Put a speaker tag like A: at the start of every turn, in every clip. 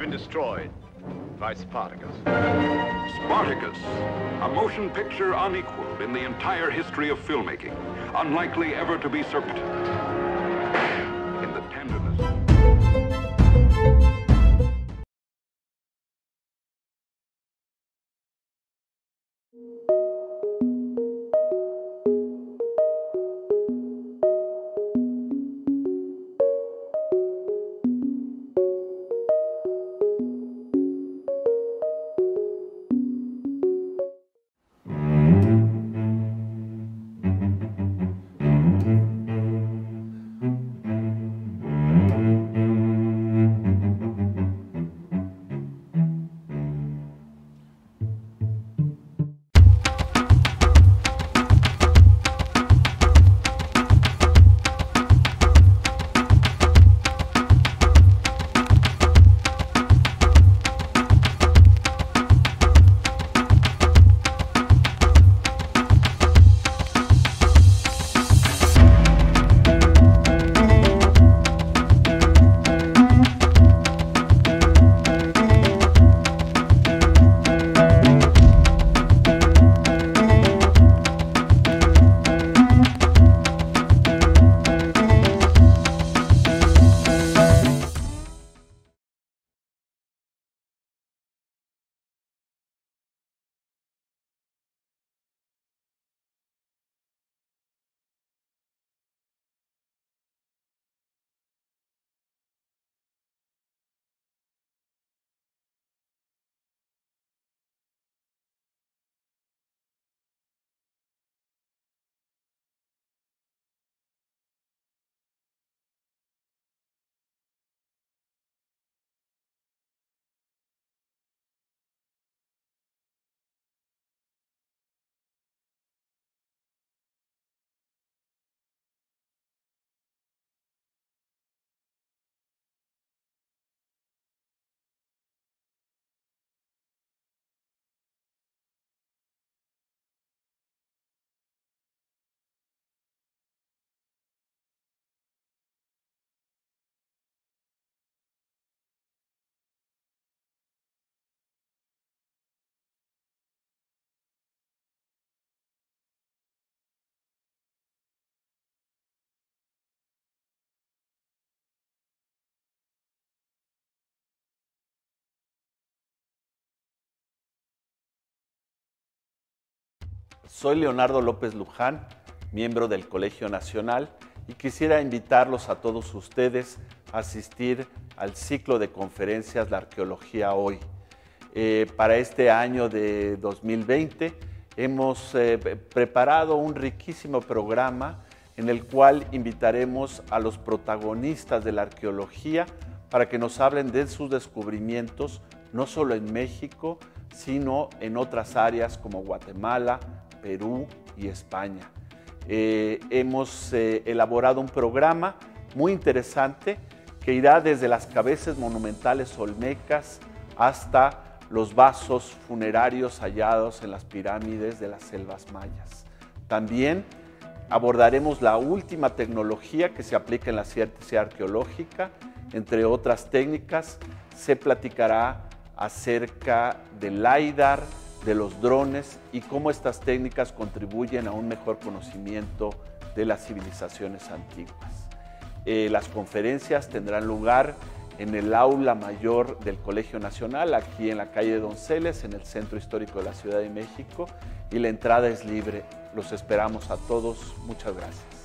A: been destroyed by Spartacus.
B: Spartacus, a motion picture unequaled in the entire history of filmmaking, unlikely ever to be surpassed.
C: Soy Leonardo López Luján, miembro del Colegio Nacional, y quisiera invitarlos a todos ustedes a asistir al ciclo de conferencias La Arqueología Hoy. Eh, para este año de 2020 hemos eh, preparado un riquísimo programa en el cual invitaremos a los protagonistas de la arqueología para que nos hablen de sus descubrimientos, no solo en México, sino en otras áreas como Guatemala, Perú y España. Eh, hemos eh, elaborado un programa muy interesante que irá desde las cabezas monumentales olmecas hasta los vasos funerarios hallados en las pirámides de las selvas mayas. También abordaremos la última tecnología que se aplica en la ciencia arqueológica, entre otras técnicas, se platicará acerca del LIDAR, de los drones y cómo estas técnicas contribuyen a un mejor conocimiento de las civilizaciones antiguas. Eh, las conferencias tendrán lugar en el aula mayor del Colegio Nacional, aquí en la calle Donceles, en el Centro Histórico de la Ciudad de México, y la entrada es libre. Los esperamos a todos. Muchas gracias.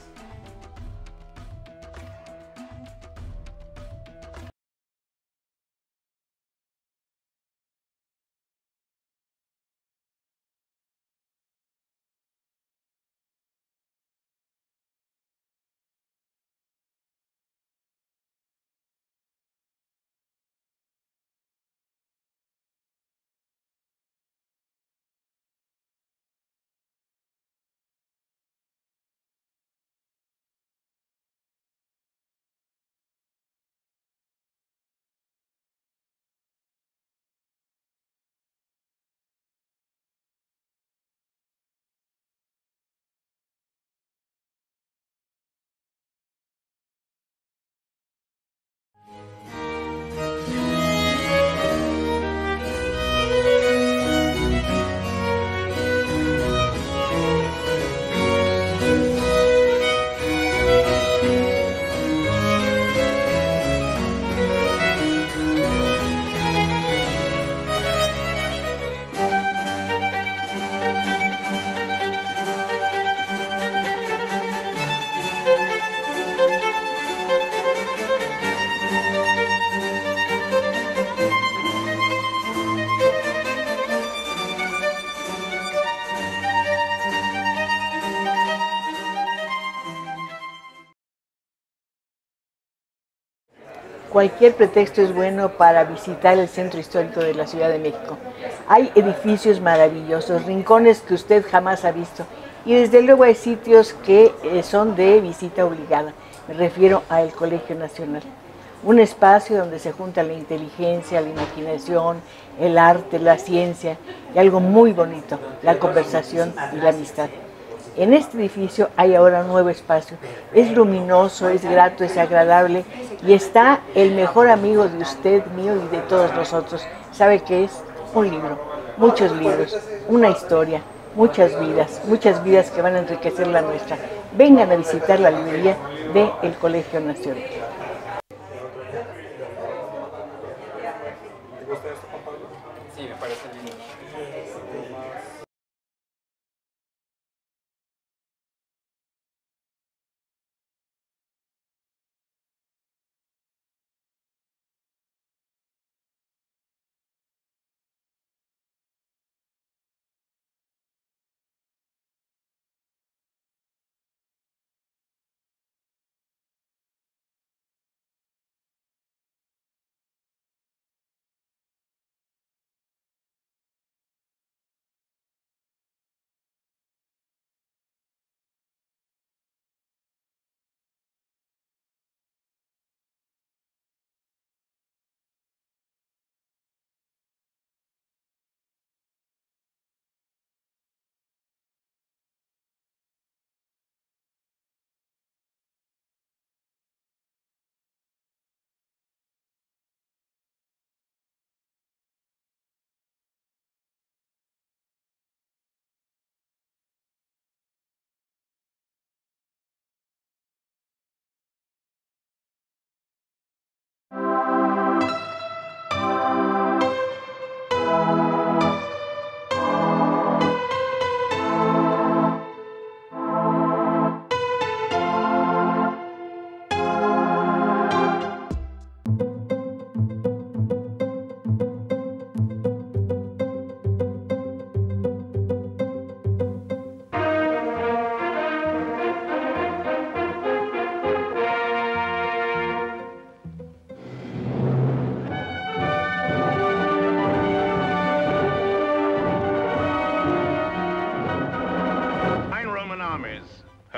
D: Cualquier pretexto es bueno para visitar el centro histórico de la Ciudad de México. Hay edificios maravillosos, rincones que usted jamás ha visto y desde luego hay sitios que eh, son de visita obligada. Me refiero al Colegio Nacional. Un espacio donde se junta la inteligencia, la imaginación, el arte, la ciencia y algo muy bonito, la conversación y la amistad. En este edificio hay ahora un nuevo espacio. Es luminoso, es grato, es agradable y está el mejor amigo de usted, mío y de todos nosotros. ¿Sabe qué es? Un libro, muchos libros, una historia, muchas vidas, muchas vidas que van a enriquecer la nuestra. Vengan a visitar la librería del Colegio Nacional.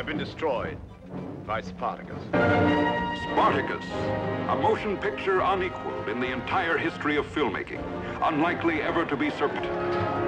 A: Been destroyed by Spartacus.
B: Spartacus, a motion picture unequaled in the entire history of filmmaking, unlikely ever to be surpassed.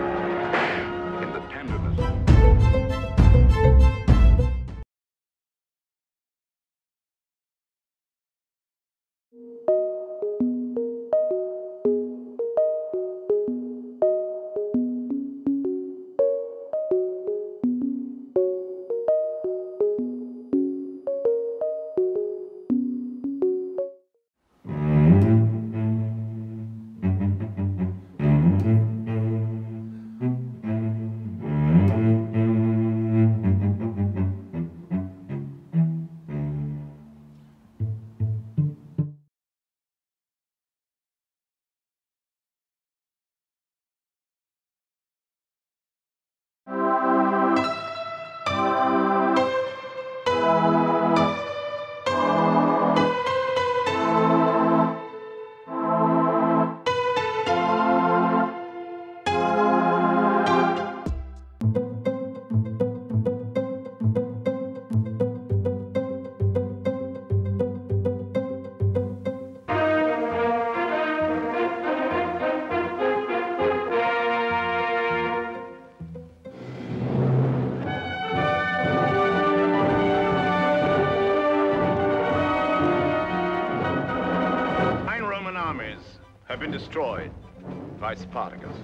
A: By Spartacus.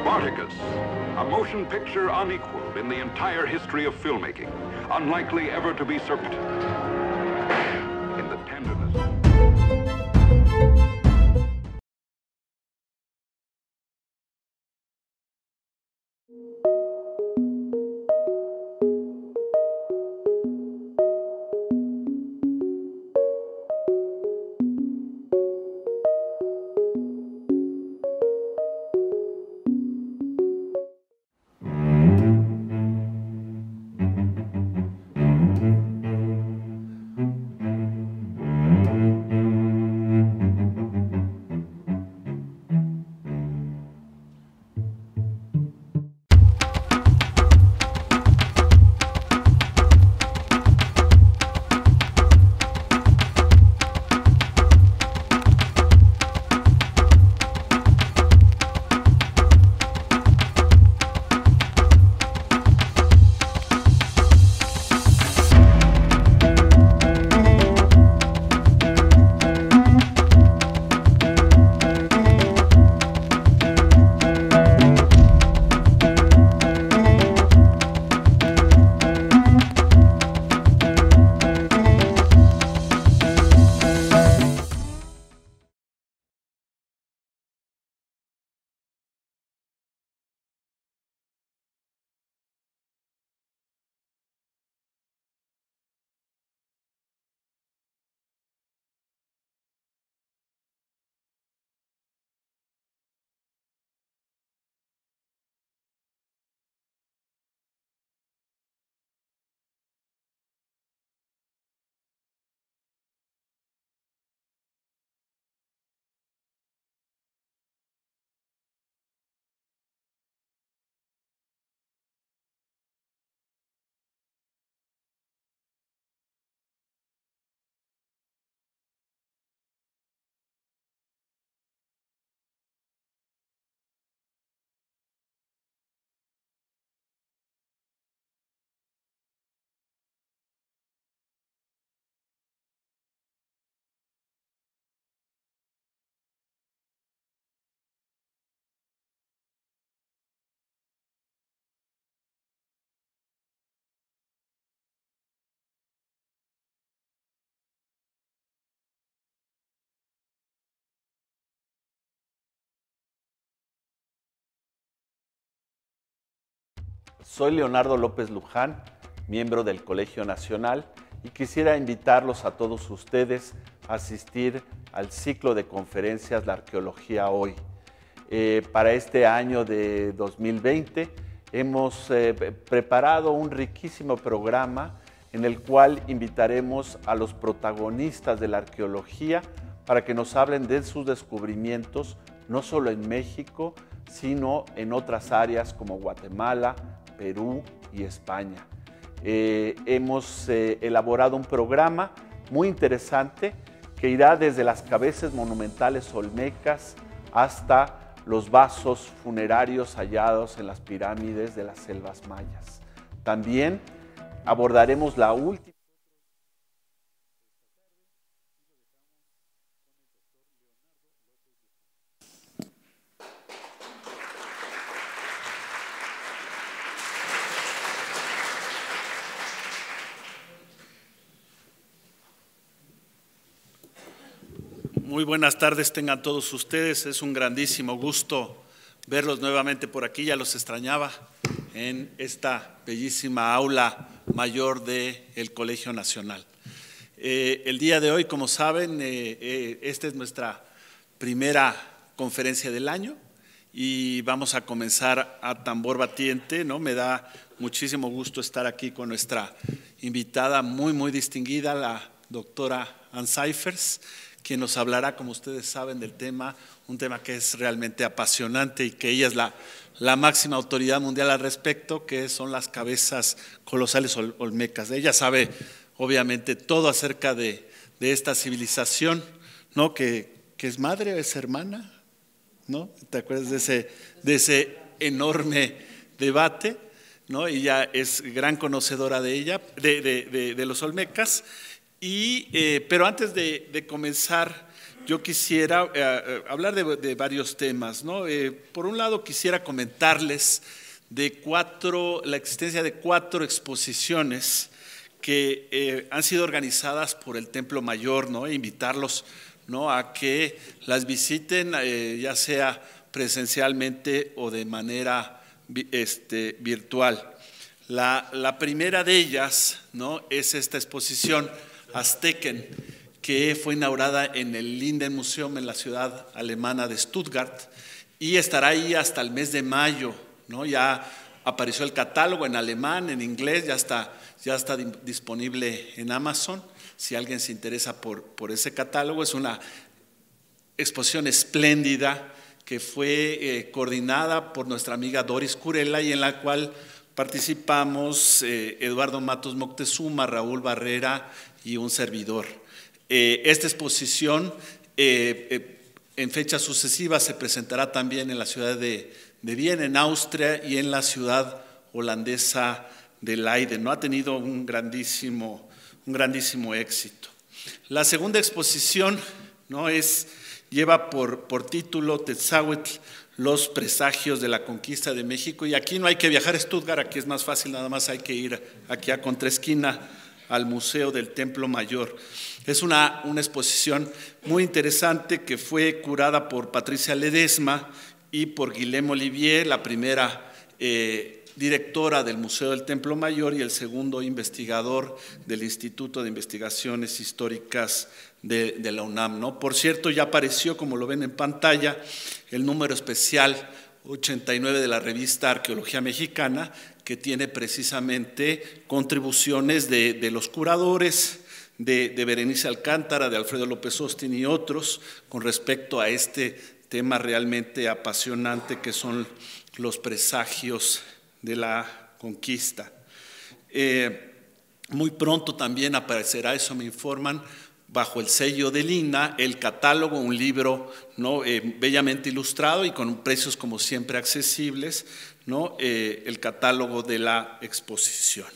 B: Spartacus, a motion picture unequaled in the entire history of filmmaking, unlikely ever to be surpassed.
E: Soy Leonardo López Luján, miembro del Colegio Nacional, y quisiera invitarlos a todos ustedes a asistir al ciclo de conferencias La Arqueología Hoy. Eh, para este año de 2020 hemos eh, preparado un riquísimo programa en el cual invitaremos a los protagonistas de la arqueología para que nos hablen de sus descubrimientos, no solo en México, sino en otras áreas como Guatemala, Perú y España. Eh, hemos eh, elaborado un programa muy interesante que irá desde las cabezas monumentales olmecas hasta los vasos funerarios hallados en las pirámides de las selvas mayas. También abordaremos la última
C: Muy buenas tardes tengan todos ustedes. Es un grandísimo gusto verlos nuevamente por aquí. Ya los extrañaba en esta bellísima aula mayor del Colegio Nacional. Eh, el día de hoy, como saben, eh, eh, esta es nuestra primera conferencia del año y vamos a comenzar a tambor batiente. ¿no? Me da muchísimo gusto estar aquí con nuestra invitada muy, muy distinguida, la doctora Ann Cyphers quien nos hablará, como ustedes saben, del tema, un tema que es realmente apasionante y que ella es la, la máxima autoridad mundial al respecto, que son las cabezas colosales olmecas. Ella sabe, obviamente, todo acerca de, de esta civilización, ¿no? Que, que, es madre es hermana, ¿no? ¿Te acuerdas de ese, de ese enorme debate? ¿no? Ella es gran conocedora de ella, de, de, de los olmecas. Eh, pero antes de, comenzar, yo quisiera eh, eh, hablar de, varios temas. ¿no? por un lado, quisiera comentarles de cuatro, la existencia de cuatro exposiciones que han sido organizadas por el Templo Mayor, ¿no? E invitarlos ¿no? a que las visiten, ya sea presencialmente o de manera este, virtual. La, la, primera de ellas ¿no? es esta exposición Azteken, que fue inaugurada en el Linden Museum en la ciudad alemana de Stuttgart y estará ahí hasta el mes de mayo. ¿no? Ya apareció el catálogo en alemán, en inglés, ya está, ya está disponible en Amazon. Si alguien se interesa por, por ese catálogo, es una exposición espléndida que fue eh, coordinada por nuestra amiga Doris Curella y en la cual participamos eh, Eduardo Matos Moctezuma, Raúl Barrera y un servidor. Eh, esta exposición eh, eh, en fechas sucesivas se presentará también en la ciudad de, de Viena, en Austria, y en la ciudad holandesa de Leiden. ¿no? Ha tenido un grandísimo, un grandísimo éxito. La segunda exposición ¿no? es, lleva por, por título Tetzahuetl, los presagios de la conquista de México. Y aquí no hay que viajar a Stuttgart, aquí es más fácil, nada más hay que ir aquí a Contraesquina al Museo del Templo Mayor. Es una, una exposición muy interesante que fue curada por Patricia Ledesma y por Guillermo Olivier, la primera eh, directora del Museo del Templo Mayor y el segundo investigador del Instituto de Investigaciones Históricas de, de, la UNAM. ¿no? Por cierto, ya apareció, como lo ven en pantalla, el número especial 89 de la revista Arqueología Mexicana, que tiene precisamente contribuciones de, los curadores, de, Berenice Alcántara, de Alfredo López Austin y otros, con respecto a este tema realmente apasionante que son los presagios de la conquista. Eh, muy pronto también aparecerá, eso me informan, bajo el sello de Lina, el catálogo, un libro ¿no? Eh, bellamente ilustrado y con precios como siempre accesibles, ¿no? Eh, el catálogo de la exposición.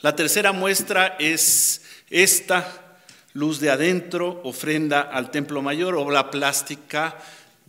C: La tercera muestra es esta, Luz de Adentro, ofrenda al Templo Mayor, obra plástica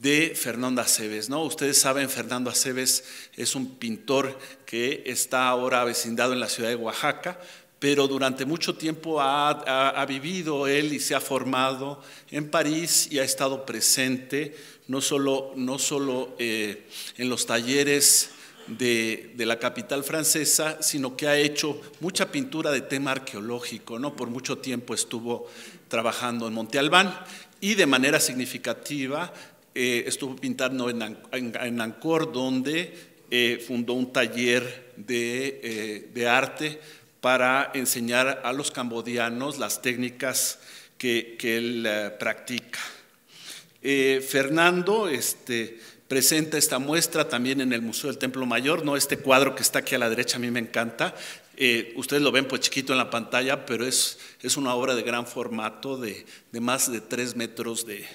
C: de Fernando Aceves. ¿no? Ustedes saben, Fernando Aceves es un pintor que está ahora vecindado en la ciudad de Oaxaca, pero durante mucho tiempo ha, vivido él y se ha formado en París y ha estado presente no solo, no solo eh, en los talleres de, de, la capital francesa, sino que ha hecho mucha pintura de tema arqueológico, ¿no? Por mucho tiempo estuvo trabajando en Monte Albán y de manera significativa eh, estuvo pintando en, en, Angkor, donde eh, fundó un taller de, de, arte para enseñar a los cambodianos las técnicas que, que él eh, practica. Fernando este, presenta esta muestra también en el Museo del Templo Mayor, ¿no? este cuadro que está aquí a la derecha a mí me encanta, eh, ustedes lo ven pues chiquito en la pantalla, pero es, es una obra de gran formato, de, de más de tres metros de,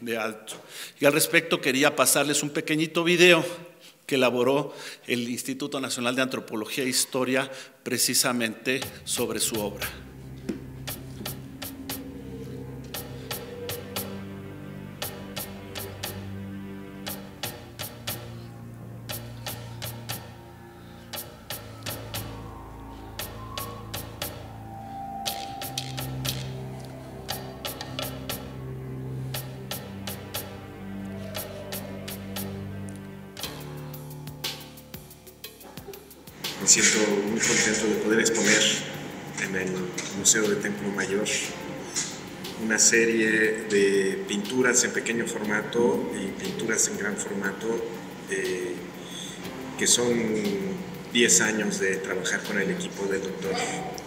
C: de, alto. Y al respecto quería pasarles un pequeñito video que elaboró el Instituto Nacional de Antropología e Historia precisamente sobre su obra.
F: Siento muy contento de poder exponer en el Museo de Templo Mayor una serie de pinturas en pequeño formato y pinturas en gran formato eh, que son 10 años de trabajar con el equipo del doctor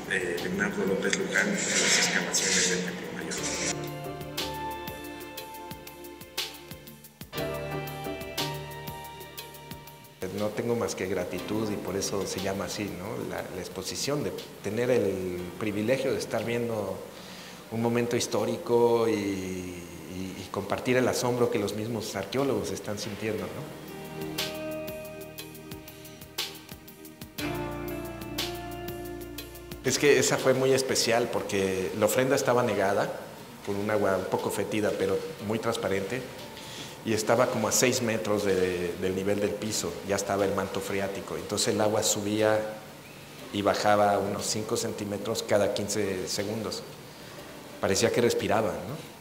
F: eh, Leonardo López Luján en las excavaciones del Templo Mayor.
G: No tengo más que gratitud y por eso se llama así, ¿no? la, exposición, de tener el privilegio de estar viendo un momento histórico y, compartir el asombro que los mismos arqueólogos están sintiendo. ¿no? Es que esa fue muy especial porque la ofrenda estaba negada por un agua un poco fetida, pero muy transparente y estaba como a 6 metros de, del nivel del piso, ya estaba el manto freático, entonces el agua subía y bajaba unos 5 centímetros cada 15 segundos. Parecía que respiraba, ¿no?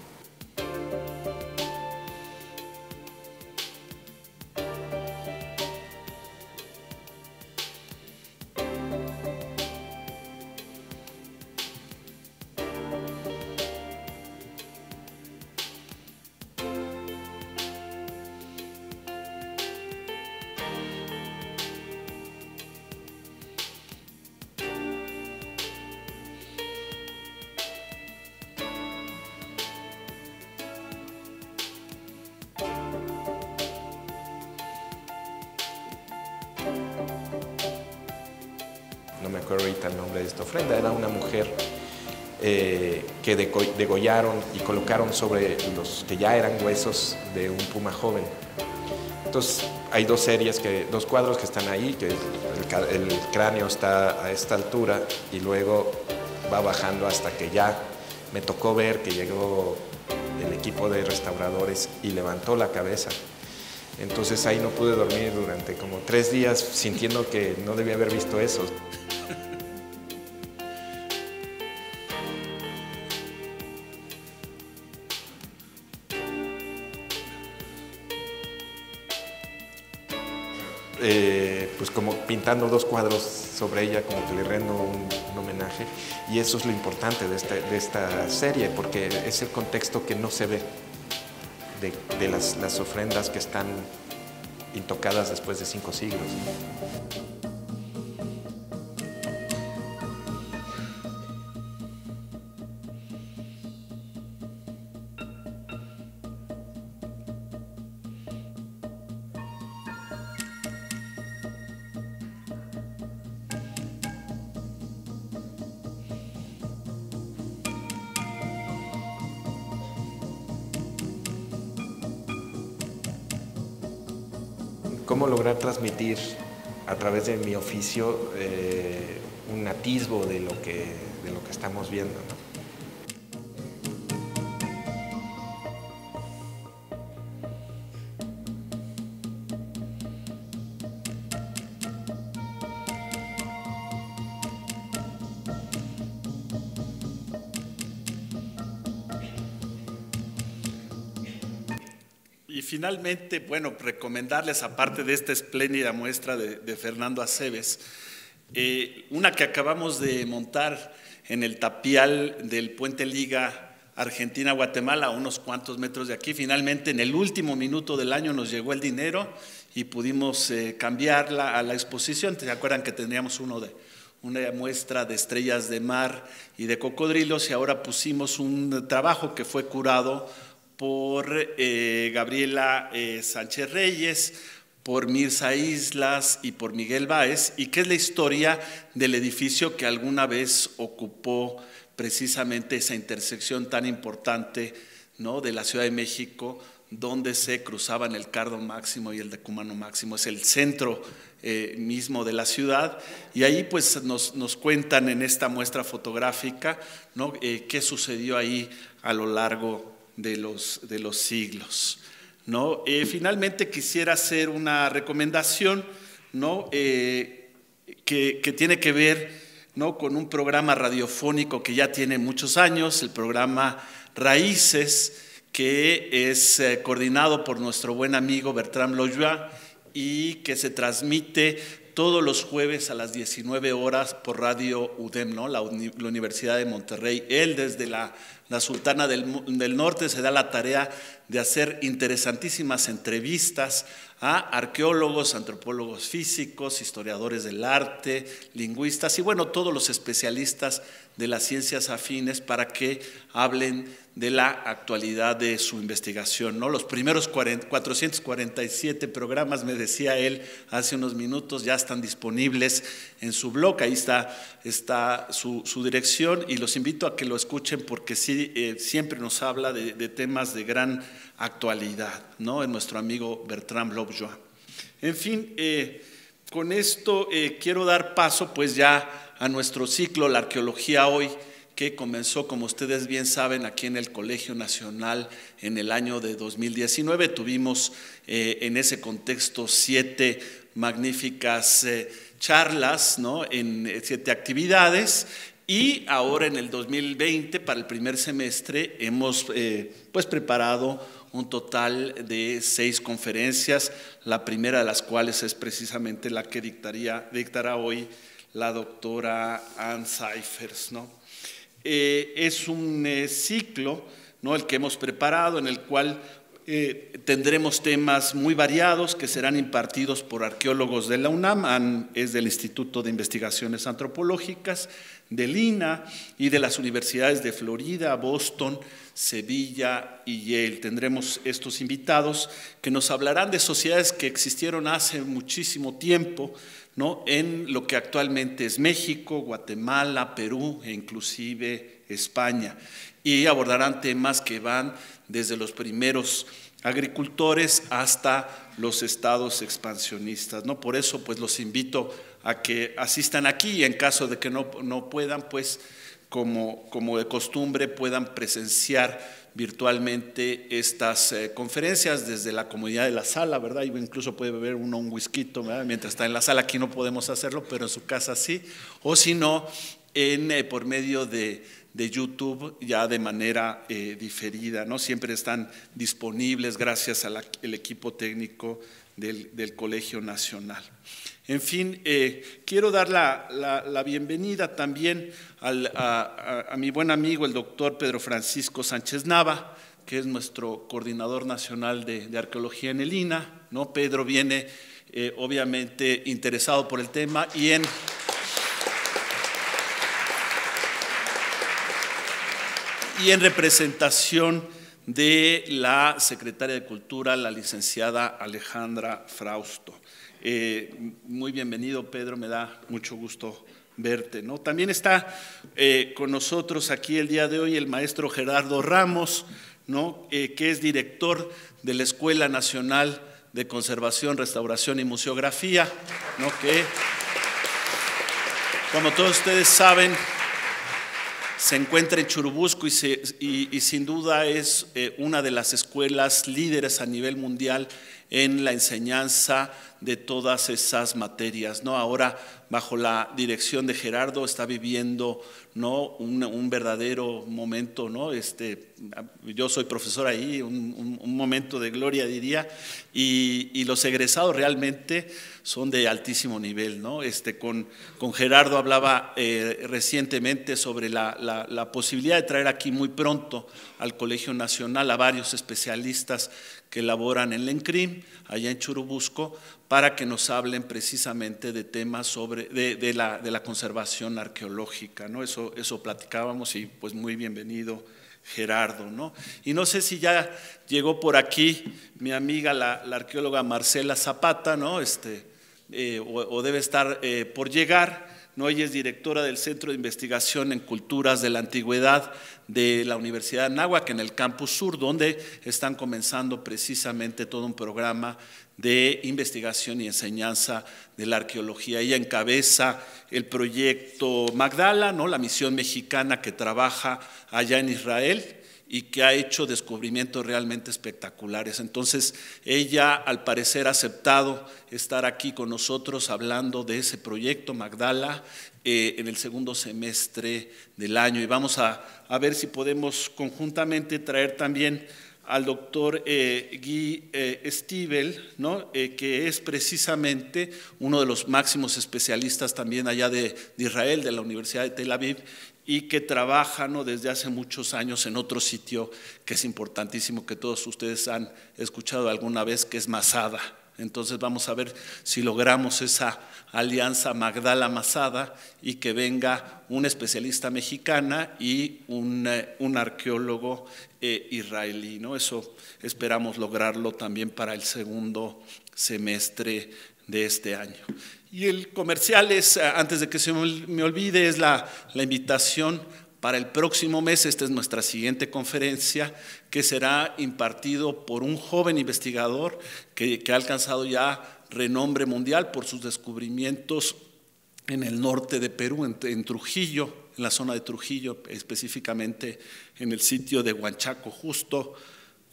G: No me acuerdo ahorita el nombre de esta ofrenda, era una mujer eh, que degollaron y colocaron sobre los que ya eran huesos de un puma joven. Entonces hay dos series, que, dos cuadros que están ahí, que el, el cráneo está a esta altura y luego va bajando hasta que ya me tocó ver que llegó el equipo de restauradores y levantó la cabeza. Entonces ahí no pude dormir durante como tres días sintiendo que no debía haber visto eso. Pintando dos cuadros sobre ella, como que le rendo un, homenaje. Y eso es lo importante de esta, de esta, serie, porque es el contexto que no se ve de, de las, las, ofrendas que están intocadas después de cinco siglos. A través de mi oficio eh, un atisbo de lo que, de lo que estamos viendo.
C: Finalmente, bueno, recomendarles, aparte de esta espléndida muestra de, Fernando Aceves, eh, una que acabamos de montar en el tapial del Puente Liga Argentina-Guatemala, a unos cuantos metros de aquí. Finalmente, en el último minuto del año nos llegó el dinero y pudimos eh, cambiarla a la exposición. ¿Se acuerdan que teníamos uno de, una muestra de estrellas de mar y de cocodrilos y ahora pusimos un trabajo que fue curado por eh, Gabriela eh, Sánchez Reyes, por Mirza Islas y por Miguel Báez, y que es la historia del edificio que alguna vez ocupó precisamente esa intersección tan importante ¿no? de la Ciudad de México, donde se cruzaban el Cardo Máximo y el Decumano Máximo. Es el centro eh, mismo de la ciudad. Y ahí pues nos, nos cuentan en esta muestra fotográfica ¿no? qué sucedió ahí a lo largo de los, de los siglos. ¿no? Eh, finalmente quisiera hacer una recomendación ¿no? Eh, que, que, tiene que ver ¿no? con un programa radiofónico que ya tiene muchos años, el programa Raíces, que es eh, coordinado por nuestro buen amigo Bertrand Loyois y que se transmite todos los jueves a las 19 horas por Radio UDEM, ¿no? la, Universidad de Monterrey. Él desde la la Sultana del, Norte se da la tarea de hacer interesantísimas entrevistas a arqueólogos, antropólogos físicos, historiadores del arte, lingüistas y bueno, todos los especialistas de las ciencias afines para que hablen de la actualidad de su investigación. ¿no? Los primeros 447 programas, me decía él hace unos minutos, ya están disponibles en su blog, ahí está, está su, dirección y los invito a que lo escuchen porque sí, eh, siempre nos habla de, temas de gran actualidad, ¿no? en nuestro amigo Bertrand Lobjois. En fin, eh, con esto eh, quiero dar paso pues ya a nuestro ciclo, la arqueología hoy, que comenzó, como ustedes bien saben, aquí en el Colegio Nacional en el año de 2019. Tuvimos eh, en ese contexto siete magníficas eh, charlas, ¿no? en eh, siete actividades. Y ahora en el 2020, para el primer semestre, hemos pues preparado un total de seis conferencias, la primera de las cuales es precisamente la que dictaría, dictará hoy la doctora Ann Seifers. ¿no? Eh, es un eh, ciclo, ¿no? el que hemos preparado, en el cual eh, tendremos temas muy variados que serán impartidos por arqueólogos de la UNAM, es del Instituto de Investigaciones Antropológicas, del INA y de las universidades de Florida, Boston, Sevilla y Yale. Tendremos estos invitados que nos hablarán de sociedades que existieron hace muchísimo tiempo, ¿no? en lo que actualmente es México, Guatemala, Perú e inclusive España. Y abordarán temas que van desde los primeros agricultores hasta los estados expansionistas. ¿no? Por eso pues los invito a que asistan aquí y en caso de que no, no puedan, pues como, como de costumbre puedan presenciar virtualmente estas eh, conferencias desde la comodidad de la sala, ¿verdad? Incluso puede beber uno un whisky mientras está en la sala. Aquí no podemos hacerlo, pero en su casa sí. O si no, en, eh, por medio de, de, YouTube ya de manera eh, diferida, ¿no? Siempre están disponibles gracias al equipo técnico del, del Colegio Nacional. En fin, eh, quiero dar la, bienvenida también a, mi buen amigo, el doctor Pedro Francisco Sánchez Nava, que es nuestro coordinador nacional de, arqueología en el INA. ¿no? Pedro viene eh, obviamente interesado por el tema y en... Y en representación de la secretaria de Cultura, la licenciada Alejandra Frausto. Eh, muy bienvenido, Pedro, me da mucho gusto verte. ¿no? También está eh, con nosotros aquí el día de hoy el maestro Gerardo Ramos, ¿no? Eh, que es director de la Escuela Nacional de Conservación, Restauración y Museografía, ¿no? que, como todos ustedes saben, se encuentra en Churubusco y, y sin duda es una de las escuelas líderes a nivel mundial en la enseñanza de todas esas materias. ¿no? Ahora, bajo la dirección de Gerardo, está viviendo ¿no? un, verdadero momento, ¿no? este, yo soy profesor ahí, un, momento de gloria diría, y, los egresados realmente son de altísimo nivel. ¿no? Este, con, con Gerardo hablaba eh, recientemente sobre la, la posibilidad de traer aquí muy pronto al Colegio Nacional a varios especialistas que laboran en Lencrim, allá en Churubusco, para que nos hablen precisamente de temas sobre, de, la, de la, conservación arqueológica. ¿no? Eso, eso platicábamos y pues muy bienvenido Gerardo. ¿no? Y no sé si ya llegó por aquí mi amiga la, arqueóloga Marcela Zapata, ¿no? este, eh, o, debe estar eh, por llegar. ¿no? Ella es directora del Centro de Investigación en Culturas de la Antigüedad de la Universidad de Anáhuac en el Campus Sur, donde están comenzando precisamente todo un programa de investigación y enseñanza de la arqueología. Ella encabeza el proyecto Magdala, ¿no? la misión mexicana que trabaja allá en Israel y que ha hecho descubrimientos realmente espectaculares. Entonces, ella al parecer ha aceptado estar aquí con nosotros hablando de ese proyecto Magdala eh, en el segundo semestre del año y vamos a, ver si podemos conjuntamente traer también al doctor eh, Guy eh, ¿no? que es precisamente uno de los máximos especialistas también allá de Israel, de la Universidad de Tel Aviv, y que trabaja ¿no? desde hace muchos años en otro sitio que es importantísimo, que todos ustedes han escuchado alguna vez, que es Masada. Entonces vamos a ver si logramos esa alianza Magdala-Masada y que venga una especialista mexicana y un, eh, arqueólogo eh, israelí. ¿no? Eso esperamos lograrlo también para el segundo semestre de este año. Y el comercial es, eh, antes de que se me olvide, es la, invitación para el próximo mes, esta es nuestra siguiente conferencia, que será impartido por un joven investigador que, ha alcanzado ya renombre mundial por sus descubrimientos en el norte de Perú, en, Trujillo, en la zona de Trujillo, específicamente en el sitio de Huanchaco, justo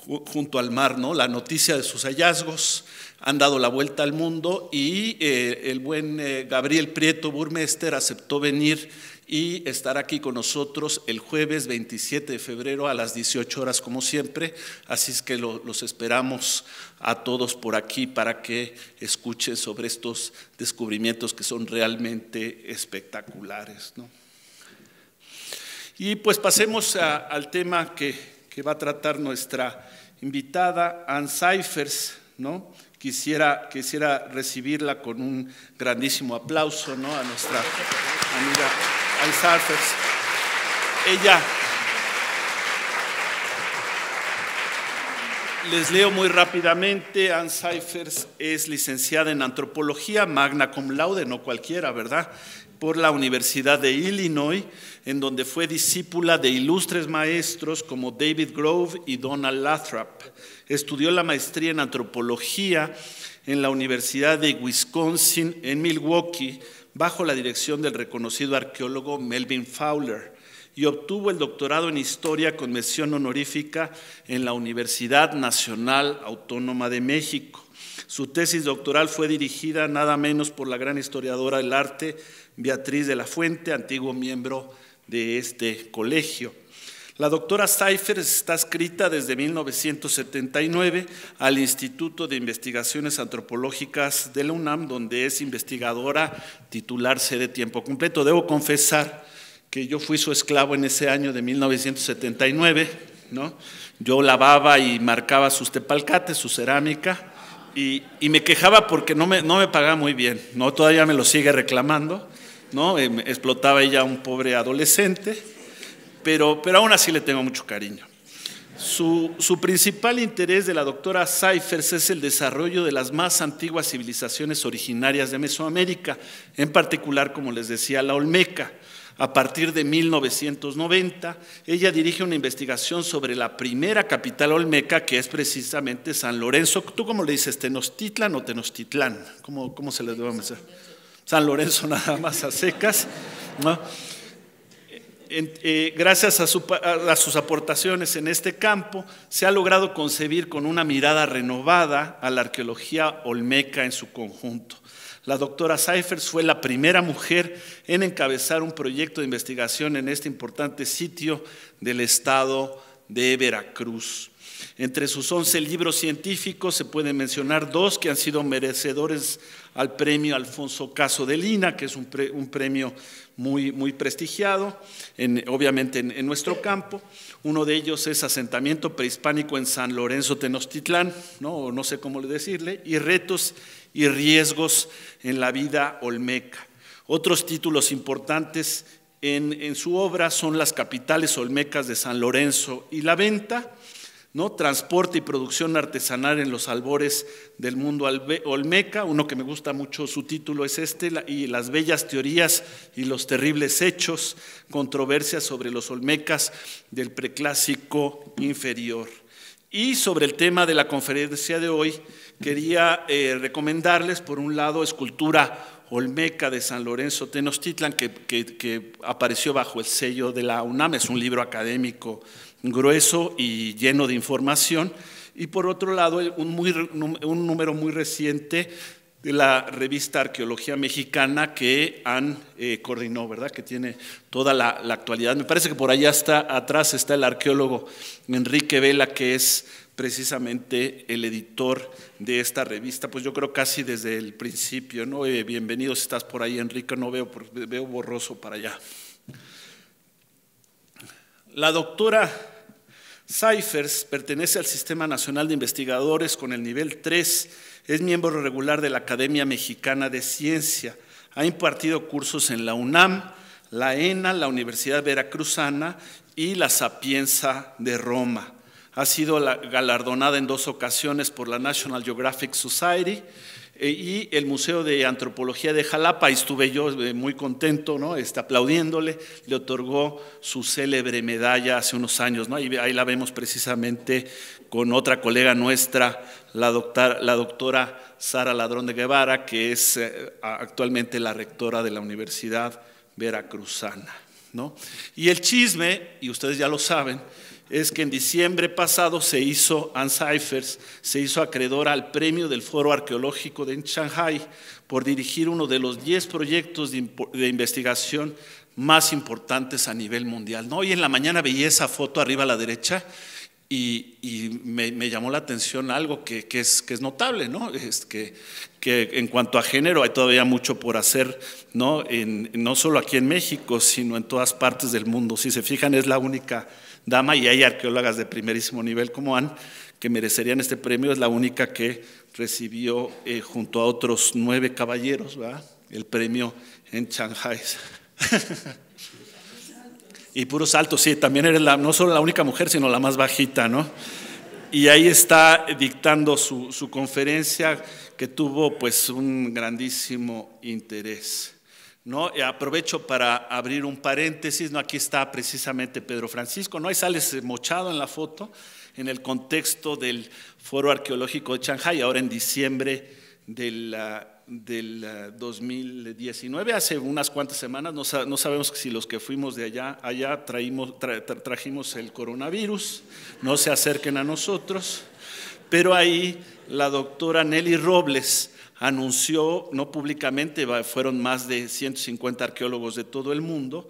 C: junto al mar, ¿no? La noticia de sus hallazgos han dado la vuelta al mundo y eh, el buen eh, Gabriel Prieto Burmester aceptó venir y estar aquí con nosotros el jueves 27 de febrero a las 18 horas como siempre, así es que los esperamos a todos por aquí para que escuchen sobre estos descubrimientos que son realmente espectaculares. Y pues pasemos al tema que, que va a tratar nuestra invitada, Ann Cyphers, ¿no? Quisiera, quisiera recibirla con un grandísimo aplauso, ¿no? A nuestra amiga Ann Cyphers. Ella, les leo muy rápidamente, Ann Cyphers es licenciada en antropología, magna cum laude, no cualquiera, ¿verdad? Por la Universidad de Illinois en donde fue discípula de ilustres maestros como David Grove y Donald Lathrop. Estudió la maestría en antropología en la Universidad de Wisconsin en Milwaukee bajo la dirección del reconocido arqueólogo Melvin Fowler y obtuvo el doctorado en historia con mención honorífica en la Universidad Nacional Autónoma de México. Su tesis doctoral fue dirigida nada menos por la gran historiadora del arte Beatriz de la Fuente, antiguo miembro de este colegio. La doctora Cyphers está escrita desde 1979 al Instituto de Investigaciones Antropológicas de la UNAM, donde es investigadora titularse de tiempo completo. Debo confesar que yo fui su esclavo en ese año de 1979, ¿no? Yo lavaba y marcaba sus tepalcates, su cerámica, y, me quejaba porque no me, no me pagaba muy bien, ¿no? Todavía me lo sigue reclamando. ¿no? Em, explotaba ella un pobre adolescente, pero, pero aún así le tengo mucho cariño. Su, principal interés de la doctora Cyphers es el desarrollo de las más antiguas civilizaciones originarias de Mesoamérica, en particular, como les decía, la Olmeca. A partir de 1990, ella dirige una investigación sobre la primera capital olmeca, que es precisamente San Lorenzo. ¿Tú cómo le dices? ¿Tenochtitlan o Tenochtitlán? ¿Cómo, cómo se le debe decir? San Lorenzo nada más a secas. eh, gracias a, sus aportaciones en este campo, se ha logrado concebir con una mirada renovada a la arqueología olmeca en su conjunto. La doctora Seifers fue la primera mujer en encabezar un proyecto de investigación en este importante sitio del estado de Veracruz. Entre sus 11 libros científicos se pueden mencionar dos que han sido merecedores al premio Alfonso Caso de Lina, que es un, premio muy, muy prestigiado, obviamente en, nuestro campo. Uno de ellos es Asentamiento Prehispánico en San Lorenzo Tenochtitlán, ¿no? no sé cómo decirle, y Retos y Riesgos en la Vida Olmeca. Otros títulos importantes en, su obra son Las Capitales Olmecas de San Lorenzo y La Venta, ¿no? Transporte y producción artesanal en los albores del mundo olmeca. Uno que me gusta mucho su título es este, y las bellas teorías y los terribles hechos, controversias sobre los olmecas del preclásico inferior. Y sobre el tema de la conferencia de hoy, quería eh, recomendarles, por un lado, escultura Olmeca de San Lorenzo Tenochtitlan, que, que apareció bajo el sello de la UNAM, es un libro académico grueso y lleno de información. Y por otro lado, un, número muy reciente de la revista Arqueología Mexicana que han eh, coordinó, ¿verdad? Que tiene toda la, actualidad. Me parece que por allá está, atrás está el arqueólogo Enrique Vela, que es precisamente el editor de esta revista, pues yo creo casi desde el principio, ¿no? Eh, bienvenido si estás por ahí, Enrique, no veo, veo borroso para allá. La doctora Cyphers pertenece al Sistema Nacional de Investigadores con el nivel 3, es miembro regular de la Academia Mexicana de Ciencia, ha impartido cursos en la UNAM, la ENA, la Universidad Veracruzana y la Sapienza de Roma. Ha sido galardonada en dos ocasiones por la National Geographic Society y el Museo de Antropología de Jalapa, ahí estuve yo eh, muy contento, ¿no? Está aplaudiéndole, le otorgó su célebre medalla hace unos años, ¿no? Ahí, la vemos precisamente con otra colega nuestra, la, doctora, la Sara Ladrón de Guevara, que es eh, actualmente la rectora de la Universidad Veracruzana. ¿no? Y el chisme, y ustedes ya lo saben, es que en diciembre pasado se hizo, Ann Cyphers se hizo acreedora al premio del Foro Arqueológico de Shanghai por dirigir uno de los 10 proyectos de, investigación más importantes a nivel mundial. ¿no? Hoy en la mañana veía esa foto arriba a la derecha y, me, llamó la atención algo que, es, que es, notable, ¿no? Es que, que, en cuanto a género hay todavía mucho por hacer, ¿no? no solo aquí en México, sino en todas partes del mundo. Si se fijan, es la única dama y hay arqueólogas de primerísimo nivel como Anne que merecerían este premio, es la única que recibió eh, junto a otros nueve caballeros el premio en Shanghai. y puro salto, sí, también eres la, no solo la única mujer, sino la más bajita, ¿no? Y ahí está dictando su, su conferencia que tuvo pues un grandísimo interés. ¿No? aprovecho para abrir un paréntesis, ¿no? aquí está precisamente Pedro Francisco, ¿no? ahí sales mochado en la foto, en el contexto del Foro Arqueológico de Shanghai, ahora en diciembre del, del 2019, hace unas cuantas semanas, no, sabemos si los que fuimos de allá, allá traímos, trajimos el coronavirus, no se acerquen a nosotros, pero ahí la doctora Nelly Robles, anunció, no públicamente, fueron más de 150 arqueólogos de todo el mundo,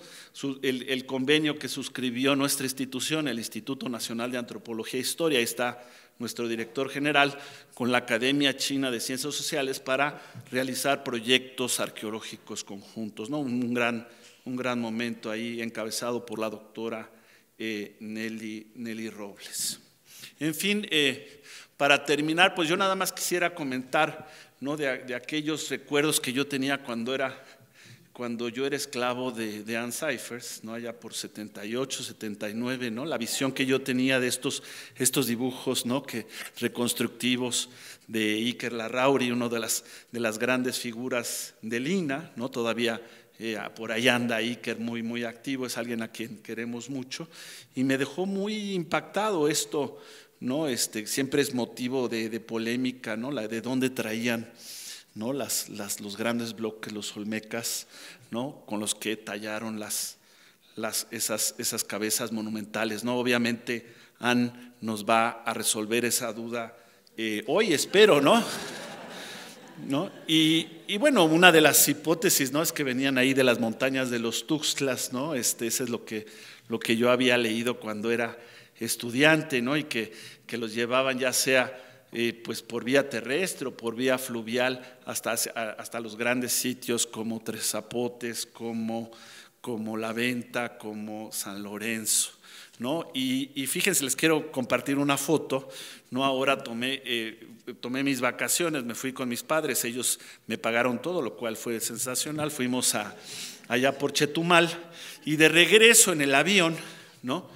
C: el, convenio que suscribió nuestra institución, el Instituto Nacional de Antropología e Historia, ahí está nuestro director general, con la Academia China de Ciencias Sociales para realizar proyectos arqueológicos conjuntos, ¿no? un, gran, un gran momento ahí encabezado por la doctora eh, Nelly, Nelly, Robles. En fin, eh, para terminar, pues yo nada más quisiera comentar ¿no? de, aquellos recuerdos que yo tenía cuando, era, cuando yo era esclavo de, de Ann Cyphers, ¿no? allá por 78, 79, ¿no? la visión que yo tenía de estos, estos dibujos ¿no? que, reconstructivos de Iker Larrauri, una de las, de las grandes figuras de Lina, ¿no? todavía eh, por ahí anda Iker muy, muy activo, es alguien a quien queremos mucho, y me dejó muy impactado esto ¿no? Este, siempre es motivo de, polémica, ¿no? La de dónde traían ¿no? Las, los grandes bloques, los olmecas, ¿no? con los que tallaron las, las, esas, esas cabezas monumentales. ¿no? Obviamente, Anne nos va a resolver esa duda eh, hoy, espero, ¿no? ¿No? Y, y, bueno, una de las hipótesis ¿no? es que venían ahí de las montañas de los Tuxtlas, ¿no? Este, ese es lo que, lo que yo había leído cuando era estudiante, ¿no? y que, que los llevaban ya sea eh, pues por vía terrestre o por vía fluvial hasta, hasta los grandes sitios como Tres Zapotes, como, como La Venta, como San Lorenzo. ¿No? Y, y, fíjense, les quiero compartir una foto. ¿no? Ahora tomé, eh, tomé mis vacaciones, me fui con mis padres, ellos me pagaron todo, lo cual fue sensacional. Fuimos a, allá por Chetumal y de regreso en el avión, ¿no?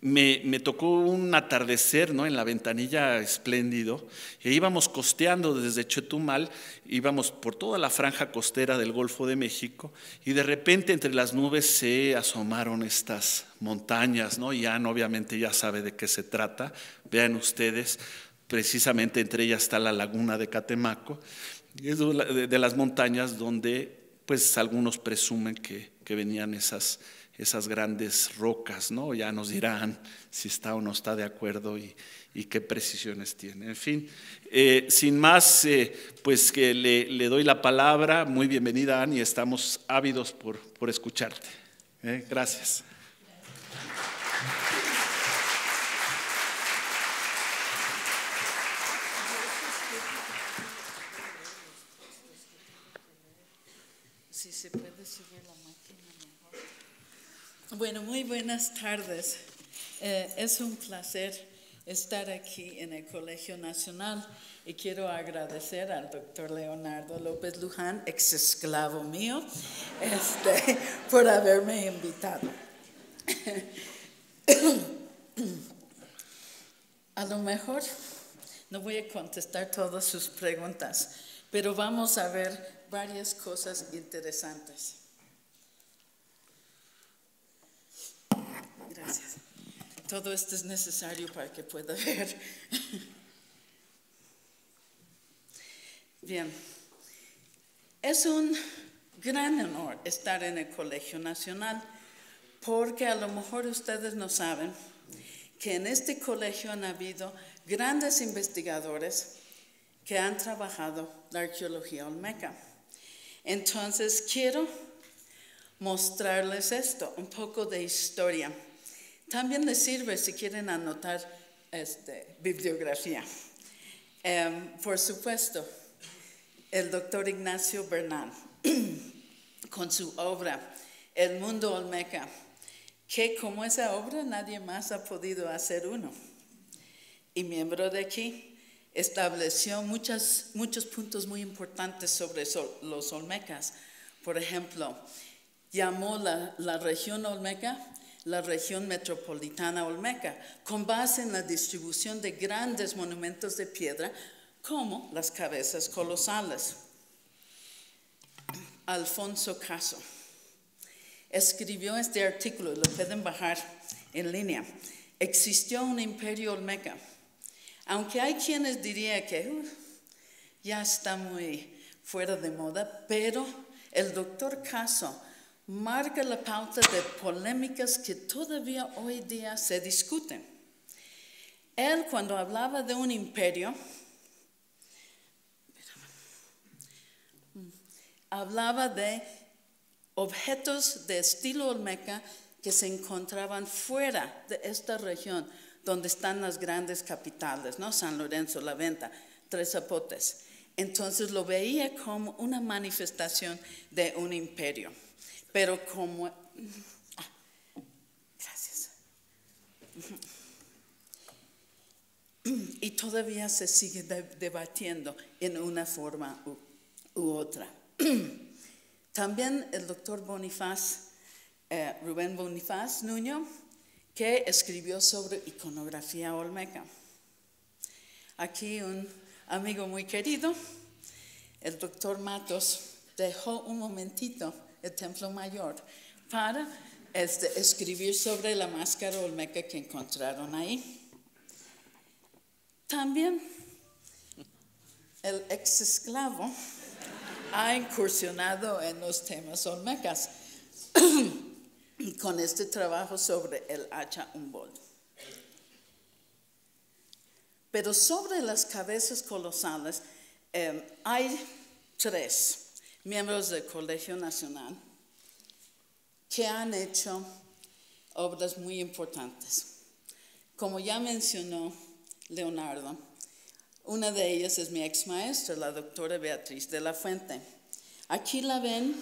C: me, tocó un atardecer ¿no? en la ventanilla espléndido e íbamos costeando desde Chetumal, íbamos por toda la franja costera del Golfo de México y de repente entre las nubes se asomaron estas montañas, ¿no? y obviamente ya sabe de qué se trata, vean ustedes, precisamente entre ellas está la laguna de Catemaco, es de las montañas donde pues algunos presumen que, que venían esas esas grandes rocas, ¿no? Ya nos dirán si está o no está de acuerdo y, qué precisiones tiene. En fin, eh, sin más, eh, pues que le, doy la palabra. Muy bienvenida, Ani, estamos ávidos por, por escucharte. ¿eh? Gracias.
H: Bueno, muy buenas tardes. Eh, es un placer estar aquí en el Colegio Nacional y quiero agradecer al doctor Leonardo López Luján, ex esclavo mío, este, por haberme invitado. A lo mejor no voy a contestar todas sus preguntas, pero vamos a ver varias cosas interesantes. Gracias. Todo esto es necesario para que pueda ver. Bien, es un gran honor estar en el Colegio Nacional porque a lo mejor ustedes no saben que en este colegio han habido grandes investigadores que han trabajado la arqueología olmeca. Entonces quiero mostrarles esto, un poco de historia. También les sirve si quieren anotar este, bibliografía. Em, por supuesto, el doctor Ignacio Bernal, con su obra El mundo olmeca, que como esa obra nadie más ha podido hacer uno. Y miembro de aquí, estableció muchos puntos muy importantes sobre los olmecas. Por ejemplo, llamó la, la región olmeca la región metropolitana olmeca, con base en la distribución de grandes monumentos de piedra como las cabezas colosales. Alfonso Caso escribió este artículo, lo pueden bajar en línea. Existió un imperio olmeca, aunque hay quienes dirían que ya está muy fuera de moda, pero el doctor Caso marca la pauta de polémicas que todavía hoy día se discuten. Él cuando hablaba de un imperio, hablaba de objetos de estilo olmeca que se encontraban fuera de esta región donde están las grandes capitales, ¿no? San Lorenzo, La Venta, Tres Zapotes. Entonces lo veía como una manifestación de un imperio. Pero como... Ah, gracias. Y todavía se sigue debatiendo en una forma u, otra. También el doctor Bonifaz, eh, Rubén Bonifaz Nuño, que escribió sobre iconografía olmeca. Aquí un amigo muy querido, el doctor Matos, dejó un momentito el Templo Mayor, para este, escribir sobre la máscara olmeca que encontraron ahí. También el ex esclavo ha incursionado en los temas olmecas. con este trabajo sobre el hacha Humboldt. Pero sobre las cabezas colosales eh, hay tres miembros del Colegio Nacional que han hecho obras muy importantes. Como ya mencionó Leonardo, una de ellas es mi ex maestra, la doctora Beatriz de la Fuente. Aquí la ven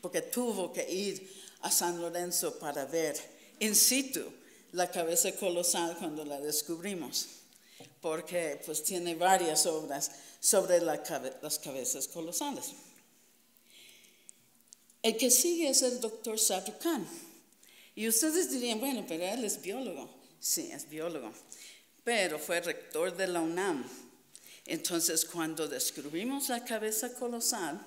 H: porque tuvo que ir a San Lorenzo para ver in situ la cabeza colosal cuando la descubrimos, porque pues tiene varias obras sobre las cabezas colosales. El que sigue es el doctor Sadhu Khan. Y ustedes dirían, bueno, pero él es biólogo. Sí, es biólogo. Pero fue rector de la UNAM. Entonces, cuando descubrimos la cabeza colosal,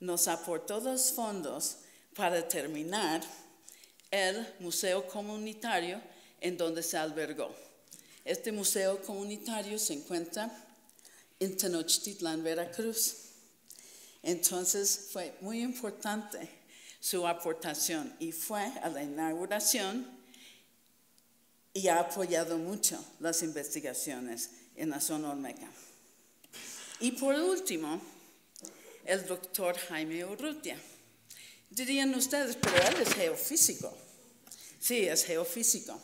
H: nos aportó los fondos para terminar el museo comunitario en donde se albergó. Este museo comunitario se encuentra en Tenochtitlan, Veracruz. Entonces fue muy importante su aportación y fue a la inauguración y ha apoyado mucho las investigaciones en la zona olmeca. Y por último, el doctor Jaime Urrutia. Dirían ustedes, pero él es geofísico. Sí, es geofísico,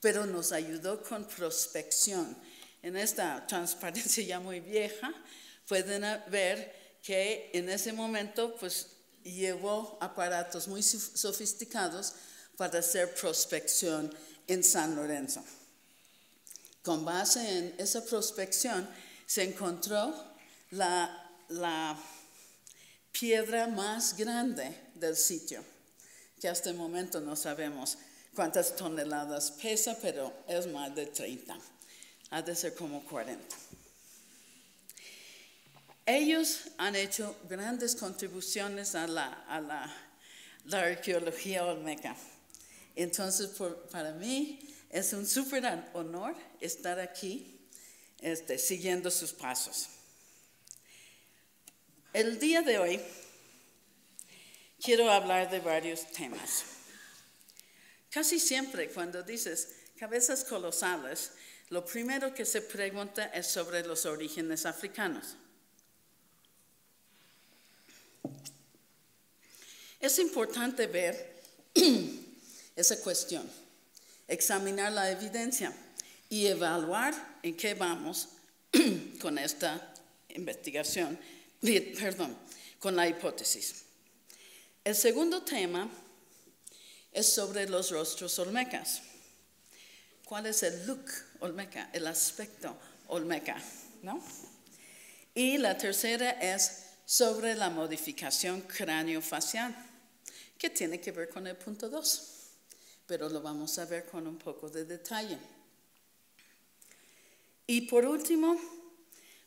H: pero nos ayudó con prospección. En esta transparencia ya muy vieja, pueden ver que en ese momento pues llevó aparatos muy sofisticados para hacer prospección en San Lorenzo. Con base en esa prospección se encontró la, la piedra más grande del sitio, que hasta el momento no sabemos cuántas toneladas pesa, pero es más de 30. Ha de ser como 40. Ellos han hecho grandes contribuciones a la, arqueología olmeca. Entonces, para mí es un súper honor estar aquí este, siguiendo sus pasos. El día de hoy quiero hablar de varios temas. Casi siempre cuando dices cabezas colosales, lo primero que se pregunta es sobre los orígenes africanos. Es importante ver esa cuestión, examinar la evidencia y evaluar en qué vamos con esta investigación, perdón, con la hipótesis. El segundo tema es sobre los rostros olmecas. ¿Cuál es el look olmeca, el aspecto olmeca? ¿no? Y la tercera es sobre la modificación cráneo-facial, que tiene que ver con el punto 2, pero lo vamos a ver con un poco de detalle. Y por último,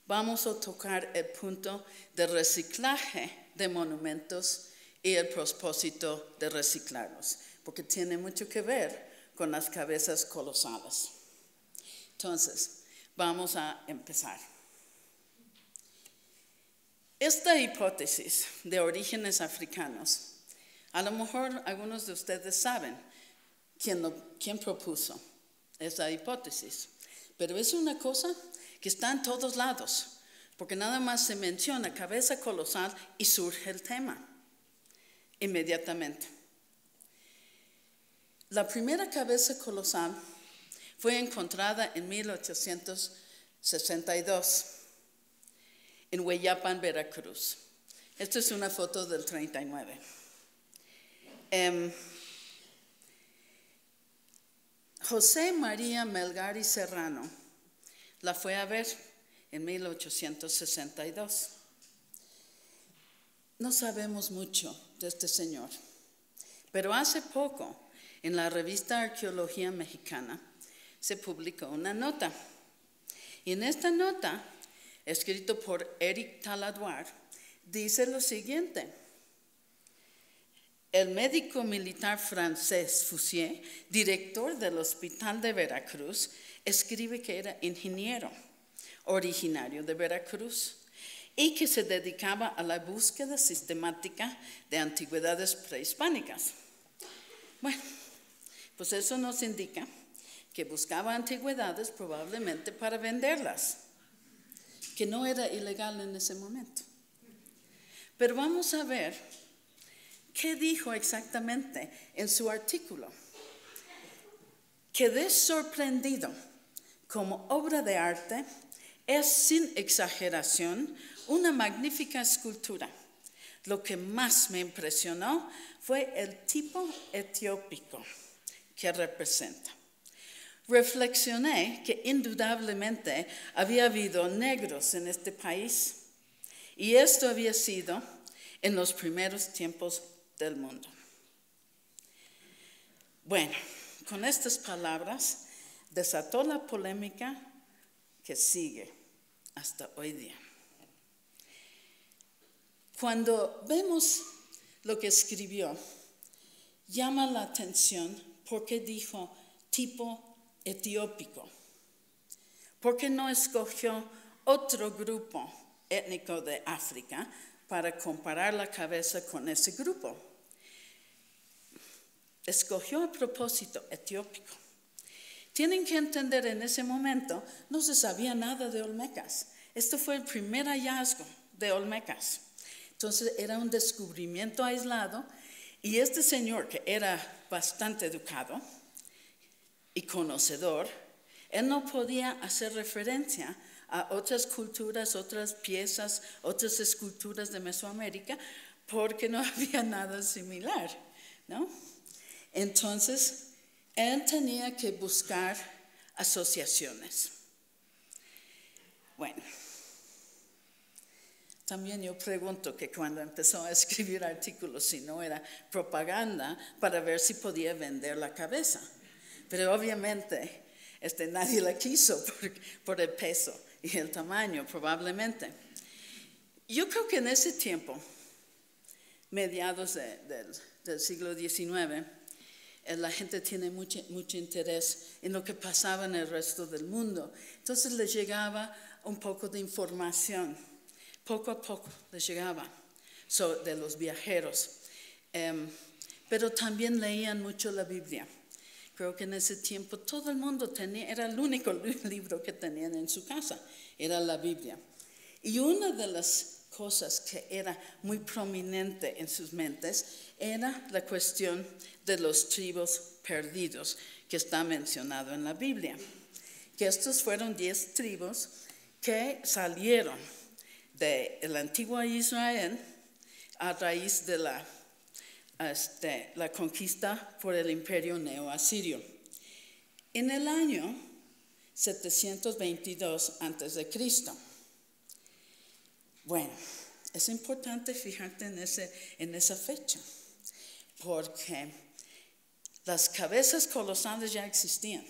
H: vamos a tocar el punto de reciclaje de monumentos y el propósito de reciclarlos, porque tiene mucho que ver con las cabezas colosales. Entonces, vamos a empezar. Esta hipótesis de orígenes africanos, a lo mejor algunos de ustedes saben quién, propuso esa hipótesis, pero es una cosa que está en todos lados, porque nada más se menciona cabeza colosal y surge el tema inmediatamente. La primera cabeza colosal fue encontrada en 1862 en Hueyapan, Veracruz. Esta es una foto del 39. Em, José María Melgari Serrano la fue a ver en 1862. No sabemos mucho de este señor, pero hace poco en la revista Arqueología Mexicana se publicó una nota. Y en esta nota escrito por Eric Taladuar, dice lo siguiente. El médico militar francés Foussier, director del Hospital de Veracruz, escribe que era ingeniero originario de Veracruz y que se dedicaba a la búsqueda sistemática de antigüedades prehispánicas. Bueno, pues eso nos indica que buscaba antigüedades probablemente para venderlas, que no era ilegal en ese momento. Pero vamos a ver qué dijo exactamente en su artículo. Quedé sorprendido como obra de arte es sin exageración una magnífica escultura. Lo que más me impresionó fue el tipo etiópico que representa. Reflexioné que indudablemente había habido negros en este país y esto había sido en los primeros tiempos del mundo. Bueno, con estas palabras desató la polémica que sigue hasta hoy día. Cuando vemos lo que escribió, llama la atención porque dijo tipo etiópico. porque no escogió otro grupo étnico de África para comparar la cabeza con ese grupo? Escogió a propósito etiópico. Tienen que entender, en ese momento no se sabía nada de Olmecas. Esto fue el primer hallazgo de Olmecas. Entonces era un descubrimiento aislado y este señor que era bastante educado, y conocedor, él no podía hacer referencia a otras culturas, otras piezas, otras esculturas de Mesoamérica, porque no había nada similar, ¿no? Entonces, él tenía que buscar asociaciones. Bueno, también yo pregunto que cuando empezó a escribir artículos, si no era propaganda, para ver si podía vender la cabeza. Pero obviamente este, nadie la quiso por, el peso y el tamaño, probablemente. Yo creo que en ese tiempo, mediados del siglo XIX, la gente tiene mucho, mucho interés en lo que pasaba en el resto del mundo. Entonces les llegaba un poco de información, poco a poco les llegaba de los viajeros. Em, pero también leían mucho la Biblia. Creo que en ese tiempo todo el mundo tenía, era el único libro que tenían en su casa, era la Biblia. Y una de las cosas que era muy prominente en sus mentes era la cuestión de los tribus perdidos que está mencionado en la Biblia. Que estos fueron diez tribus que salieron del antiguo Israel a raíz de la este, la conquista por el imperio neoasirio. En el año 722 a.C. Bueno, es importante fijarte en, ese, en esa fecha, porque las cabezas colosales ya existían,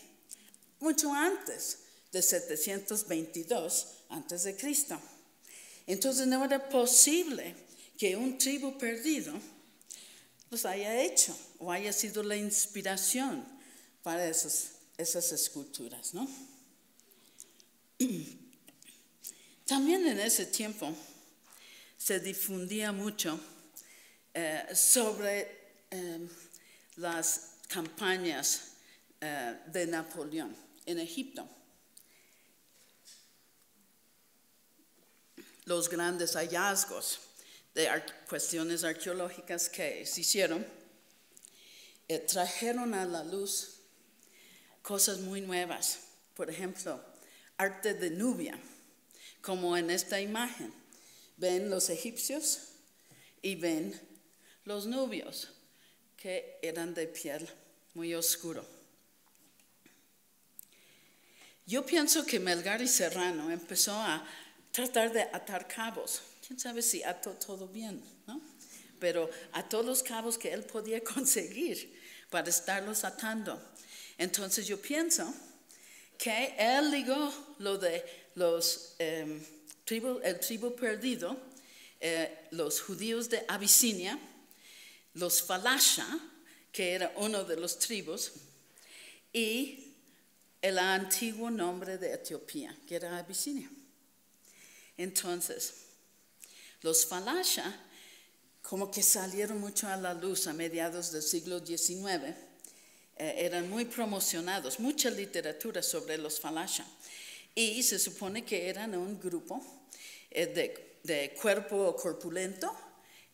H: mucho antes de 722 a.C. Entonces no era posible que un tribu perdido pues haya hecho o haya sido la inspiración para esas, esas esculturas, ¿no? También en ese tiempo se difundía mucho eh, sobre eh, las campañas eh, de Napoleón en Egipto. Los grandes hallazgos de cuestiones arqueológicas que se hicieron, eh, trajeron a la luz cosas muy nuevas. Por ejemplo, arte de Nubia, como en esta imagen. Ven los egipcios y ven los nubios, que eran de piel muy oscuro. Yo pienso que Melgar y Serrano empezó a tratar de atar cabos quién sabe si ató todo bien, ¿no? Pero ató los cabos que él podía conseguir para estarlos atando. Entonces yo pienso que él ligó lo de los em, el tribu perdido, eh, los judíos de Abisinia, los Falasha, que era uno de los tribus, y el antiguo nombre de Etiopía, que era Abisinia. Entonces, los falasha como que salieron mucho a la luz a mediados del siglo XIX. Eh, eran muy promocionados, mucha literatura sobre los falasha. Y se supone que eran un grupo eh, de, de cuerpo corpulento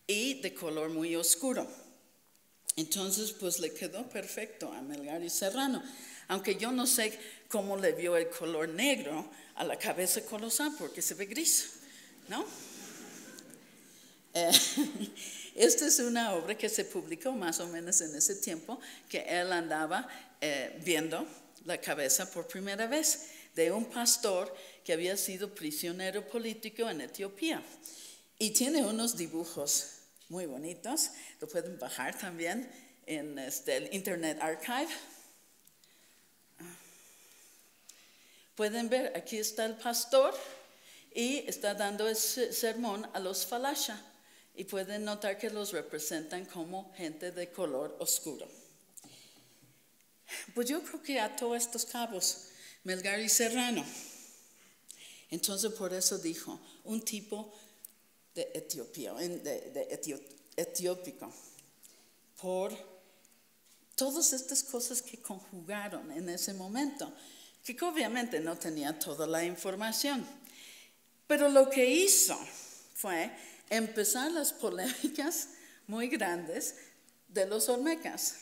H: y de color muy oscuro. Entonces, pues le quedó perfecto a Melgar y Serrano, aunque yo no sé cómo le vio el color negro a la cabeza colosal, porque se ve gris, ¿no? Eh, esta es una obra que se publicó más o menos en ese tiempo, que él andaba eh, viendo la cabeza por primera vez de un pastor que había sido prisionero político en Etiopía. Y tiene unos dibujos muy bonitos, lo pueden bajar también en este, el Internet Archive. Pueden ver, aquí está el pastor y está dando ese sermón a los falasha y pueden notar que los representan como gente de color oscuro. Pues yo creo que ató estos cabos Melgar y Serrano. Entonces por eso dijo, un tipo de Etiopía, de, etiópico, por todas estas cosas que conjugaron en ese momento, que obviamente no tenía toda la información. Pero lo que hizo fue empezar las polémicas muy grandes de los Olmecas,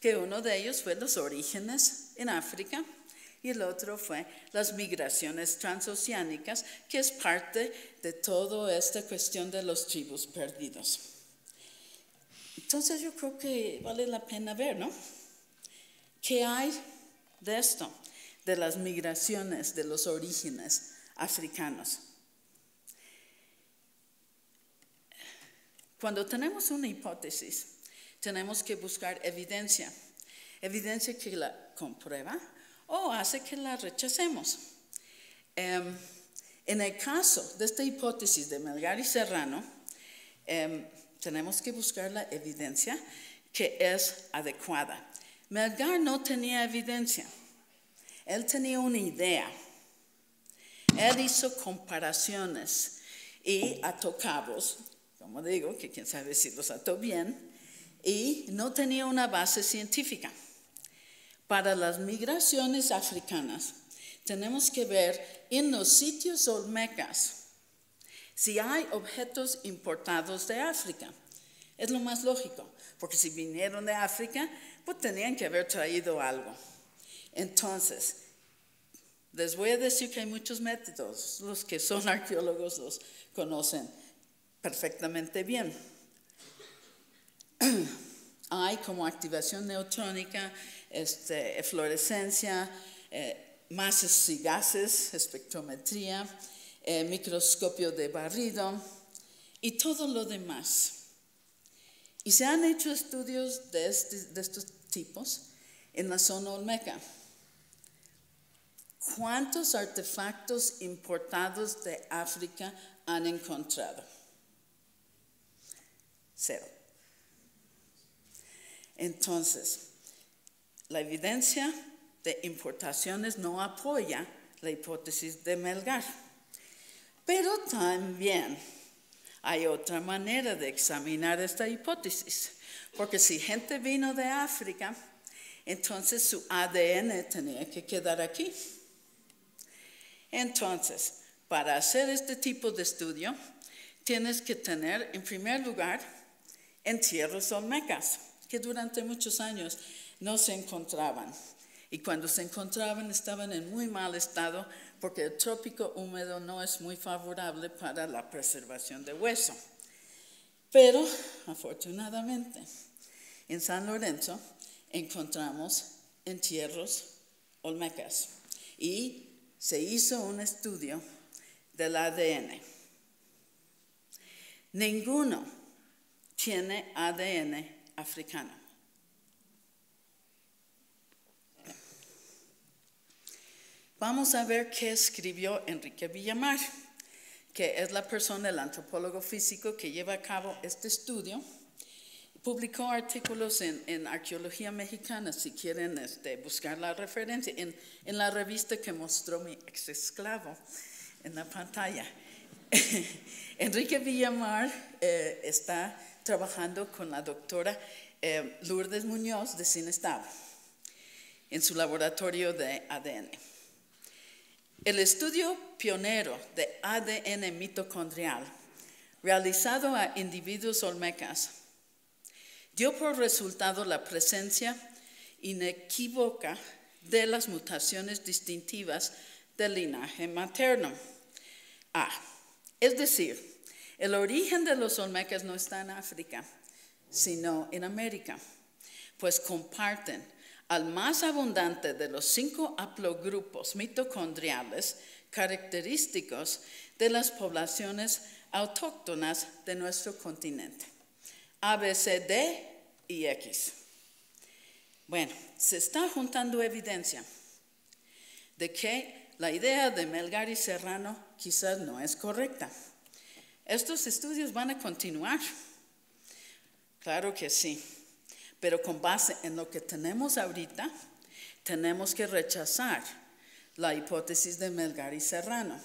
H: que uno de ellos fue los orígenes en África y el otro fue las migraciones transoceánicas, que es parte de toda esta cuestión de los tribus perdidos. Entonces yo creo que vale la pena ver, ¿no? ¿Qué hay de esto? De las migraciones, de los orígenes africanos. Cuando tenemos una hipótesis, tenemos que buscar evidencia, evidencia que la comprueba o hace que la rechacemos. Em, en el caso de esta hipótesis de Melgar y Serrano, em, tenemos que buscar la evidencia que es adecuada. Melgar no tenía evidencia, él tenía una idea. Él hizo comparaciones y ató cabos, como digo, que quién sabe si los ató bien, y no tenía una base científica. Para las migraciones africanas, tenemos que ver en los sitios olmecas si hay objetos importados de África. Es lo más lógico, porque si vinieron de África, pues tenían que haber traído algo. Entonces, les voy a decir que hay muchos métodos, los que son arqueólogos los conocen perfectamente bien. hay como activación neutrónica, este, fluorescencia, eh, masas y gases, espectrometría, eh, microscopio de barrido y todo lo demás. Y se han hecho estudios de, este, de estos tipos en la zona olmeca. ¿Cuántos artefactos importados de África han encontrado? Cero. Entonces, la evidencia de importaciones no apoya la hipótesis de Melgar. Pero también hay otra manera de examinar esta hipótesis, porque si gente vino de África, entonces su ADN tenía que quedar aquí. Entonces, para hacer este tipo de estudio, tienes que tener, en primer lugar, entierros olmecas, que durante muchos años no se encontraban. Y cuando se encontraban estaban en muy mal estado porque el trópico húmedo no es muy favorable para la preservación de hueso. Pero afortunadamente en San Lorenzo encontramos entierros olmecas y se hizo un estudio del ADN. Ninguno tiene ADN africano. Vamos a ver qué escribió Enrique Villamar, que es la persona, el antropólogo físico que lleva a cabo este estudio. Publicó artículos en, Arqueología Mexicana, si quieren este, buscar la referencia, en, la revista que mostró mi ex esclavo en la pantalla. Enrique Villamar eh, está trabajando con la doctora eh, Lourdes Muñoz de Cinestado en su laboratorio de ADN. El estudio pionero de ADN mitocondrial realizado a individuos olmecas dio por resultado la presencia inequívoca de las mutaciones distintivas del linaje materno. A. Es decir, el origen de los olmecas no está en África, sino en América, pues comparten al más abundante de los cinco haplogrupos mitocondriales característicos de las poblaciones autóctonas de nuestro continente, A, B, C, D y X. Bueno, se está juntando evidencia de que la idea de Melgar y Serrano quizás no es correcta. Estos estudios van a continuar. Claro que sí, pero con base en lo que tenemos ahorita, tenemos que rechazar la hipótesis de Melgar y Serrano.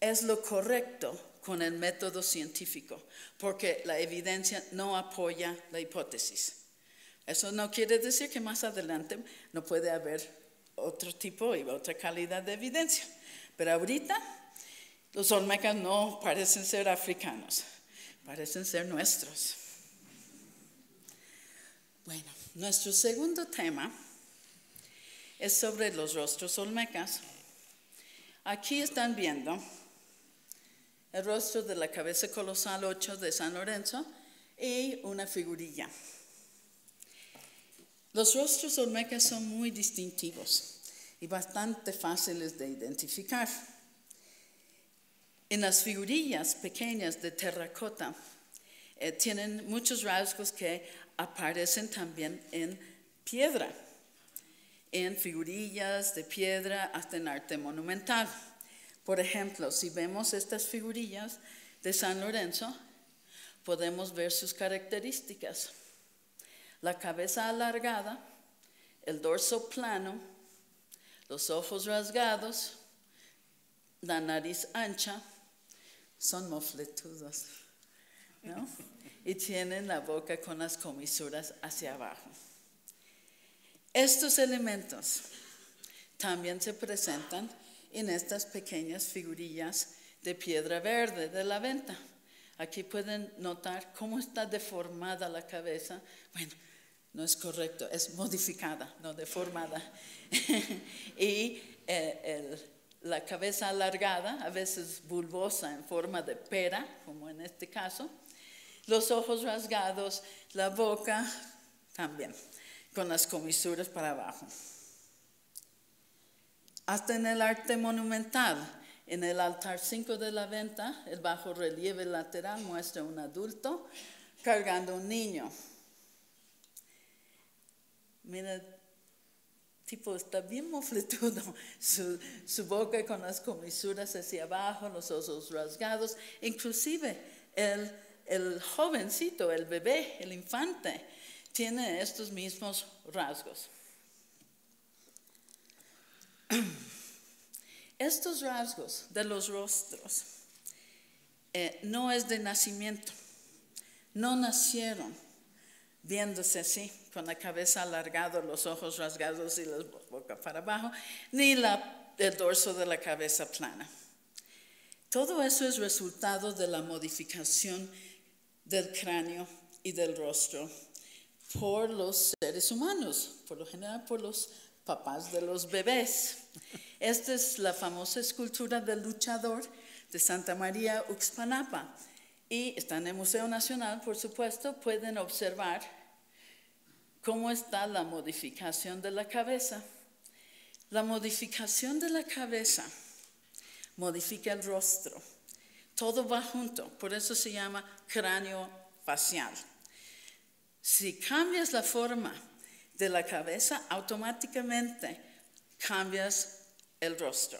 H: Es lo correcto con el método científico, porque la evidencia no apoya la hipótesis. Eso no quiere decir que más adelante no puede haber otro tipo y otra calidad de evidencia. Pero ahorita los olmecas no parecen ser africanos, parecen ser nuestros. Bueno, nuestro segundo tema es sobre los rostros olmecas. Aquí están viendo el rostro de la cabeza colosal 8 de San Lorenzo y una figurilla. Los rostros olmecas son muy distintivos y bastante fáciles de identificar. En las figurillas pequeñas de terracota eh, tienen muchos rasgos que aparecen también en piedra, en figurillas de piedra hasta en arte monumental. Por ejemplo, si vemos estas figurillas de San Lorenzo, podemos ver sus características la cabeza alargada, el dorso plano, los ojos rasgados, la nariz ancha, son mofletudos, ¿no? Y tienen la boca con las comisuras hacia abajo. Estos elementos también se presentan en estas pequeñas figurillas de piedra verde de la venta. Aquí pueden notar cómo está deformada la cabeza. Bueno, no es correcto, es modificada, no deformada. y eh, la cabeza alargada, a veces bulbosa en forma de pera, como en este caso, los ojos rasgados, la boca también, con las comisuras para abajo. Hasta en el arte monumental, en el altar 5 de la venta, el bajo relieve lateral muestra un adulto cargando un niño. Mira, tipo está bien mofletudo, su, su, boca con las comisuras hacia abajo, los ojos rasgados, inclusive el, el jovencito, el bebé, el infante, tiene estos mismos rasgos. Estos rasgos de los rostros eh, no es de nacimiento, no nacieron viéndose así, con la cabeza alargada, los ojos rasgados y la boca para abajo, ni la, el dorso de la cabeza plana. Todo eso es resultado de la modificación del cráneo y del rostro por los seres humanos, por lo general por los papás de los bebés. Esta es la famosa escultura del luchador de Santa María Uxpanapa. Y está en el Museo Nacional, por supuesto, pueden observar cómo está la modificación de la cabeza. La modificación de la cabeza modifica el rostro. Todo va junto, por eso se llama cráneo facial. Si cambias la forma de la cabeza, automáticamente cambias el rostro.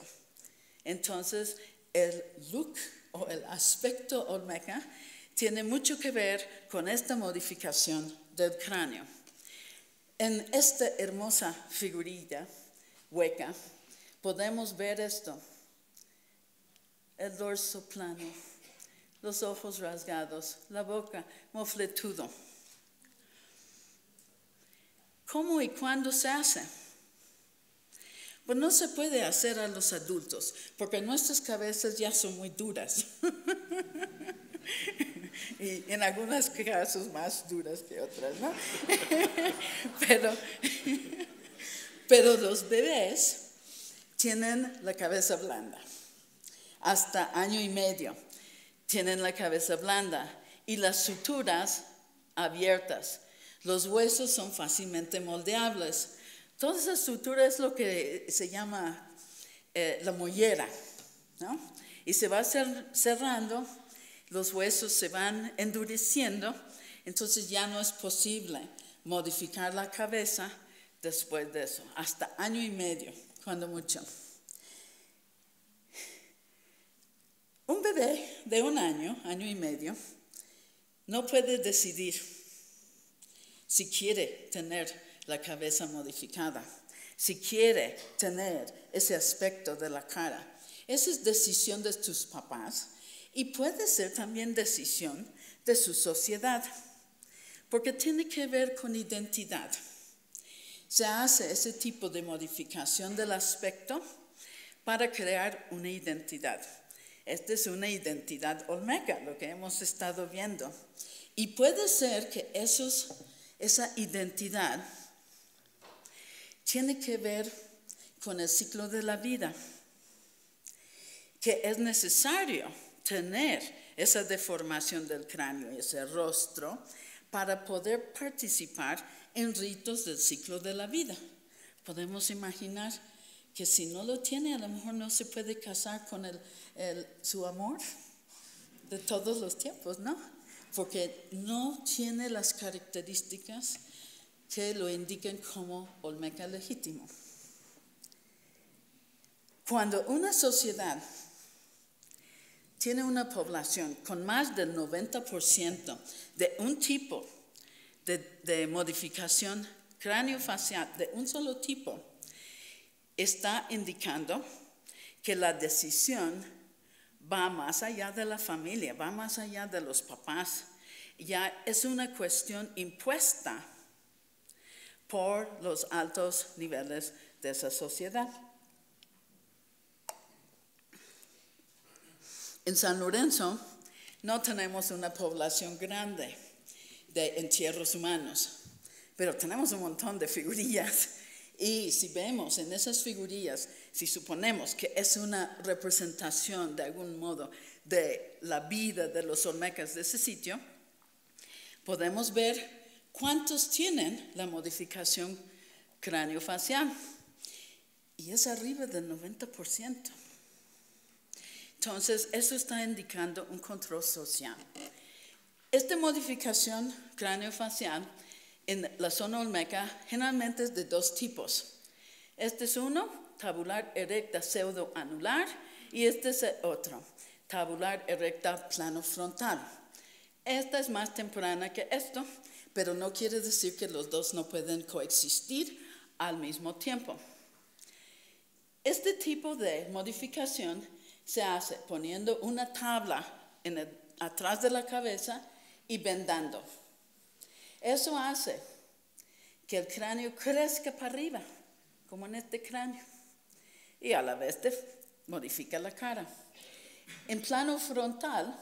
H: Entonces, el look o el aspecto olmeca tiene mucho que ver con esta modificación del cráneo. En esta hermosa figurilla hueca podemos ver esto. El dorso plano, los ojos rasgados, la boca mofletudo. ¿Cómo y cuándo se hace? Pues no se puede hacer a los adultos, porque nuestras cabezas ya son muy duras. y en algunos casos más duras que otras, ¿no? pero, pero los bebés tienen la cabeza blanda, hasta año y medio tienen la cabeza blanda y las suturas abiertas. Los huesos son fácilmente moldeables. Toda esa sutura es lo que se llama eh, la mollera, ¿no? Y se va cerrando, los huesos se van endureciendo, entonces ya no es posible modificar la cabeza después de eso, hasta año y medio, cuando mucho. Un bebé de un año, año y medio, no puede decidir si quiere tener la cabeza modificada, si quiere tener ese aspecto de la cara. Esa es decisión de tus papás y puede ser también decisión de su sociedad, porque tiene que ver con identidad. Se hace ese tipo de modificación del aspecto para crear una identidad. Esta es una identidad olmeca, lo que hemos estado viendo. Y puede ser que esa identidad tiene que ver con el ciclo de la vida, que es necesario tener esa deformación del cráneo y ese rostro para poder participar en ritos del ciclo de la vida. Podemos imaginar que si no lo tiene, a lo mejor no se puede casar con su amor de todos los tiempos, ¿no? Porque no tiene las características que lo indiquen como olmeca legítimo. Cuando una sociedad tiene una población con más del 90% de un tipo de, de modificación craniofacial de un solo tipo, está indicando que la decisión va más allá de la familia, va más allá de los papás. Ya es una cuestión impuesta por los altos niveles de esa sociedad. En San Lorenzo no tenemos una población grande de entierros humanos, pero tenemos un montón de figurillas y si vemos en esas figurillas, si suponemos que es una representación de algún modo de la vida de los olmecas de ese sitio, podemos ver cuántos tienen la modificación craneofacial. Y es arriba del 90%. Entonces, eso está indicando un control social. Esta modificación craneofacial en la zona olmeca generalmente es de dos tipos. Este es uno, tabular erecta pseudoanular, y este es otro, tabular erecta plano frontal. Esta es más temprana que esto, pero no quiere decir que los dos no pueden coexistir al mismo tiempo. Este tipo de modificación se hace poniendo una tabla atrás de la cabeza y vendando. Eso hace que el cráneo crezca para arriba, como en este cráneo, y a la vez te modifica la cara. En plano frontal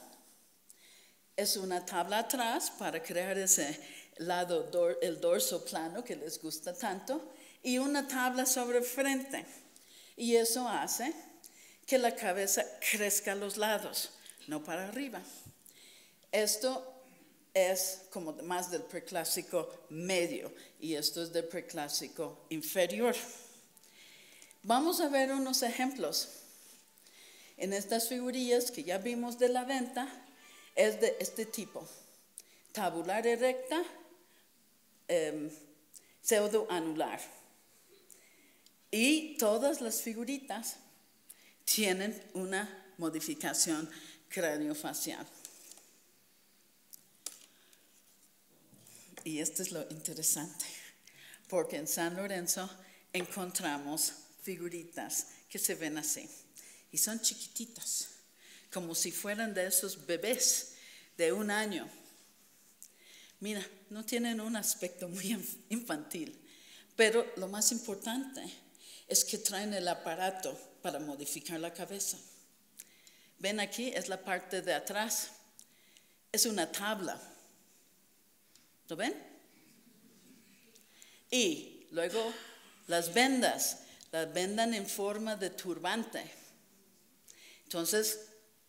H: es una tabla atrás para crear ese lado, el dorso plano que les gusta tanto, y una tabla sobre frente. Y eso hace que la cabeza crezca a los lados, no para arriba. Esto es como más del preclásico medio y esto es del preclásico inferior. Vamos a ver unos ejemplos. En estas figurillas que ya vimos de la venta, es de este tipo. Tabular erecta, eh, pseudoanular. Y todas las figuritas tienen una modificación craneofacial. Y esto es lo interesante, porque en San Lorenzo encontramos figuritas que se ven así y son chiquititas. como si fueran de esos bebés de un año. Mira, no tienen un aspecto muy infantil, pero lo más importante es que traen el aparato para modificar la cabeza. Ven aquí, es la parte de atrás. Es una tabla. ¿Lo ven? Y luego las vendas, las vendan en forma de turbante. Entonces,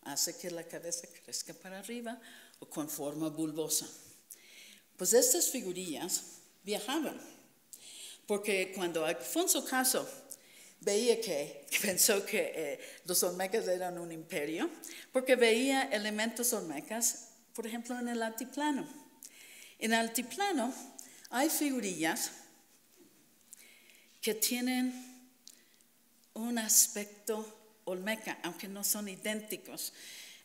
H: hace que la cabeza crezca para arriba o con forma bulbosa. Pues estas figurillas viajaban, porque cuando Alfonso Caso veía que, pensó que eh, los olmecas eran un imperio, porque veía elementos olmecas, por ejemplo, en el altiplano. En altiplano hay figurillas que tienen un aspecto olmeca, aunque no son idénticos,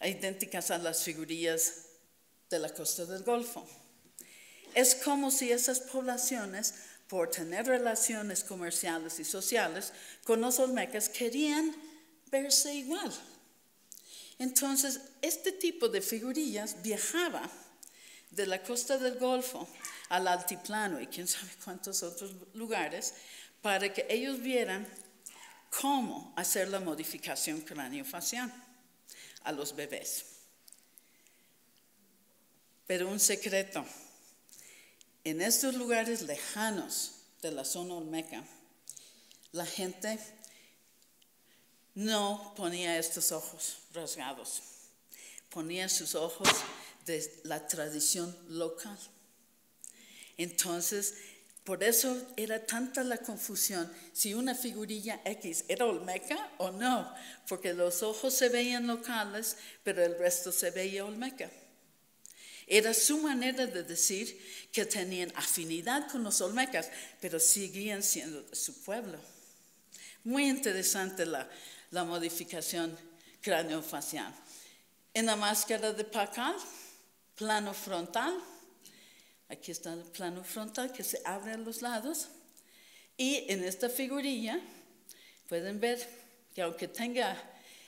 H: idénticas a las figurillas de la costa del Golfo. Es como si esas poblaciones, por tener relaciones comerciales y sociales con los olmecas, querían verse igual. Entonces, este tipo de figurillas viajaba de la costa del Golfo al altiplano y quién sabe cuántos otros lugares para que ellos vieran cómo hacer la modificación craneofacial a los bebés. Pero un secreto, en estos lugares lejanos de la zona olmeca, la gente no ponía estos ojos rasgados, ponía sus ojos de la tradición local. Entonces, por eso era tanta la confusión si una figurilla X era olmeca o no, porque los ojos se veían locales, pero el resto se veía olmeca. Era su manera de decir que tenían afinidad con los olmecas, pero seguían siendo de su pueblo. Muy interesante la, la modificación craneofacial. En la máscara de Pacal, plano frontal, aquí está el plano frontal que se abre a los lados, y en esta figurilla pueden ver que aunque tenga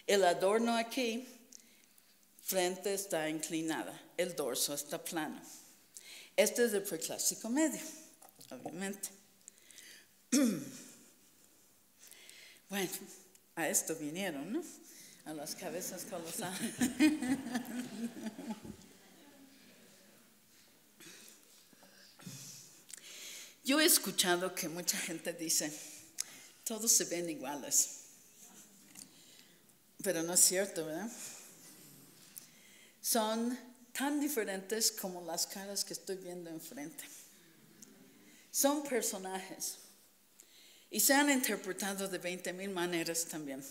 H: el adorno aquí, frente está inclinada, el dorso está plano. Este es el preclásico medio, obviamente. Bueno, a esto vinieron, ¿no? A las cabezas colosales. Yo he escuchado que mucha gente dice, todos se ven iguales. Pero no es cierto, ¿verdad? Son tan diferentes como las caras que estoy viendo enfrente. Son personajes y se han interpretado de 20 mil maneras también,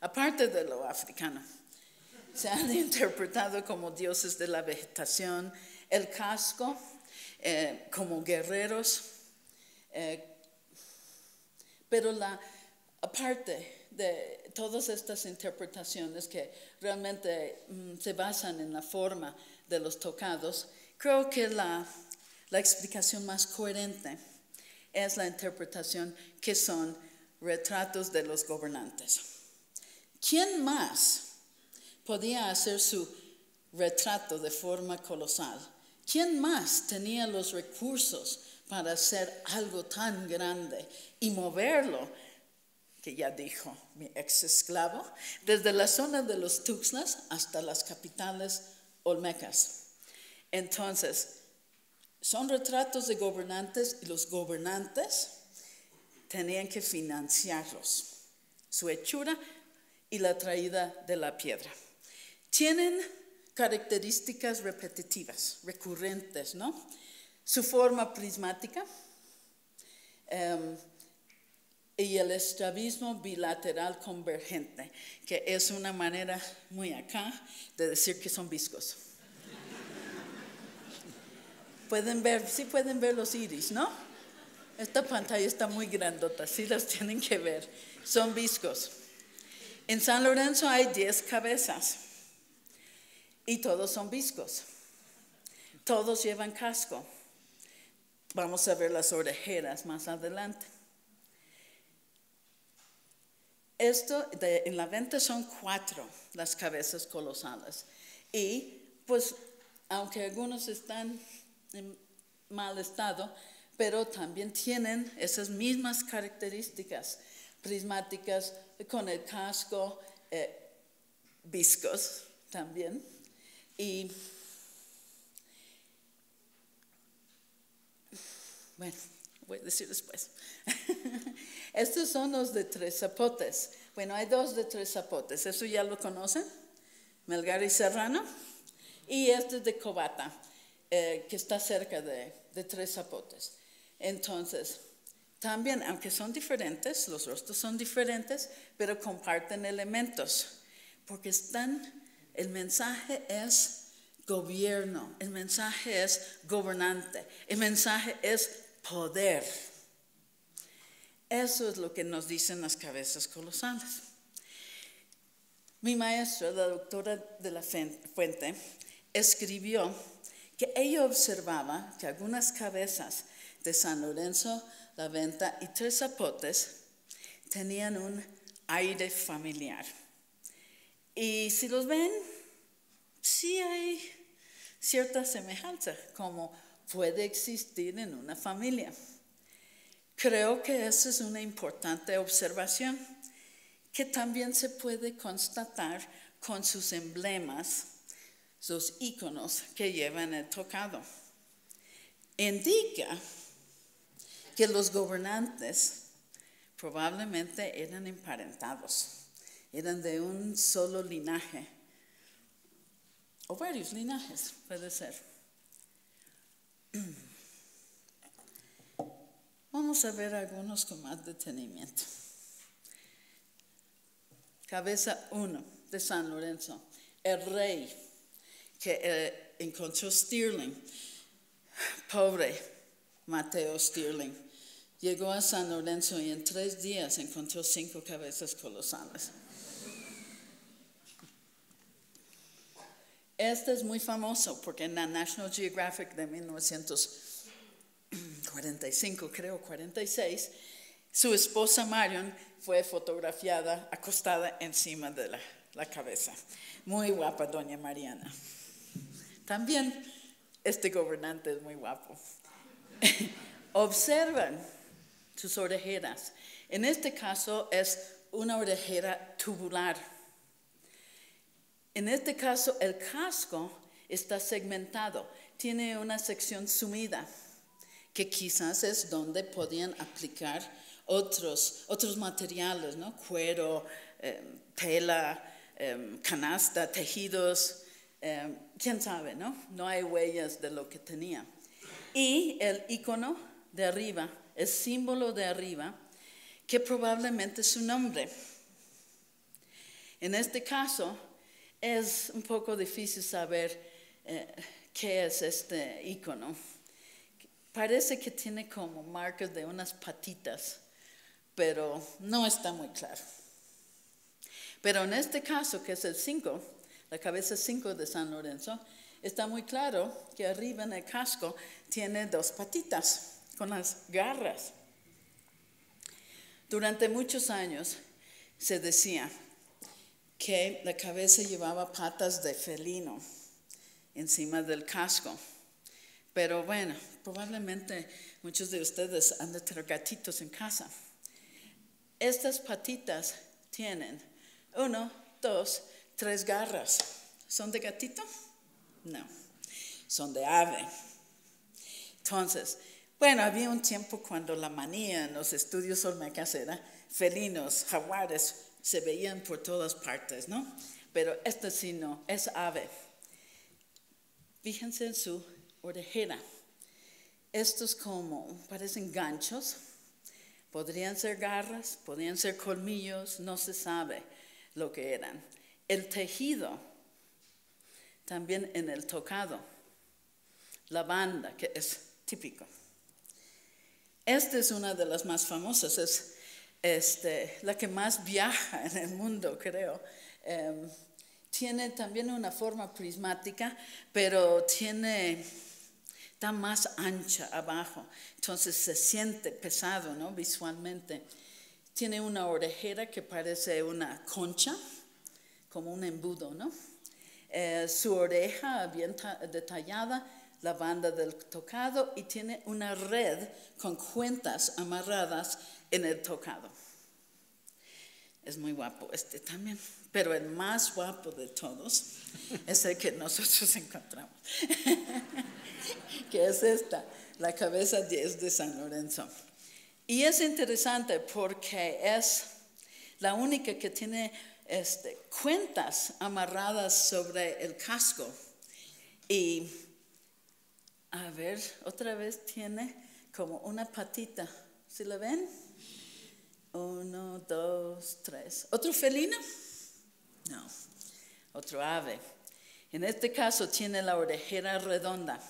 H: aparte de lo africano. Se han interpretado como dioses de la vegetación, el casco, eh, como guerreros, eh, pero la, aparte de todas estas interpretaciones que realmente mm, se basan en la forma de los tocados, creo que la, la explicación más coherente es la interpretación que son retratos de los gobernantes. ¿Quién más podía hacer su retrato de forma colosal? ¿Quién más tenía los recursos para hacer algo tan grande y moverlo que ya dijo mi ex esclavo, desde la zona de los Tuxtlas hasta las capitales olmecas. Entonces, son retratos de gobernantes y los gobernantes tenían que financiarlos, su hechura y la traída de la piedra. Tienen características repetitivas, recurrentes, ¿no? Su forma prismática, em, y el estrabismo bilateral convergente, que es una manera muy acá de decir que son viscos. pueden ver, sí pueden ver los iris, ¿no? Esta pantalla está muy grandota, sí las tienen que ver. Son viscos. En San Lorenzo hay 10 cabezas y todos son viscos. Todos llevan casco. Vamos a ver las orejeras más adelante. Esto en la venta son cuatro las cabezas colosales. Y pues, aunque algunos están en mal estado, pero también tienen esas mismas características prismáticas con el casco, eh, viscos también. Y bueno, voy a decir después. Estos son los de tres zapotes. Bueno, hay dos de tres zapotes. Eso ya lo conocen, Melgar y Serrano. Y este de Cobata, eh, que está cerca de, de tres zapotes. Entonces, también, aunque son diferentes, los rostros son diferentes, pero comparten elementos, porque están, el mensaje es gobierno, el mensaje es gobernante, el mensaje es poder. Eso es lo que nos dicen las cabezas colosales. Mi maestra, la doctora de la Fuente, escribió que ella observaba que algunas cabezas de San Lorenzo, la Venta y Tres Zapotes tenían un aire familiar. Y si los ven, sí hay cierta semejanza, como puede existir en una familia. Creo que esa es una importante observación que también se puede constatar con sus emblemas, sus iconos que llevan el tocado. Indica que los gobernantes probablemente eran emparentados, eran de un solo linaje, o varios linajes, puede ser. Vamos a ver algunos con más detenimiento. Cabeza 1 de San Lorenzo, el rey que eh, encontró Stirling, pobre Mateo Stirling, llegó a San Lorenzo y en tres días encontró cinco cabezas colosales. Este es muy famoso porque en la National Geographic de 1945, creo 46, su esposa Marion fue fotografiada acostada encima de la, cabeza. Muy guapa, doña Mariana. También este gobernante es muy guapo. Observan sus orejeras. En este caso es una orejera tubular. En este caso el casco está segmentado, tiene una sección sumida, que quizás es donde podían aplicar otros, otros materiales, ¿no? cuero, eh, tela, eh, canasta, tejidos, eh, quién sabe, ¿no? No hay huellas de lo que tenía. Y el icono de arriba, el símbolo de arriba, que probablemente es su nombre. En este caso, es un poco difícil saber eh, qué es este icono. Parece que tiene como marcas de unas patitas, pero no está muy claro. Pero en este caso, que es el 5, la cabeza 5 de San Lorenzo, está muy claro que arriba en el casco tiene dos patitas con las garras. Durante muchos años se decía que la cabeza llevaba patas de felino encima del casco. Pero bueno, probablemente muchos de ustedes han de tener gatitos en casa. Estas patitas tienen uno, dos, tres garras. ¿Son de gatito? No, son de ave. Entonces, bueno, había un tiempo cuando la manía en los estudios olmecas era felinos, jaguares, se veían por todas partes, ¿no? Pero esta sí no, es ave. Fíjense en su orejera. Estos como parecen ganchos, podrían ser garras, podrían ser colmillos, no se sabe lo que eran. El tejido, también en el tocado, la banda, que es típico. Esta es una de las más famosas, es este, la que más viaja en el mundo, creo. Em, tiene también una forma prismática, pero tiene, está más ancha abajo, entonces se siente pesado ¿no? visualmente. Tiene una orejera que parece una concha, como un embudo, ¿no? Eh, su oreja bien ta- detallada, la banda del tocado y tiene una red con cuentas amarradas en el tocado. Es muy guapo este también, pero el más guapo de todos es el que nosotros encontramos, que es esta, la cabeza 10 de San Lorenzo. Y es interesante porque es la única que tiene este, cuentas amarradas sobre el casco. Y, a ver, otra vez tiene como una patita. ¿Sí la ven? Uno, dos, tres. ¿Otro felino? No, otro ave. En este caso tiene la orejera redonda,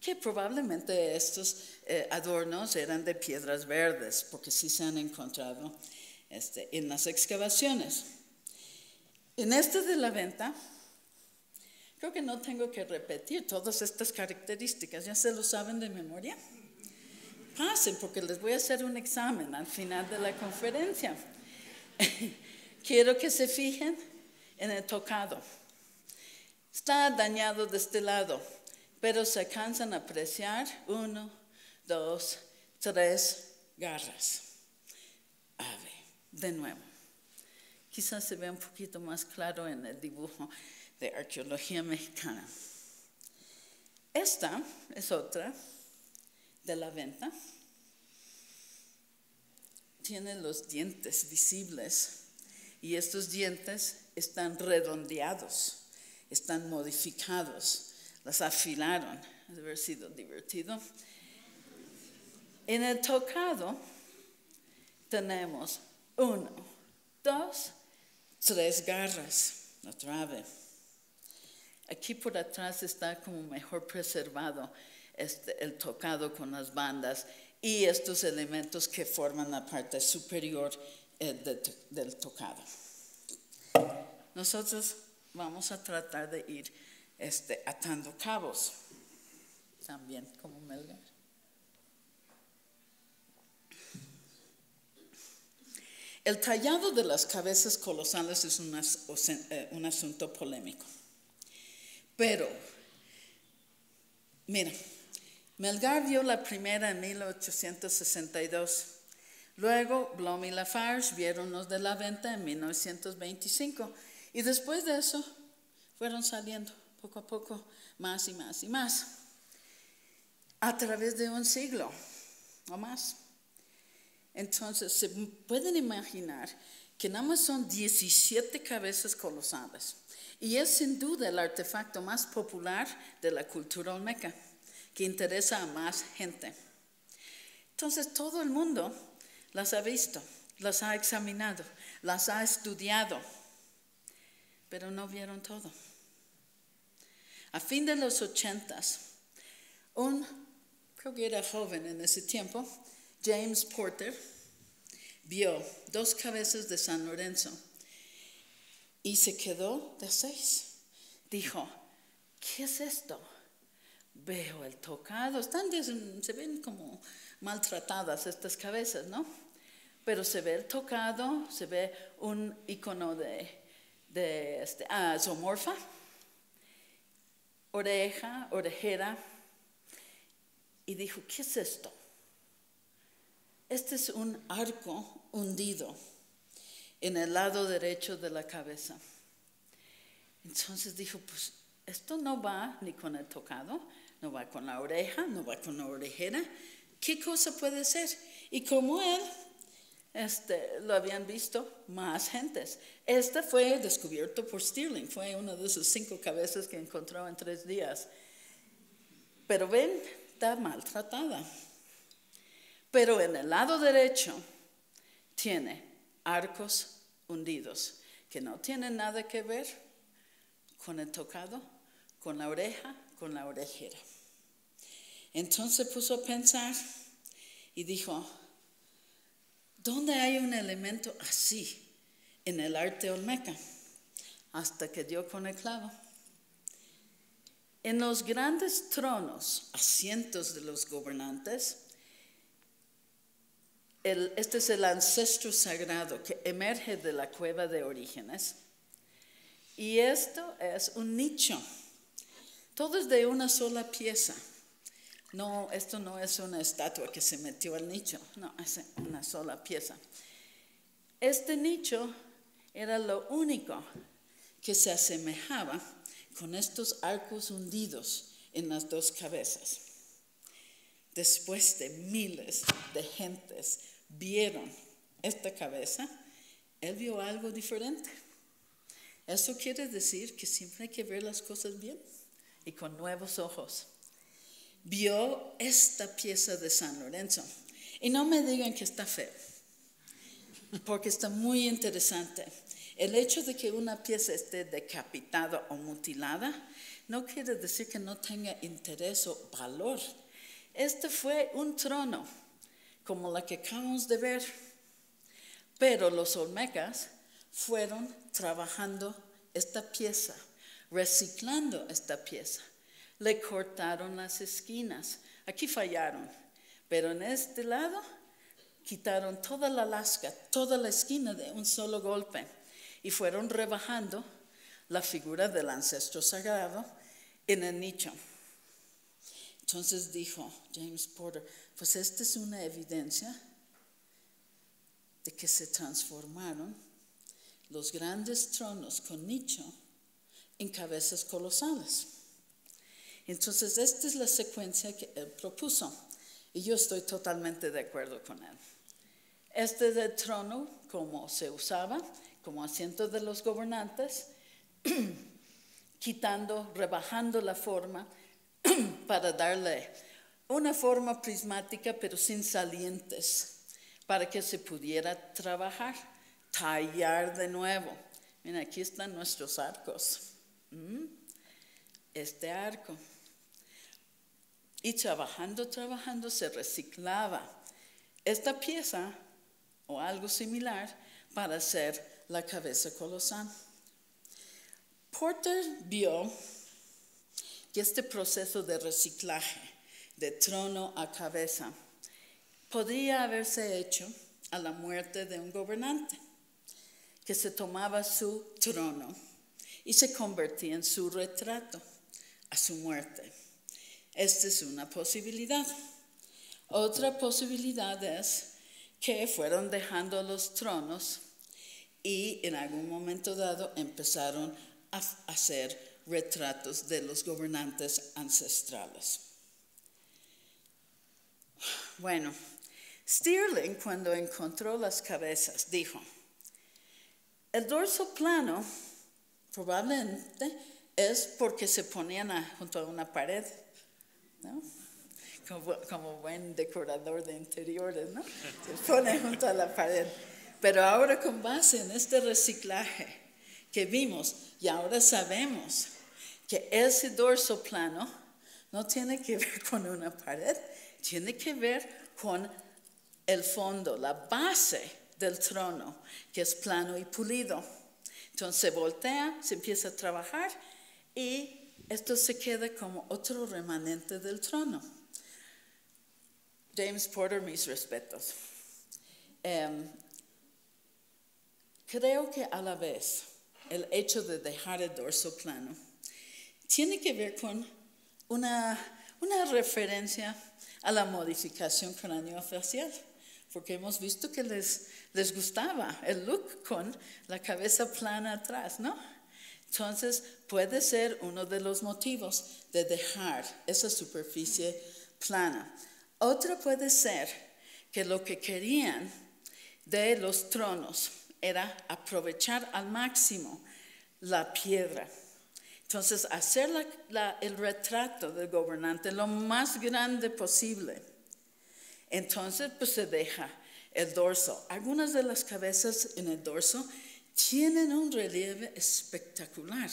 H: que probablemente estos eh, adornos eran de piedras verdes, porque sí se han encontrado este, en las excavaciones. En este de la venta, creo que no tengo que repetir todas estas características, ya se lo saben de memoria. Pasen, porque les voy a hacer un examen al final de la conferencia. Quiero que se fijen en el tocado. Está dañado de este lado, pero se alcanzan a apreciar uno, dos, tres garras. Ave, de nuevo. Quizás se vea un poquito más claro en el dibujo de arqueología mexicana. Esta es otra de la venta. Tiene los dientes visibles y estos dientes están redondeados, están modificados, las afilaron, ha de haber sido divertido. En el tocado tenemos uno, dos, tres garras, otra ave. Aquí por atrás está como mejor preservado este, el tocado con las bandas y estos elementos que forman la parte superior eh, del tocado. Nosotros vamos a tratar de ir este, atando cabos, también como Melgar. El tallado de las cabezas colosales es un, eh, un asunto polémico. Pero, mira, Melgar vio la primera en 1862. Luego, Blom y Lafarge vieron los de la venta en 1925. Y después de eso, fueron saliendo poco a poco más y más y más. A través de un siglo o más. Entonces, se pueden imaginar que nada más son 17 cabezas colosales. Y es sin duda el artefacto más popular de la cultura olmeca, que interesa a más gente. Entonces, todo el mundo las ha visto, las ha examinado, las ha estudiado, pero no vieron todo. A fin de los ochentas, un, creo que era joven en ese tiempo, James Porter, vio dos cabezas de San Lorenzo y se quedó de seis. Dijo, ¿qué es esto? Veo el tocado, están se ven como maltratadas estas cabezas, ¿no? Pero se ve el tocado, se ve un icono de, de este, ah, zoomorfa, oreja, orejera, y dijo, ¿qué es esto? Este es un arco hundido en el lado derecho de la cabeza. Entonces dijo, pues esto no va ni con el tocado, no va con la oreja, no va con la orejera. ¿Qué cosa puede ser? Y como él, este, lo habían visto más gentes. Este fue descubierto por Stirling, fue una de sus cinco cabezas que encontró en tres días. Pero ven, está maltratada. Pero en el lado derecho tiene arcos hundidos que no tienen nada que ver con el tocado, con la oreja, con la orejera. Entonces puso a pensar y dijo, ¿dónde hay un elemento así en el arte olmeca? Hasta que dio con el clavo. En los grandes tronos, asientos de los gobernantes, este es el ancestro sagrado que emerge de la cueva de orígenes. Y esto es un nicho. Todo es de una sola pieza. No, esto no es una estatua que se metió al nicho, no, es una sola pieza. Este nicho era lo único que se asemejaba con estos arcos hundidos en las dos cabezas. Después de miles de gentes vieron esta cabeza, él vio algo diferente. Eso quiere decir que siempre hay que ver las cosas bien y con nuevos ojos. Vio esta pieza de San Lorenzo. Y no me digan que está feo, porque está muy interesante. El hecho de que una pieza esté decapitada o mutilada no quiere decir que no tenga interés o valor. Este fue un trono, como la que acabamos de ver, pero los olmecas fueron trabajando esta pieza, reciclando esta pieza. Le cortaron las esquinas. Aquí fallaron, pero en este lado quitaron toda la lasca, toda la esquina de un solo golpe y fueron rebajando la figura del ancestro sagrado en el nicho. Entonces dijo James Porter, pues esta es una evidencia de que se transformaron los grandes tronos con nicho en cabezas colosales. Entonces, esta es la secuencia que él propuso y yo estoy totalmente de acuerdo con él. Este es trono como se usaba, como asiento de los gobernantes, quitando, rebajando la forma para darle una forma prismática pero sin salientes, para que se pudiera trabajar, tallar de nuevo. Mira, aquí están nuestros arcos. ¿Mm? Este arco. Y trabajando, trabajando, se reciclaba esta pieza o algo similar para hacer la cabeza colosal. Porter vio que este proceso de reciclaje de trono a cabeza podría haberse hecho a la muerte de un gobernante que se tomaba su trono y se convertía en su retrato a su muerte. Esta es una posibilidad. Otra posibilidad es que fueron dejando los tronos y en algún momento dado empezaron a hacer retratos de los gobernantes ancestrales. Bueno, Stirling cuando encontró las cabezas dijo, el dorso plano probablemente es porque se ponían junto a una pared, ¿no? Como, como buen decorador de interiores, ¿no? Se pone junto a la pared. Pero ahora con base en este reciclaje que vimos y ahora sabemos que ese dorso plano no tiene que ver con una pared, tiene que ver con el fondo, la base del trono, que es plano y pulido. Entonces se voltea, se empieza a trabajar y esto se queda como otro remanente del trono. James Porter, mis respetos. Em, creo que a la vez el hecho de dejar el dorso plano tiene que ver con una, una referencia a la modificación craneofacial, porque hemos visto que les, les gustaba el look con la cabeza plana atrás, ¿no? Entonces puede ser uno de los motivos de dejar esa superficie plana. Otra puede ser que lo que querían de los tronos era aprovechar al máximo la piedra. Entonces, hacer el retrato del gobernante lo más grande posible. Entonces, pues se deja el dorso. Algunas de las cabezas en el dorso tienen un relieve espectacular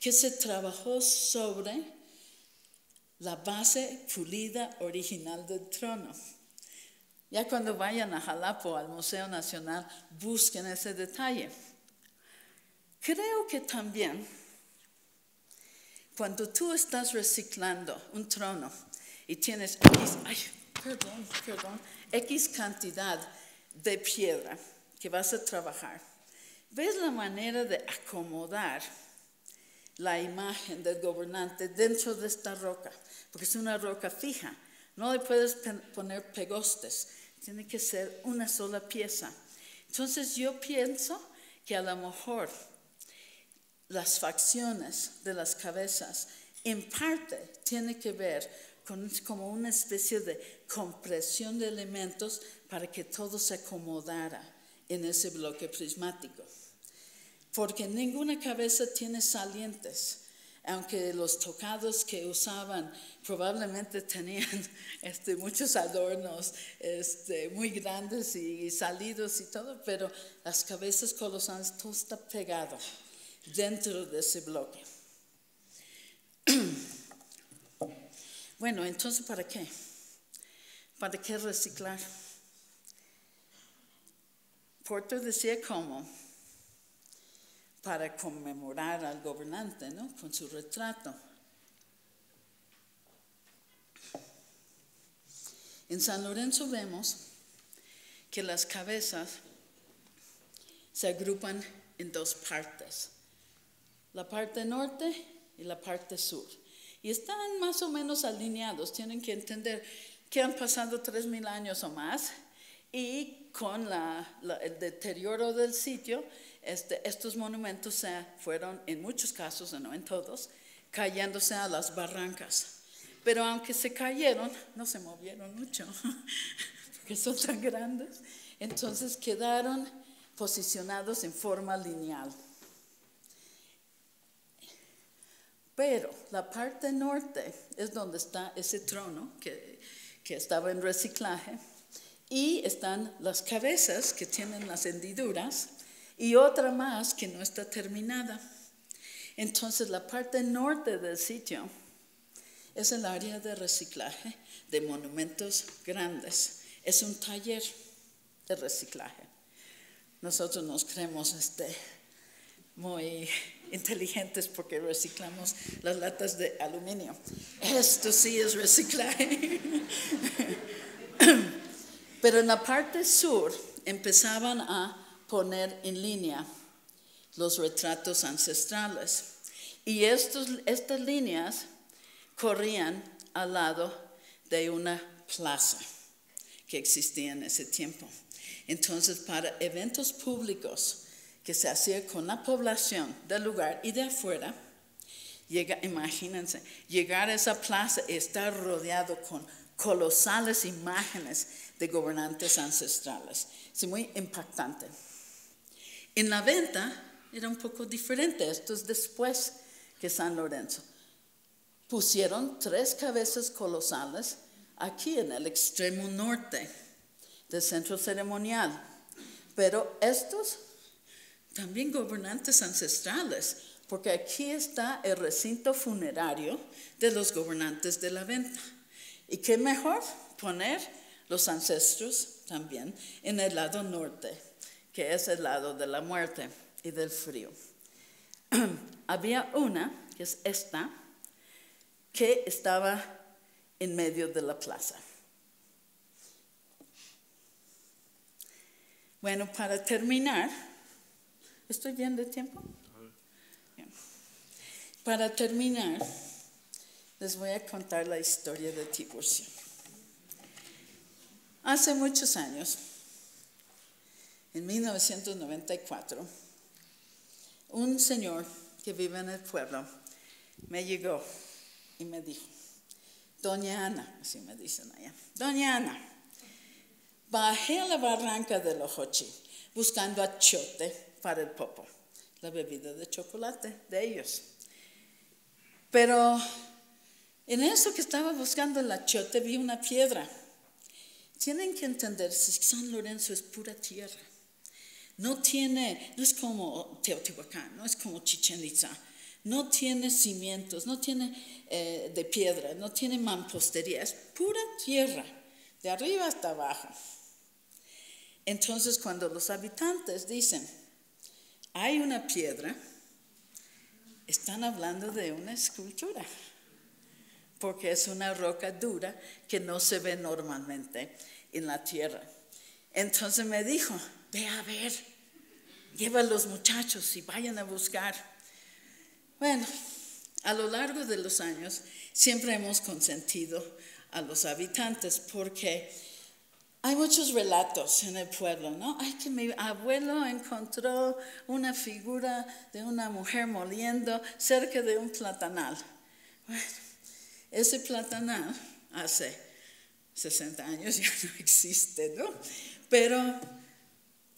H: que se trabajó sobre la base pulida original del trono. Ya cuando vayan a Jalapo, al Museo Nacional, busquen ese detalle. Creo que también cuando tú estás reciclando un trono y tienes X, ay, X cantidad de piedra que vas a trabajar, ves la manera de acomodar la imagen del gobernante dentro de esta roca, porque es una roca fija. No le puedes poner pegostes, tiene que ser una sola pieza. Entonces yo pienso que a lo mejor las facciones de las cabezas en parte tiene que ver con como una especie de compresión de elementos para que todo se acomodara en ese bloque prismático. Porque ninguna cabeza tiene salientes, aunque los tocados que usaban probablemente tenían este, muchos adornos este, muy grandes y salidos y todo, pero las cabezas colosales todo está pegado dentro de ese bloque. Bueno, entonces, ¿para qué? ¿Para qué reciclar? Porter decía cómo, para conmemorar al gobernante, ¿no? Con su retrato. En San Lorenzo vemos que las cabezas se agrupan en dos partes, la parte norte y la parte sur. Y están más o menos alineados, tienen que entender que han pasado tres mil años o más y con el deterioro del sitio, este, estos monumentos se fueron, en muchos casos, no en todos, cayéndose a las barrancas. Pero aunque se cayeron, no se movieron mucho, porque son tan grandes. Entonces quedaron posicionados en forma lineal. Pero la parte norte es donde está ese trono que, que estaba en reciclaje y están las cabezas que tienen las hendiduras y otra más que no está terminada. Entonces la parte norte del sitio es el área de reciclaje de monumentos grandes. Es un taller de reciclaje. Nosotros nos creemos este, muy inteligentes porque reciclamos las latas de aluminio. Esto sí es reciclaje. Pero en la parte sur empezaban a poner en línea los retratos ancestrales. Y estos, estas líneas corrían al lado de una plaza que existía en ese tiempo. Entonces, para eventos públicos, que se hacía con la población del lugar y de afuera, llega, imagínense, llegar a esa plaza y estar rodeado con colosales imágenes de gobernantes ancestrales. Es muy impactante. En la venta era un poco diferente, esto es después que San Lorenzo. Pusieron tres cabezas colosales aquí en el extremo norte del centro ceremonial, pero estos también gobernantes ancestrales, porque aquí está el recinto funerario de los gobernantes de la venta. ¿Y qué mejor? Poner los ancestros también en el lado norte, que es el lado de la muerte y del frío. Había una, que es esta, que estaba en medio de la plaza. Bueno, para terminar, ¿Estoy bien de tiempo? Para terminar, les voy a contar la historia de Tiburcio. Hace muchos años, en 1994, un señor que vive en el pueblo me llegó y me dijo, Doña Ana, así me dicen allá, Doña Ana, bajé a la barranca del Ojochi buscando achote para el popo, la bebida de chocolate de ellos. Pero en eso que estaba buscando el achote vi una piedra. Tienen que entender, San Lorenzo es pura tierra. No tiene, no es como Teotihuacán, no es como Chichen Itza. No tiene cimientos, no tiene eh, de piedra, no tiene mampostería, es pura tierra, de arriba hasta abajo. Entonces cuando los habitantes dicen, hay una piedra, están hablando de una escultura, porque es una roca dura que no se ve normalmente en la tierra. Entonces me dijo, ve a ver, lleva a los muchachos y vayan a buscar. Bueno, a lo largo de los años siempre hemos consentido a los habitantes porque hay muchos relatos en el pueblo, ¿no? Ay, que mi abuelo encontró una figura de una mujer moliendo cerca de un platanal. Bueno, ese platanal hace 60 años ya no existe, ¿no? Pero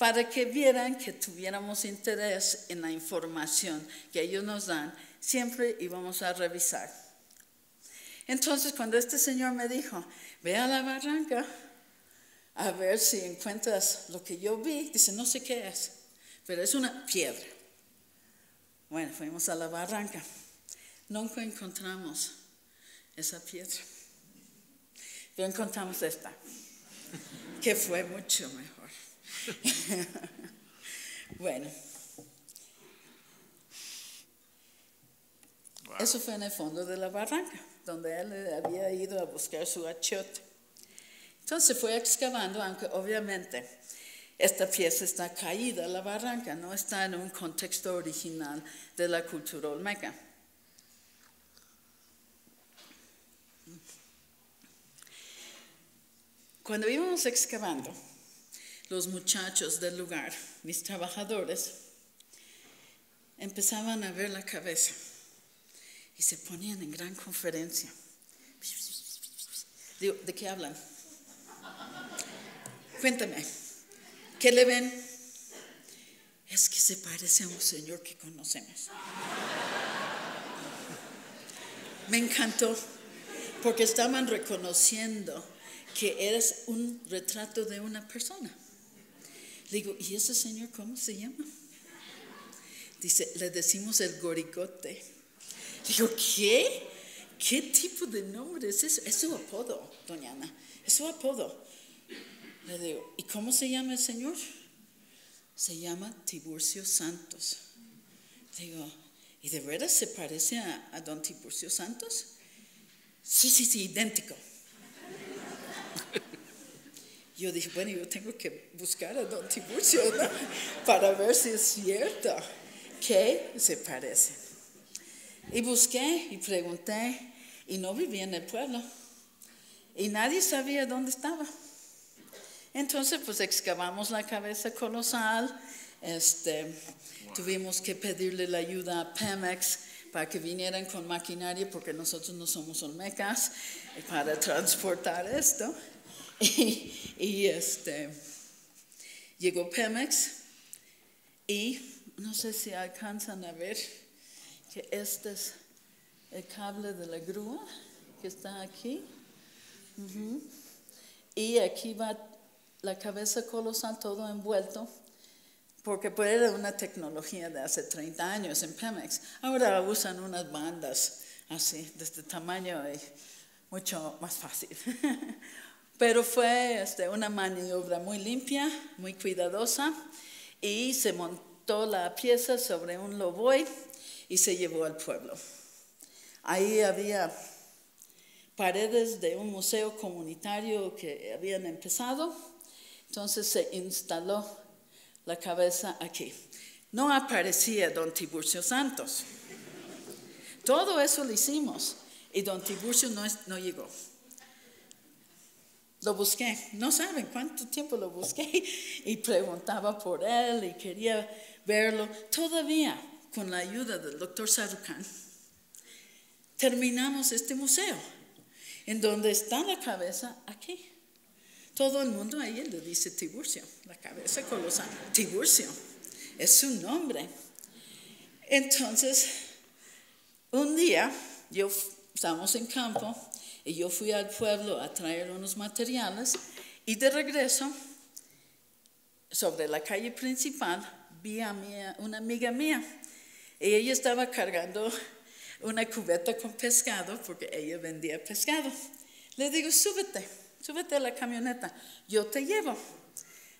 H: para que vieran que tuviéramos interés en la información que ellos nos dan, siempre íbamos a revisar. Entonces, cuando este señor me dijo, ve a la barranca a ver si encuentras lo que yo vi, dice, no sé qué es, pero es una piedra. Bueno, fuimos a la barranca. Nunca encontramos esa piedra, pero encontramos esta, que fue mucho mejor. bueno. Eso fue en el fondo de la barranca, donde él había ido a buscar su achiote. Entonces fue excavando, aunque obviamente esta pieza está caída, la barranca no está en un contexto original de la cultura olmeca. Cuando íbamos excavando, los muchachos del lugar, mis trabajadores, empezaban a ver la cabeza y se ponían en gran conferencia. Digo, ¿de qué hablan? Cuéntame, ¿qué le ven? Es que se parece a un señor que conocemos. Me encantó porque estaban reconociendo que eres un retrato de una persona. Digo, ¿y ese señor cómo se llama? Dice, le decimos el gorigote. Digo, ¿qué? ¿Qué tipo de nombre es eso? Es su apodo, doña Ana. Es su apodo. Le digo, ¿y cómo se llama el señor? Se llama Tiburcio Santos. Digo, ¿y de verdad se parece a, a don Tiburcio Santos? Sí, sí, sí, idéntico. Yo dije, bueno, yo tengo que buscar a don Tiburcio ¿no? para ver si es cierto que se parece. Y busqué y pregunté y no vivía en el pueblo. Y nadie sabía dónde estaba. Entonces, pues excavamos la cabeza colosal. Este, Tuvimos que pedirle la ayuda a Pemex para que vinieran con maquinaria, porque nosotros no somos olmecas, para transportar esto. Y, y este, llegó Pemex y no sé si alcanzan a ver que este es el cable de la grúa que está aquí. Ujú. Y aquí va la cabeza colosal todo envuelto, porque pues era una tecnología de hace 30 años en Pemex. Ahora usan unas bandas así, de este tamaño y mucho más fácil. Pero fue este, una maniobra muy limpia, muy cuidadosa, y se montó la pieza sobre un loboy y se llevó al pueblo. Ahí había paredes de un museo comunitario que habían empezado, entonces se instaló la cabeza aquí. No aparecía don Tiburcio Santos. Todo eso lo hicimos y don Tiburcio no, no llegó. Lo busqué, no saben cuánto tiempo lo busqué y preguntaba por él y quería verlo. Todavía, con la ayuda del doctor Sarukan, terminamos este museo, en donde está la cabeza aquí. Todo el mundo a ella le dice Tiburcio, la cabeza colosal. Tiburcio, es su nombre. Entonces, un día, yo estábamos en campo y yo fui al pueblo a traer unos materiales y de regreso, sobre la calle principal, vi a mi- una amiga mía y ella estaba cargando una cubeta con pescado porque ella vendía pescado. Le digo, súbete, súbete a la camioneta, yo te llevo.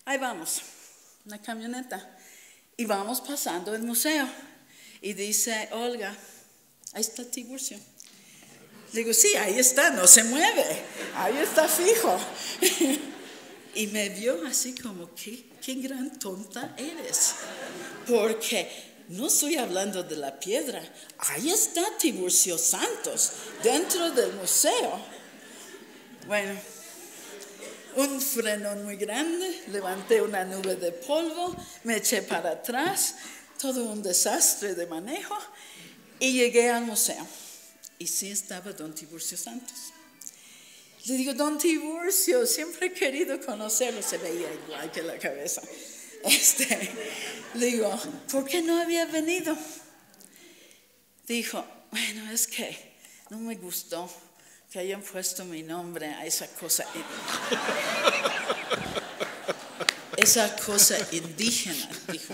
H: Ahí vamos, una camioneta. Y vamos pasando el museo. Y dice, Olga, ahí está Tiburcio. Le digo, sí, ahí está, no se mueve, ahí está fijo. y me vio así como, qué, qué gran tonta eres. Porque no estoy hablando de la piedra. Ahí está Tiburcio Santos, dentro del museo. Bueno, un frenón muy grande, levanté una nube de polvo, me eché para atrás, todo un desastre de manejo y llegué al museo. Y sí estaba don Tiburcio Santos. Le digo, don Tiburcio, siempre he querido conocerlo, se veía igual que la cabeza. Este, le digo, ¿por qué no había venido? Dijo, bueno, es que no me gustó que hayan puesto mi nombre a esa cosa. Esa cosa indígena, dijo.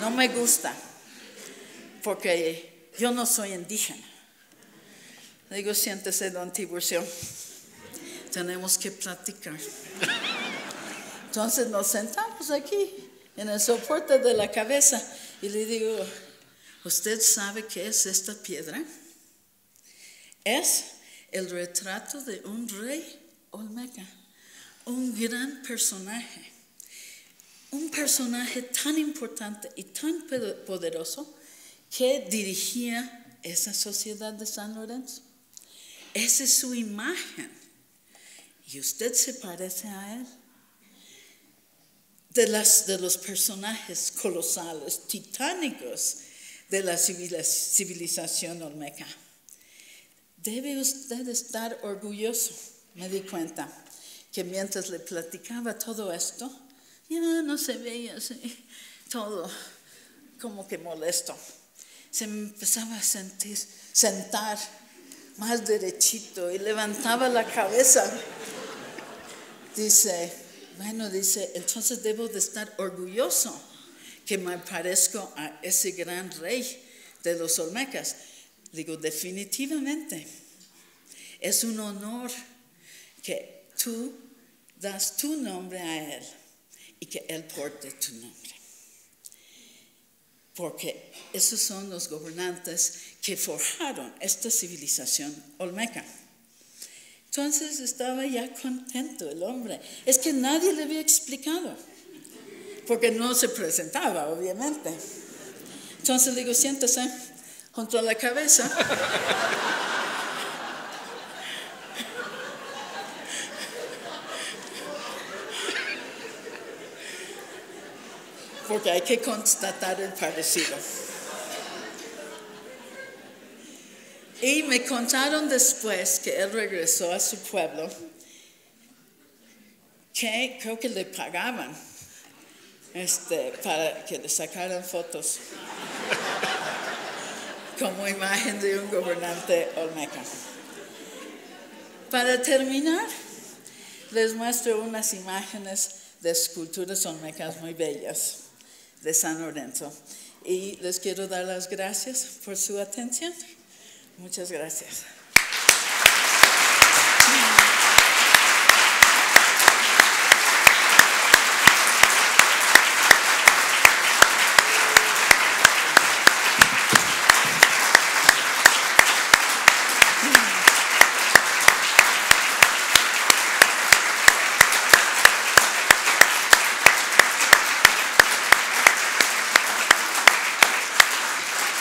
H: No me gusta, porque yo no soy indígena. Le digo, siéntese, don Tiburcio. Tenemos que platicar. Entonces nos sentamos aquí, en el soporte de la cabeza, y le digo, ¿usted sabe qué es esta piedra? Es el retrato de un rey olmeca, un gran personaje, un personaje tan importante y tan poderoso que dirigía esa sociedad de San Lorenzo. Esa es su imagen. Y usted se parece a él. De, los personajes colosales, titánicos de la civilización olmeca. Debe usted estar orgulloso, me di cuenta, que mientras le platicaba todo esto, ya no se veía así, todo como que molesto. Se empezaba a sentir, sentar más derechito y levantaba la cabeza. Dice, bueno, dice, entonces debo de estar orgulloso que me parezco a ese gran rey de los Olmecas. Digo, definitivamente, es un honor que tú das tu nombre a Él y que Él porte tu nombre. Porque esos son los gobernantes que forjaron esta civilización olmeca. Entonces estaba ya contento el hombre. Es que nadie le había explicado, porque no se presentaba, obviamente. Entonces le digo, siéntese junto a la cabeza. Porque hay que constatar el parecido. Y me contaron después que él regresó a su pueblo, que creo que le pagaban este, para que le sacaran fotos como imagen de un gobernante olmeca. Para terminar, les muestro unas imágenes de esculturas olmecas muy bellas de San Lorenzo. Y les quiero dar las gracias por su atención. Muchas gracias.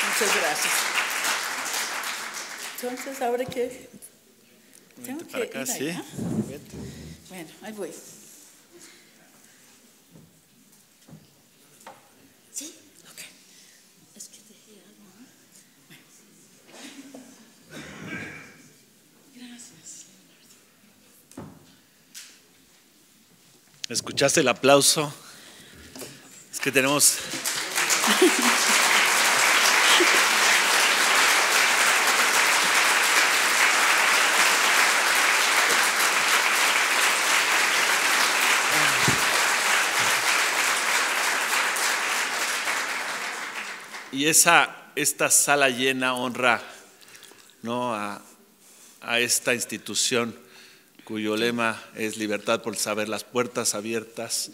H: Muchas gracias. Entonces, ¿ahora qué? Tengo
C: Vente para
H: que
C: acá,
H: ir
C: sí.
H: allá.
C: Vente.
H: Bueno, ahí voy. ¿Sí? Ok. Es que dejé algo, ¿no? Bueno. Gracias.
C: ¿Escuchaste el aplauso? Es que tenemos... Y esa, esta sala llena honra ¿no? a, esta institución cuyo lema es libertad por saber, las puertas abiertas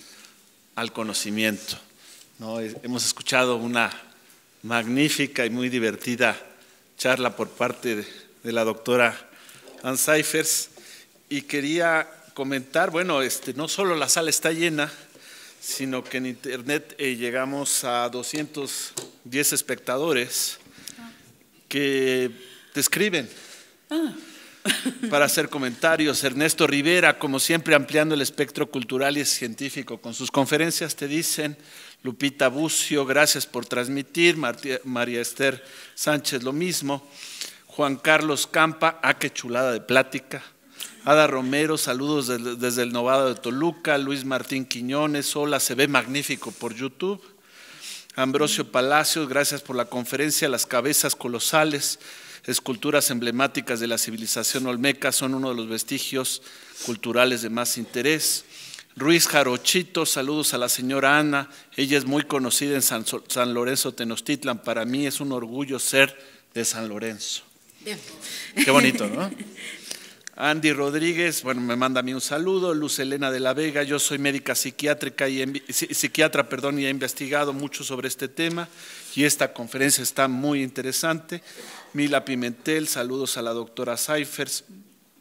C: al conocimiento. ¿no? Hemos escuchado una magnífica y muy divertida charla por parte de, de la doctora Ann Seifers y quería comentar, bueno, este, no solo la sala está llena, sino que en internet eh, llegamos a 210 espectadores que te escriben para hacer comentarios. Ernesto Rivera, como siempre, ampliando el espectro cultural y científico con sus conferencias, te dicen. Lupita Bucio, gracias por transmitir. Martí- María Esther Sánchez, lo mismo. Juan Carlos Campa, ah, qué chulada de plática. Ada Romero, saludos desde, desde el Novado de Toluca. Luis Martín Quiñones, hola, se ve magnífico por YouTube. Ambrosio Palacios, gracias por la conferencia. Las cabezas colosales, esculturas emblemáticas de la civilización olmeca, son uno de los vestigios culturales de más interés. Ruiz Jarochito, saludos a la señora Ana. Ella es muy conocida en San Lorenzo Tenochtitlan. Para mí es un orgullo ser de San Lorenzo.
H: Bien.
C: Qué bonito, ¿no? Andy Rodríguez, bueno, me manda a mí un saludo. Luz Elena de la Vega, yo soy médica psiquiátrica y psiquiatra, perdón, y he investigado mucho sobre este tema y esta conferencia está muy interesante. Mila Pimentel, saludos a la doctora Seifers.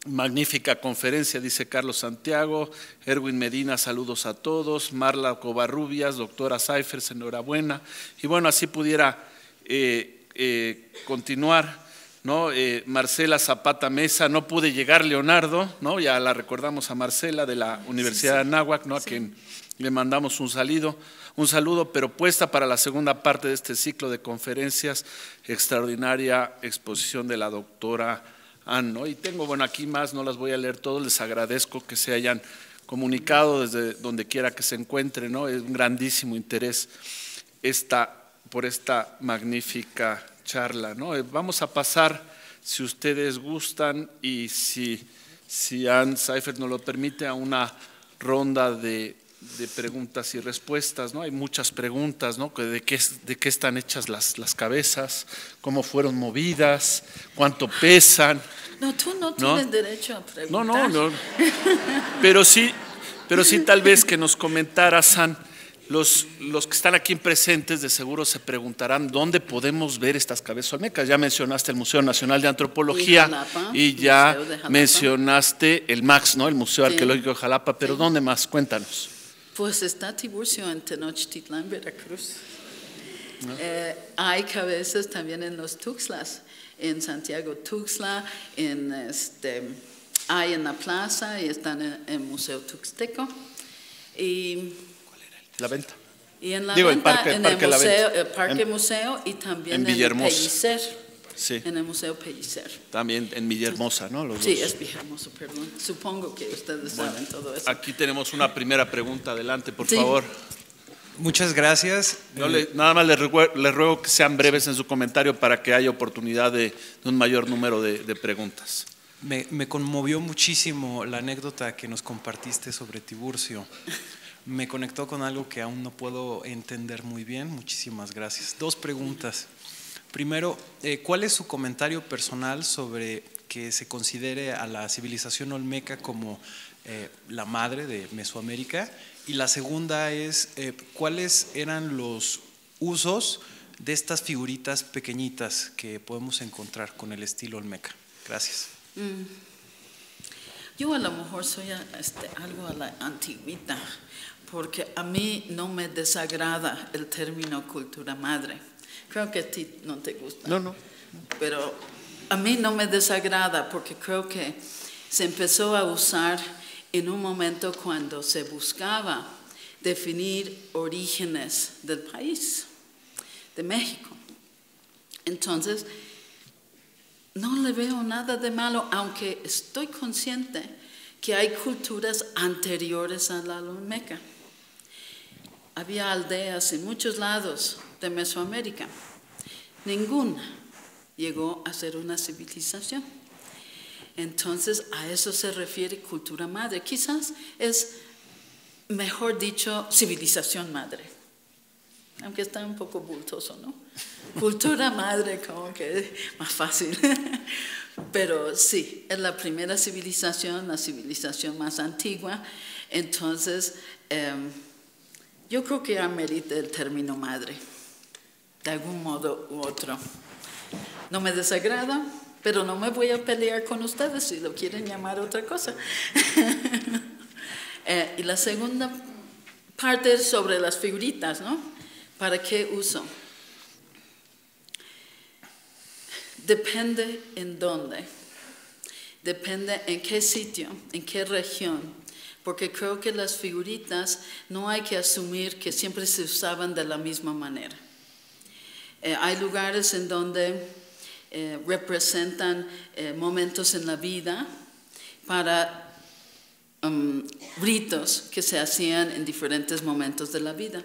C: Magnífica conferencia, dice Carlos Santiago. Erwin Medina, saludos a todos. Marla Covarrubias, doctora Seifers, enhorabuena. Y bueno, así pudiera eh, eh, continuar. ¿No? Eh, Marcela Zapata Mesa, no pude llegar, Leonardo, ¿no? ya la recordamos a Marcela de la Universidad de Anáhuac, ¿no? a quien le mandamos un saludo, un saludo, pero puesta para la segunda parte de este ciclo de conferencias, extraordinaria exposición de la doctora Ann. ¿no? Y tengo, bueno, aquí más, no las voy a leer todas, les agradezco que se hayan comunicado desde donde quiera que se encuentren, ¿no? es un grandísimo interés esta, por esta magnífica charla. ¿no? Eh, Vamos a pasar, si ustedes gustan y si, si Ann Seifert nos lo permite, a una ronda de, de preguntas y respuestas. ¿no? Hay muchas preguntas, ¿no? ¿De, qué, ¿De qué están hechas las, las cabezas? ¿Cómo fueron movidas? ¿Cuánto pesan?
H: No, tú no
C: ¿No?
H: tienes derecho a
C: No,
H: preguntar.
C: no, no. Pero sí, pero sí tal vez que nos comentara, San, los, los que están aquí presentes de seguro se preguntarán dónde podemos ver estas cabezas olmecas. Ya mencionaste el Museo Nacional de Antropología
H: Y Jalapa,
C: y ya mencionaste el MAX, ¿no? El Museo
H: Sí.
C: Arqueológico de Jalapa, pero ¿dónde más? Cuéntanos.
H: Pues está Tiburcio en Tenochtitlán, Veracruz. Eh, hay cabezas también en los Tuxtlas, en Santiago Tuxtla, en este, hay en la plaza y están en el Museo Tuxteco. Y,
C: La venta.
H: y en la
C: Digo, el parque-
H: en
C: parque
H: el museo,
C: Venta.
H: el parque
C: En-
H: museo y también
C: en
H: en,
C: Villahermosa.
H: Pellicer,
C: Sí,
H: en el Museo Pellicer.
C: también en Villahermosa, ¿no? Los
H: Sí,
C: dos.
H: es Villahermosa, perdón. Supongo que ustedes saben todo eso.
C: Aquí tenemos una primera pregunta. Adelante, por
H: Sí.
C: favor.
I: Muchas gracias.
C: No le- nada más les ruego, les ruego que sean breves en su comentario para que haya oportunidad de, de un mayor número de, de preguntas.
I: Me, me conmovió muchísimo la anécdota que nos compartiste sobre Tiburcio. Me conectó con algo que aún no puedo entender muy bien. Muchísimas gracias. Dos preguntas. Primero, eh, ¿cuál es su comentario personal sobre que se considere a la civilización olmeca como eh, la madre de Mesoamérica? Y la segunda es, eh, ¿cuáles eran los usos de estas figuritas pequeñitas que podemos encontrar con el estilo olmeca? Gracias.
H: Mm. Yo a lo mejor soy este, algo a la porque a mí no me desagrada el término cultura madre. Creo que a ti no te gusta.
C: No, no.
H: Pero a mí no me desagrada porque creo que se empezó a usar en un momento cuando se buscaba definir orígenes del país, de México. Entonces, no le veo nada de malo, aunque estoy consciente que hay culturas anteriores a la Olmeca. Había aldeas en muchos lados de Mesoamérica. Ninguna llegó a ser una civilización. Entonces, a eso se refiere cultura madre. Quizás es, mejor dicho, civilización madre. Aunque está un poco bultoso, ¿no? Cultura madre, como que más fácil. Pero sí, es la primera civilización, la civilización más antigua. Entonces, em, yo creo que amerita el término madre, de algún modo u otro. No me desagrada, pero no me voy a pelear con ustedes si lo quieren llamar otra cosa. Eh, y la segunda parte es sobre las figuritas, ¿no? ¿Para qué uso? Depende en dónde, depende en qué sitio, en qué región, porque creo que las figuritas no hay que asumir que siempre se usaban de la misma manera. Eh, hay lugares en donde eh, representan eh, momentos en la vida para um, ritos que se hacían en diferentes momentos de la vida.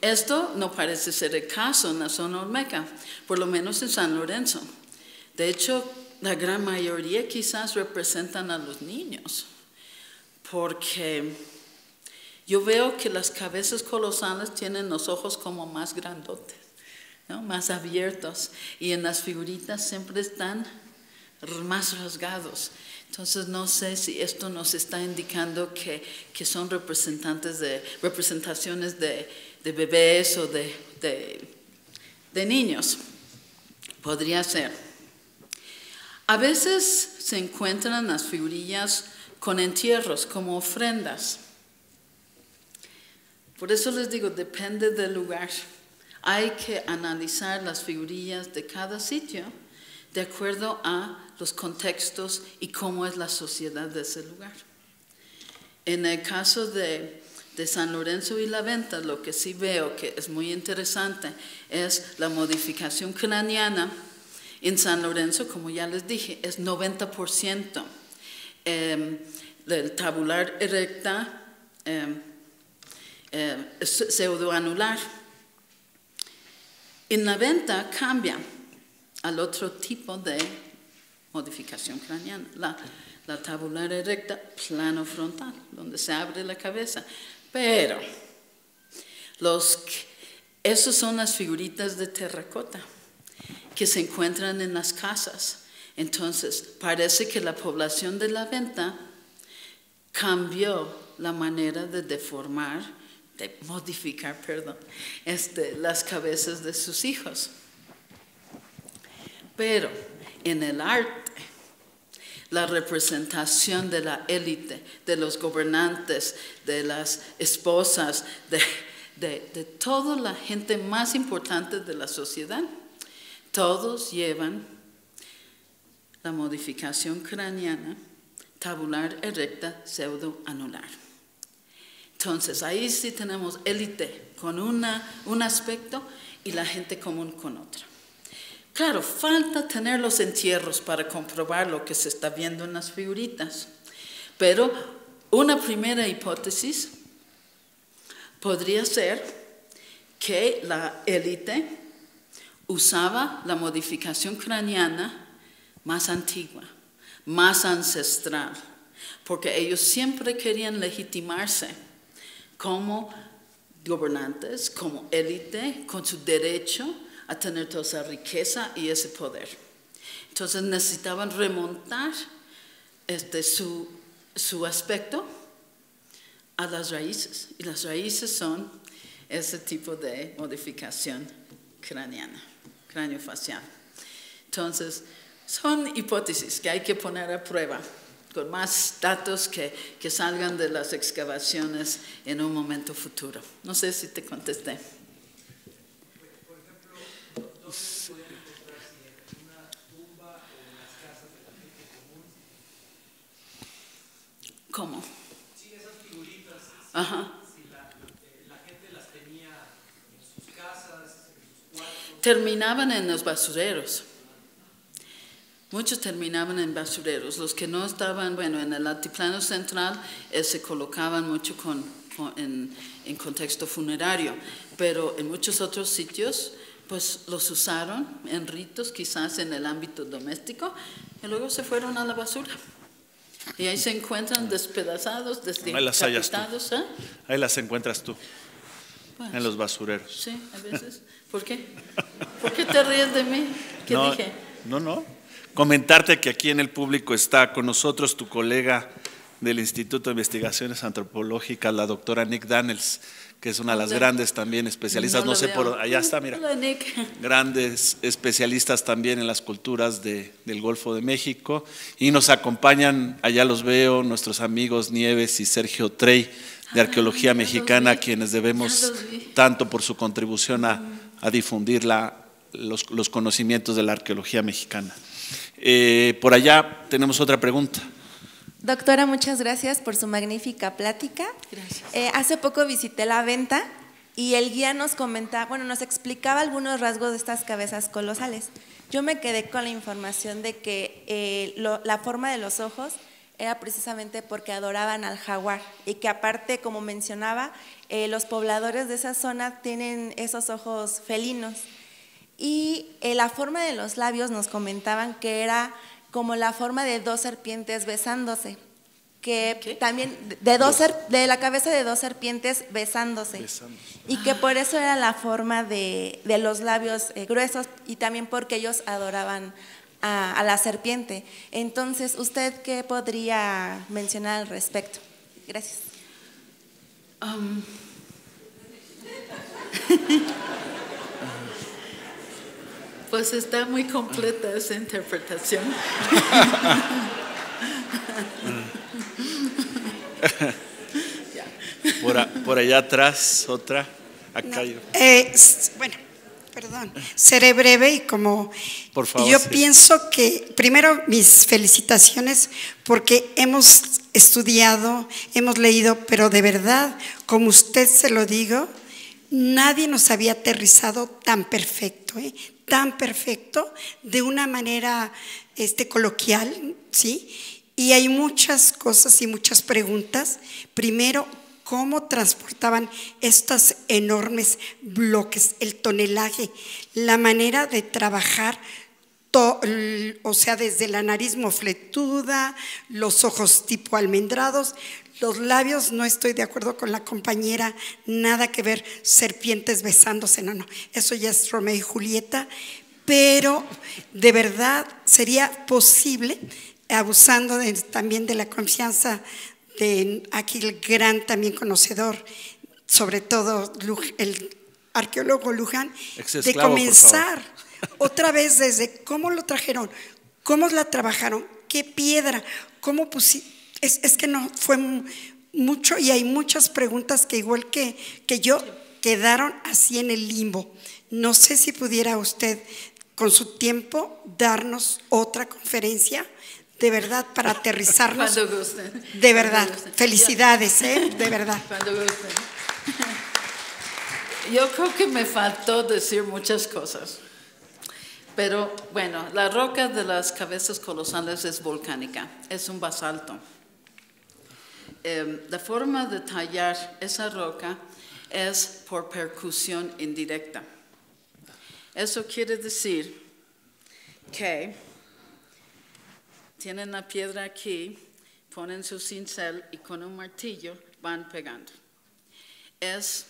H: Esto no parece ser el caso en la zona olmeca, por lo menos en San Lorenzo. De hecho, la gran mayoría quizás representan a los niños, porque yo veo que las cabezas colosales tienen los ojos como más grandotes, ¿no? más abiertos, y en las figuritas siempre están más rasgados. Entonces no sé si esto nos está indicando que, que son representantes de, representaciones de, de bebés o de, de, de niños. Podría ser. A veces se encuentran las figurillas con entierros como ofrendas. Por eso les digo, depende del lugar. Hay que analizar las figurillas de cada sitio de acuerdo a los contextos y cómo es la sociedad de ese lugar. En el caso de, de, San Lorenzo y la venta, lo que sí veo que es muy interesante es la modificación craneana. En San Lorenzo, como ya les dije, es 90%. Eh, del tabular erecta eh, eh, pseudoanular. En la venta cambia al otro tipo de modificación craneana, la, la tabular erecta plano frontal, donde se abre la cabeza. Pero los, esos son las figuritas de terracota que se encuentran en las casas. Entonces, parece que la población de la venta cambió la manera de deformar, de modificar, perdón, este, las cabezas de sus hijos. Pero en el arte, la representación de la élite, de los gobernantes, de las esposas, de, de, de, toda la gente más importante de la sociedad, todos llevan la modificación craneana tabular erecta pseudoanular. Entonces, ahí sí tenemos élite con una, un aspecto y la gente común con otro. Claro, falta tener los entierros para comprobar lo que se está viendo en las figuritas, pero una primera hipótesis podría ser que la élite usaba la modificación craneana más antigua, más ancestral, porque ellos siempre querían legitimarse como gobernantes, como élite, con su derecho a tener toda esa riqueza y ese poder. Entonces necesitaban remontar este, su, su aspecto a las raíces, y las raíces son ese tipo de modificación craneana, craneofacial. Entonces, son hipótesis que hay que poner a prueba con más datos que, que salgan de las excavaciones en un momento futuro. No sé si te contesté. ¿Cómo?
J: Sí, esas figuritas,
H: Ajá.
J: si la, eh, la gente las tenía en sus casas, en sus cuartos.
H: Terminaban en los basureros. Muchos terminaban en basureros. Los que no estaban, bueno, en el altiplano central eh, se colocaban mucho con, con, en, en contexto funerario, pero en muchos otros sitios pues los usaron en ritos, quizás en el ámbito doméstico, y luego se fueron a la basura. Y ahí se encuentran despedazados,
C: Ahí tú.
H: descapitados. ¿eh?
C: Ahí las encuentras tú,
H: Pues,
C: en los basureros.
H: Sí, a veces. ¿Por qué? ¿Por qué te ríes de mí? ¿Qué
C: no,
H: dije?
C: No, no. Comentarte que aquí en el público está con nosotros tu colega del Instituto de Investigaciones Antropológicas, la doctora Nick Daniels, que es una de las grandes también especialistas, no, sé
H: veo.
C: por, allá está, mira,
H: Hola, Nick.
C: grandes especialistas también en las culturas de- del Golfo de México. Y nos acompañan, allá los veo, nuestros amigos Nieves y Sergio Trey de Arqueología
H: Ah, los
C: Mexicana, quienes debemos tanto por su contribución a, a difundir la- los, los conocimientos de la arqueología mexicana. Eh, por allá tenemos otra pregunta.
K: Doctora, muchas gracias por su magnífica plática.
H: Gracias.
K: Eh, hace poco visité la venta y el guía nos comentaba, bueno, nos explicaba algunos rasgos de estas cabezas colosales. Yo me quedé con la información de que eh, lo- la forma de los ojos era precisamente porque adoraban al jaguar y que aparte, como mencionaba, eh, los pobladores de esa zona tienen esos ojos felinos. Y eh, la forma de los labios nos comentaban que era como la forma de dos serpientes besándose, que
H: ¿Qué?
K: también de dos ser- de la cabeza de dos serpientes besándose, y que por eso era la forma de, de los labios eh, gruesos y también porque ellos adoraban a, a la serpiente. Entonces, ¿usted qué podría mencionar al respecto? Gracias.
H: Um, pues está muy completa esa interpretación.
C: Por, a- por allá atrás, otra. Acá yo.
L: Eh, bueno, perdón, seré breve y como
C: Por favor,
L: yo
C: sí.
L: pienso que primero mis felicitaciones porque hemos estudiado, hemos leído, pero de verdad, como usted se lo digo, nadie nos había aterrizado tan perfecto, ¿eh? Tan perfecto, de una manera este, coloquial, ¿sí? Y hay muchas cosas y muchas preguntas. Primero, cómo transportaban estos enormes bloques, el tonelaje, la manera de trabajar, o sea, desde la nariz mofletuda, los ojos tipo almendrados, los labios, no estoy de acuerdo con la compañera, nada que ver, serpientes besándose, no, no, eso ya es Romeo y Julieta, pero de verdad sería posible, abusando de- también de la confianza de aquí el gran también conocedor, sobre todo el arqueólogo Luján, de comenzar otra vez desde cómo lo trajeron, cómo la trabajaron, qué piedra, cómo pusieron. Es, es que no fue mu- mucho y hay muchas preguntas que igual que, que yo quedaron así en el limbo. No sé si pudiera usted con su tiempo darnos otra conferencia de verdad para aterrizarnos.
H: Cuando gusten.
L: De verdad,
H: gusten.
L: felicidades, ¿eh? De verdad.
H: Cuando gusten. Yo creo que me faltó decir muchas cosas. Pero bueno, la roca de las cabezas colosales es volcánica, es un basalto. Eh, la forma de tallar esa roca es por percusión indirecta. Eso quiere decir que tienen la piedra aquí, ponen su cincel y con un martillo van pegando. Es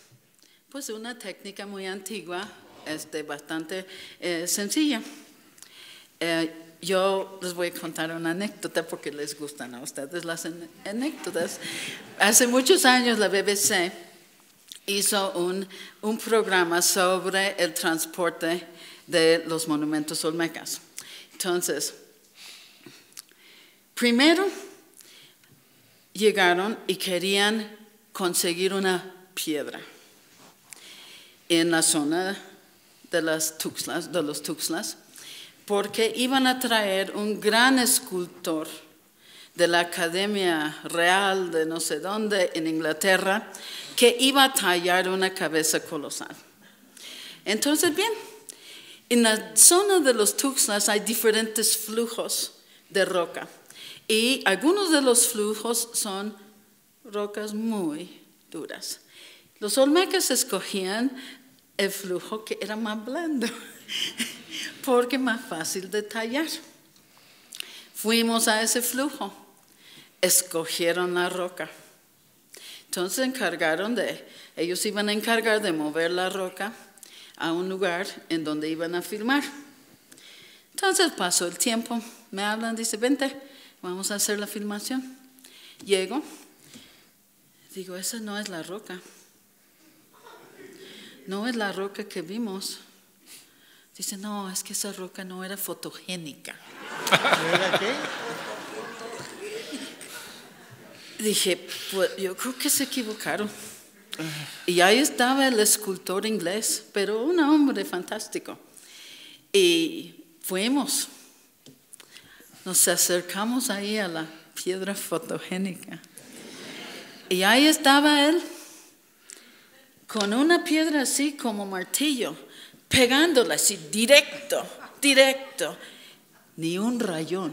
H: pues una técnica muy antigua, este, bastante eh, sencilla. Eh, yo les voy a contar una anécdota porque les gustan a ustedes las anécdotas. Hace muchos años la BBC hizo un, programa sobre el transporte de los monumentos olmecas. Entonces, primero llegaron y querían conseguir una piedra en la zona de, las Tuxtlas, de los Tuxtlas, porque iban a traer un gran escultor de la Academia Real de no sé dónde en Inglaterra, que iba a tallar una cabeza colosal. Entonces, bien, en la zona de los Tuxtlas hay diferentes flujos de roca y algunos de los flujos son rocas muy duras. Los olmecas escogían el flujo que era más blando, porque más fácil de tallar. Fuimos a ese flujo, escogieron la roca. Entonces encargaron de, ellos iban a encargar de mover la roca a un lugar en donde iban a filmar. Entonces pasó el tiempo, me hablan, dice, vente, vamos a hacer la filmación. Llego, digo, esa no es la roca. No es la roca que vimos. Dice, no, es que esa roca no era fotogénica.
M: ¿Era qué?
H: Dije, pues yo creo que se equivocaron. Y ahí estaba el escultor inglés, pero un hombre fantástico. Y fuimos, nos acercamos ahí a la piedra fotogénica. Y ahí estaba él, con una piedra así como martillo, pegándola así directo, directo. Ni un rayón.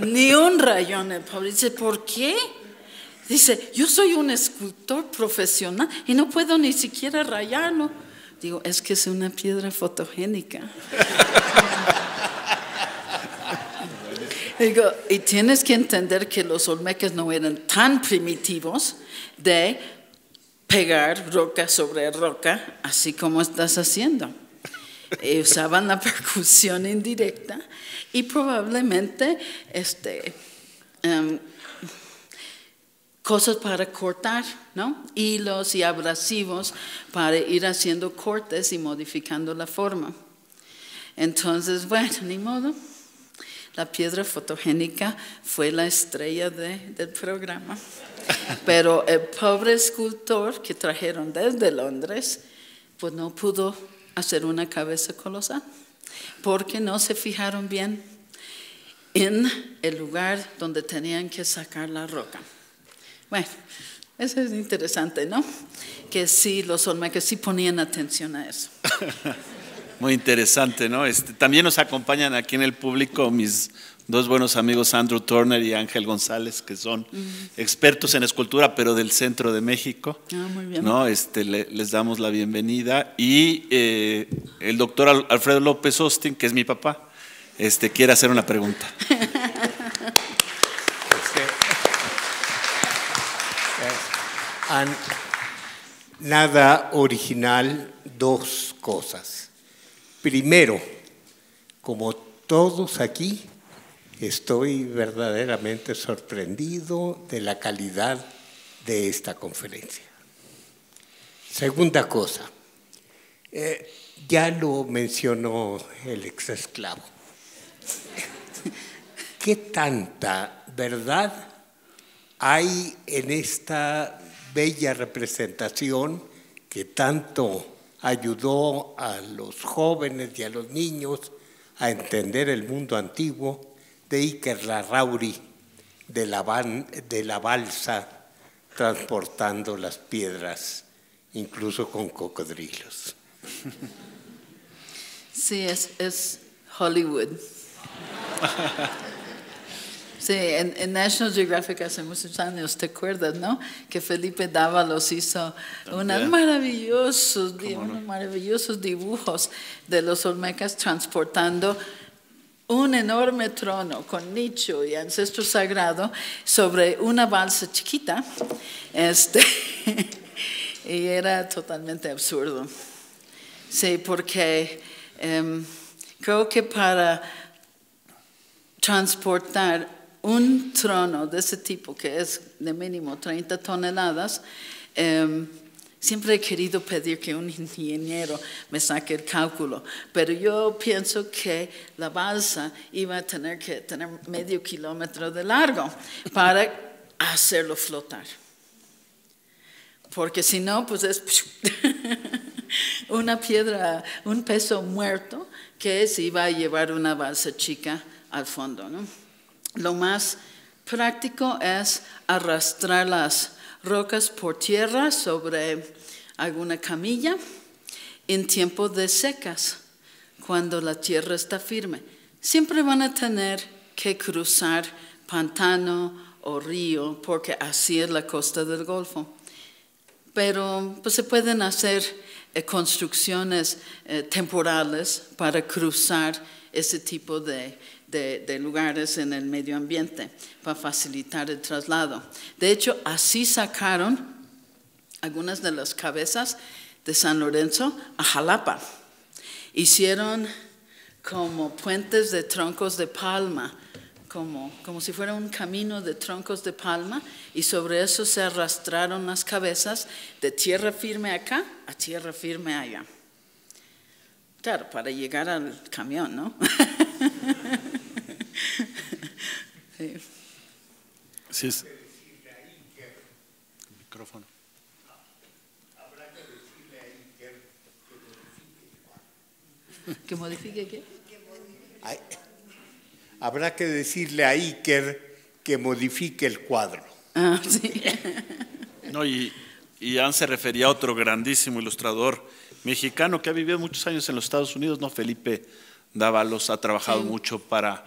H: Ni un rayón. El pobre dice, ¿por qué? Dice, yo soy un escultor profesional y no puedo ni siquiera rayarlo. Digo, es que es una piedra fotogénica. Digo, y tienes que entender que los olmecas no eran tan primitivos de pegar roca sobre roca, así como estás haciendo. Eh, usaban la percusión indirecta y probablemente este, em, cosas para cortar, ¿no? Hilos y abrasivos para ir haciendo cortes y modificando la forma. Entonces, bueno, ni modo. La piedra fotogénica fue la estrella de- del programa. Pero el pobre escultor que trajeron desde Londres, pues no pudo hacer una cabeza colosal, porque no se fijaron bien en el lugar donde tenían que sacar la roca. Bueno, eso es interesante, ¿no? Que sí, los olmecas sí ponían atención a eso.
E: Muy interesante, ¿no? Este, también nos acompañan aquí en el público mis dos buenos amigos, Andrew Turner y Ángel González, que son expertos en escultura, pero del centro de México.
H: Ah, muy bien.
E: ¿no? Este, le- les damos la bienvenida. Y eh, el doctor Al- Alfredo López Austin, que es mi papá, este, quiere hacer una pregunta.
M: An- nada original, dos cosas. Primero, como todos aquí, estoy verdaderamente sorprendido de la calidad de esta conferencia. Segunda cosa, eh, ya lo mencionó el ex esclavo. ¿Qué tanta verdad hay en esta bella representación que tanto ayudó a los jóvenes y a los niños a entender el mundo antiguo de Iker Larrauri, de la, van- de la balsa transportando las piedras, incluso con cocodrilos.
H: Sí, es, es Hollywood. Sí, en, en National Geographic hace muchos años, ¿te acuerdas, no? Que Felipe Dávalos hizo unos maravillosos, unos maravillosos dibujos de los olmecas transportando un enorme trono con nicho y ancestro sagrado sobre una balsa chiquita. Este, y era totalmente absurdo. Sí, porque em, creo que para transportar un trono de ese tipo, que es de mínimo 30 toneladas, em, siempre he querido pedir que un ingeniero me saque el cálculo, pero yo pienso que la balsa iba a tener que tener medio kilómetro de largo para hacerlo flotar. Porque si no, pues es una piedra, un peso muerto que se iba a llevar una balsa chica al fondo. ¿no? Lo más práctico es arrastrar las rocas por tierra sobre alguna camilla en tiempo de secas, cuando la tierra está firme. Siempre van a tener que cruzar pantano o río, porque así es la costa del Golfo pero pues, se pueden hacer eh, construcciones eh, temporales para cruzar ese tipo de, de- lugares en el medio ambiente, para facilitar el traslado. De hecho, así sacaron algunas de las cabezas de San Lorenzo a Jalapa. Hicieron como puentes de troncos de palma como, como si fuera un camino de troncos de palma y sobre eso se arrastraron las cabezas de tierra firme acá a tierra firme allá. Claro, para llegar al camión, ¿no? Sí.
C: Sí, es. Micrófono.
H: ¿Que modifique qué?
M: Ay, Habrá que decirle a Iker que modifique el cuadro.
H: Ah, sí.
C: No, y, y Ann se refería a otro grandísimo ilustrador mexicano que ha vivido muchos años en los Estados Unidos, ¿no? Felipe Dávalos ha trabajado
H: Sí.
C: mucho para,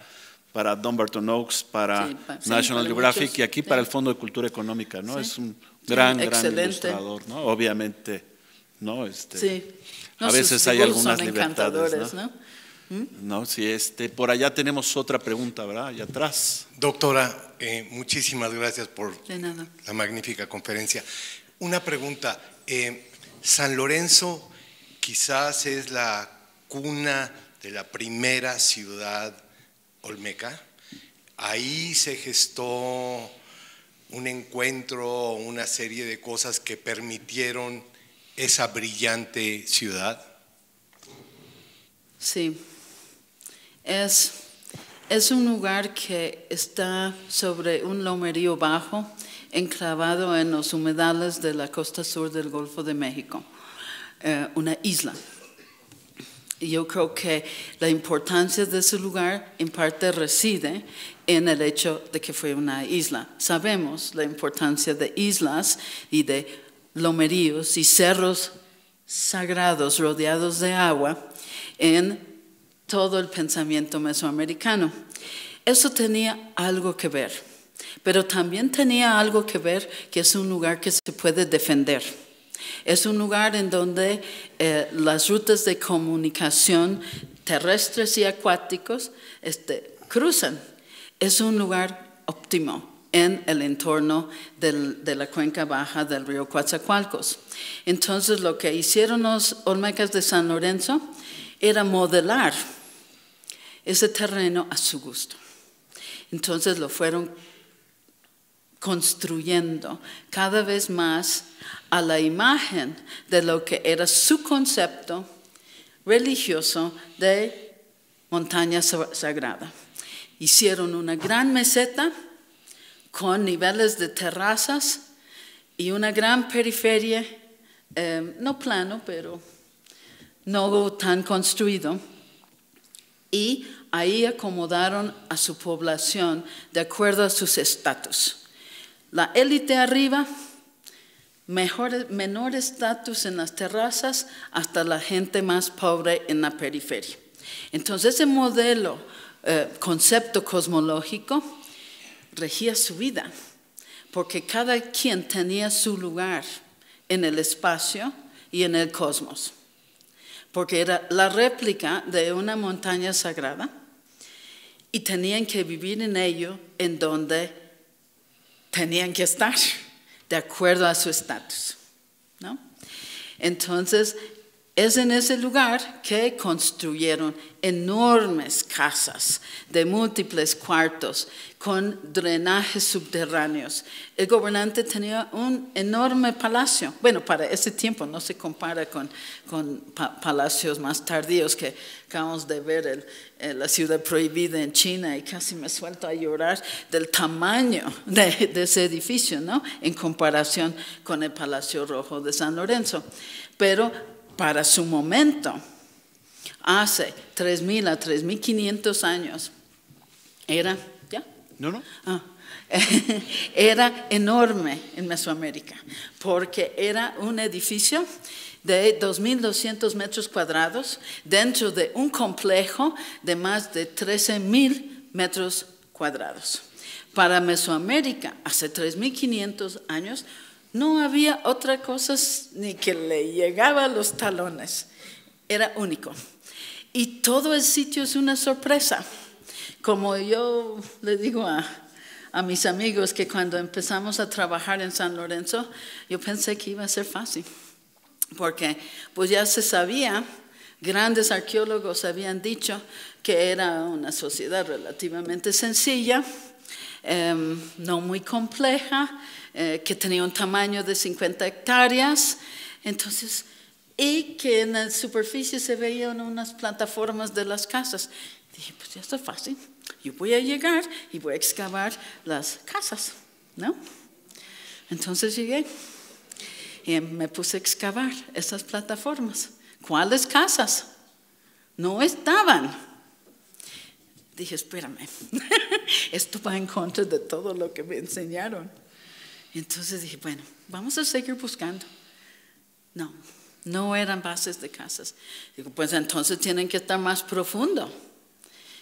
C: para Dumbarton Oaks, para
H: Sí, pa- sí,
C: National
H: para
C: Geographic
H: muchos,
C: y aquí
H: sí.
C: para el Fondo de Cultura Económica, ¿no?
H: Sí.
C: Es un
H: Sí,
C: gran, gran ilustrador, ¿no? Obviamente, ¿no? Este,
H: Sí. No,
C: a veces hay algunas libertades, ¿no?
H: ¿no?
C: No, sí, este, por allá tenemos otra pregunta, ¿verdad? Allá atrás.
N: Doctora, eh, muchísimas gracias por la magnífica conferencia. Una pregunta. eh, San Lorenzo quizás es la cuna de la primera ciudad olmeca. Ahí se gestó un encuentro, una serie de cosas que permitieron esa brillante ciudad.
H: Sí. Es, es un lugar que está sobre un lomerío bajo, enclavado en los humedales de la costa sur del Golfo de México, eh, una isla. Yo creo que la importancia de ese lugar en parte reside en el hecho de que fue una isla. Sabemos la importancia de islas y de lomeríos y cerros sagrados rodeados de agua en todo el pensamiento mesoamericano. Eso tenía algo que ver, pero también tenía algo que ver que es un lugar que se puede defender. Es un lugar en donde eh, las rutas de comunicación terrestres y acuáticos este, cruzan. Es un lugar óptimo en el entorno de la cuenca baja del río Coatzacoalcos. Entonces lo que hicieron los Olmecas de San Lorenzo era modelar ese terreno a su gusto. Entonces lo fueron construyendo cada vez más a la imagen de lo que era su concepto religioso de montaña sa- sagrada. Hicieron una gran meseta con niveles de terrazas y una gran periferia, eh, no plano, pero no tan construido, y ahí acomodaron a su población de acuerdo a sus estatus. La élite arriba, mejor, menor estatus en las terrazas, hasta la gente más pobre en la periferia. Entonces ese modelo, eh, concepto cosmológico, regía su vida, porque cada quien tenía su lugar en el espacio y en el cosmos porque era la réplica de una montaña sagrada y tenían que vivir en ello en donde tenían que estar, de acuerdo a su estatus. ¿no? Entonces, es en ese lugar que construyeron enormes casas de múltiples cuartos con drenajes subterráneos. El gobernante tenía un enorme palacio. Bueno, para ese tiempo no se compara con, con pa- palacios más tardíos que acabamos de ver, el- eh, la ciudad prohibida en China, y casi me suelto a llorar del tamaño de, de ese edificio, ¿no? En comparación con el Palacio Rojo de San Lorenzo. Pero para su momento, hace 3.000 a 3.500 años, era, ¿ya?
C: No, no.
H: Ah, era enorme en Mesoamérica, porque era un edificio de 2.200 metros cuadrados dentro de un complejo de más de 13.000 metros cuadrados. Para Mesoamérica, hace 3.500 años, no había otra cosa ni que le llegaba a los talones. Era único. Y todo el sitio es una sorpresa. Como yo le digo a, mis amigos que cuando empezamos a trabajar en San Lorenzo, yo pensé que iba a ser fácil, porque pues ya se sabía grandes arqueólogos habían dicho que era una sociedad relativamente sencilla, em, no muy compleja, eh, que tenía un tamaño de 50 hectáreas, entonces, y que en la superficie se veían unas plataformas de las casas. Dije, pues ya está fácil, yo voy a llegar y voy a excavar las casas, ¿no? Entonces llegué y me puse a excavar esas plataformas. ¿Cuáles casas? No estaban. Dije, espérame, esto va en contra de todo lo que me enseñaron. Entonces dije, bueno, vamos a seguir buscando. No, no eran bases de casas. Digo, pues entonces tienen que estar más profundo.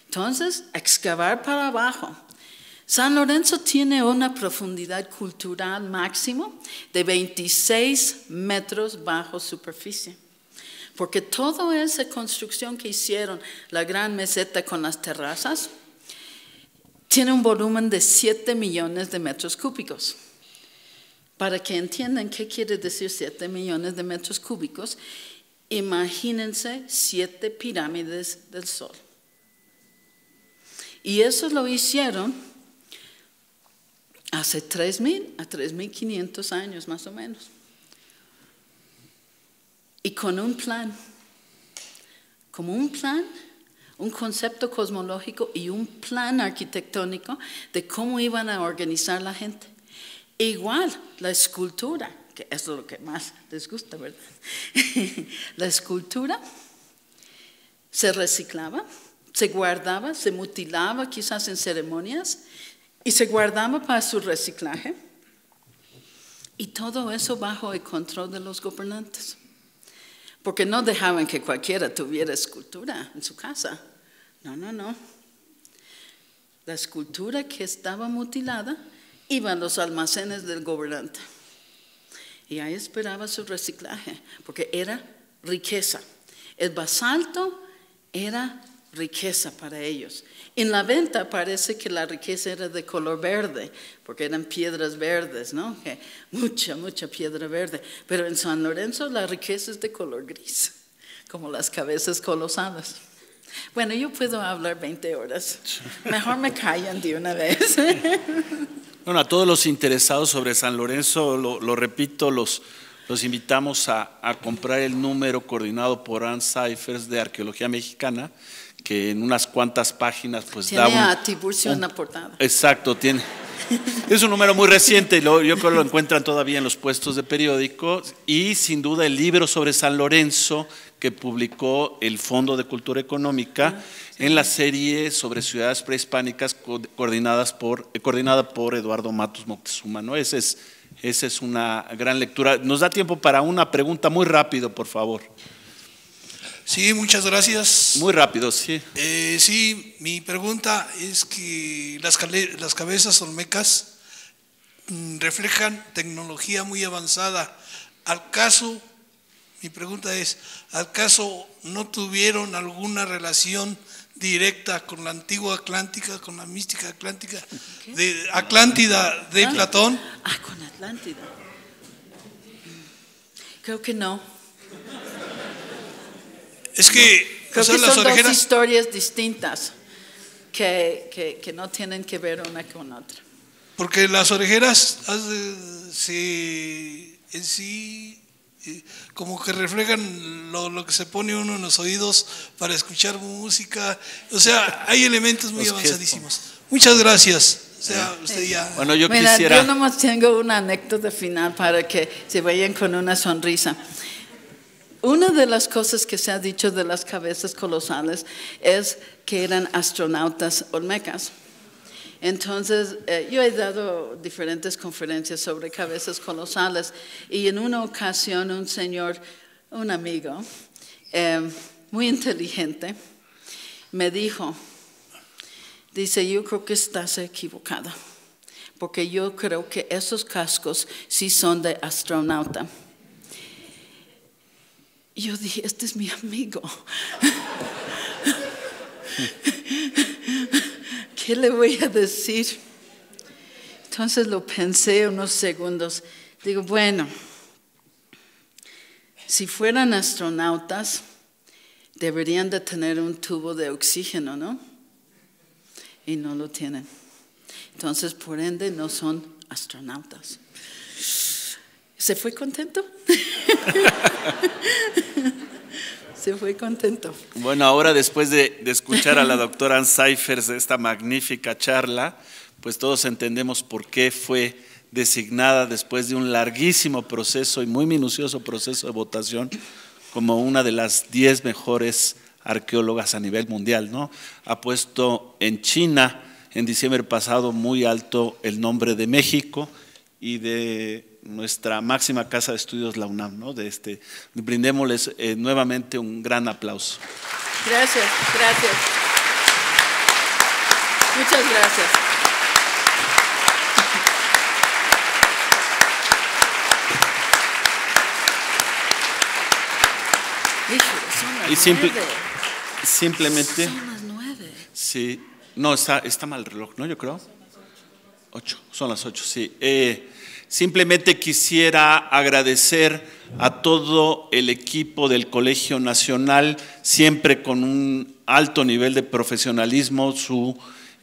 H: Entonces, excavar para abajo. San Lorenzo tiene una profundidad cultural máximo de 26 metros bajo superficie. Porque toda esa construcción que hicieron, la gran meseta con las terrazas, tiene un volumen de 7 millones de metros cúbicos. Para que entiendan qué quiere decir 7 millones de metros cúbicos, imagínense siete pirámides del Sol. Y eso lo hicieron hace 3.000 a 3.500 años más o menos. Y con un plan, como un plan, un concepto cosmológico y un plan arquitectónico de cómo iban a organizar la gente. Igual la escultura, que es lo que más les gusta, ¿verdad? la escultura se reciclaba, se guardaba, se mutilaba quizás en ceremonias y se guardaba para su reciclaje. Y todo eso bajo el control de los gobernantes. Porque no dejaban que cualquiera tuviera escultura en su casa. No, no, no. La escultura que estaba mutilada iba a los almacenes del gobernante. Y ahí esperaba su reciclaje, porque era riqueza. El basalto era riqueza para ellos. En la venta parece que la riqueza era de color verde, porque eran piedras verdes, ¿no? mucha, mucha piedra verde. Pero en San Lorenzo la riqueza es de color gris, como las cabezas colosales. Bueno, yo puedo hablar 20 horas. Mejor me callan de una vez.
C: Bueno, a todos los interesados sobre San Lorenzo, lo, repito, los, los invitamos a, a, comprar el número coordinado por Ann Cyphers de Arqueología Mexicana, que en unas cuantas páginas pues
H: tiene
C: da un,
H: a Tiburcio en la portada.
C: Exacto, tiene. Es un número muy reciente, yo creo que lo encuentran todavía en los puestos de periódico y sin duda el libro sobre San Lorenzo que publicó el Fondo de Cultura Económica en la serie sobre ciudades prehispánicas coordinadas por, eh, coordinada por Eduardo Matos Moctezuma. ¿no? Esa, es, esa es una gran lectura. Nos da tiempo para una pregunta muy rápido, por favor.
O: Sí, muchas gracias.
C: Muy rápido, sí.
O: Eh, sí, mi pregunta es que las, las cabezas olmecas mm, reflejan tecnología muy avanzada. ¿Al caso, mi pregunta es, ¿al caso no tuvieron alguna relación directa con la antigua Atlántica, con la mística Atlántica, de Atlántida de
H: Ah.
O: Platón?
H: Ah, con Atlántida. Creo que no.
O: Es que,
H: Creo
O: o sea,
H: que
O: las
H: son dos
O: orejeras,
H: historias distintas que, que, que no tienen que ver una con otra.
O: porque las orejeras se, en sí eh, como que reflejan lo, lo que se pone uno en los oídos para escuchar música. O sea, hay elementos muy
C: Los gestos.
O: avanzadísimos. Muchas gracias. O sea, usted ya.
C: Bueno, yo
H: Mira,
C: quisiera...
H: yo nomás tengo una anécdota final para que se vayan con una sonrisa. Una de las cosas que se ha dicho de las cabezas colosales es que eran astronautas olmecas. Entonces, eh, yo he dado diferentes conferencias sobre cabezas colosales y en una ocasión un señor, un amigo, eh, muy inteligente, me dijo, dice, yo creo que estás equivocada, porque yo creo que esos cascos sí son de astronauta. Yo dije, este es mi amigo. ¿Qué le voy a decir? Entonces lo pensé unos segundos. Digo, bueno, si fueran astronautas, deberían de tener un tubo de oxígeno, ¿no? Y no lo tienen. Entonces, por ende, no son astronautas. ¿Se fue contento? Se fue contento.
C: Bueno, ahora después de, escuchar a la doctora Ann Seifers esta magnífica charla, pues todos entendemos por qué fue designada después de un larguísimo proceso y muy minucioso proceso de votación como una de las 10 mejores arqueólogas a nivel mundial. ¿no? Ha puesto en China en diciembre pasado muy alto el nombre de México y de nuestra máxima casa de estudios, la UNAM. ¿no? De este, brindémosles eh, nuevamente un gran aplauso.
H: Gracias, gracias. Muchas gracias.
C: Y simple- simplemente,
H: Son las nueve.
C: sí, no, está, está mal el reloj, ¿no? Yo creo. Ocho, son las ocho, sí. Eh, simplemente quisiera agradecer a todo el equipo del Colegio Nacional, siempre con un alto nivel de profesionalismo, su,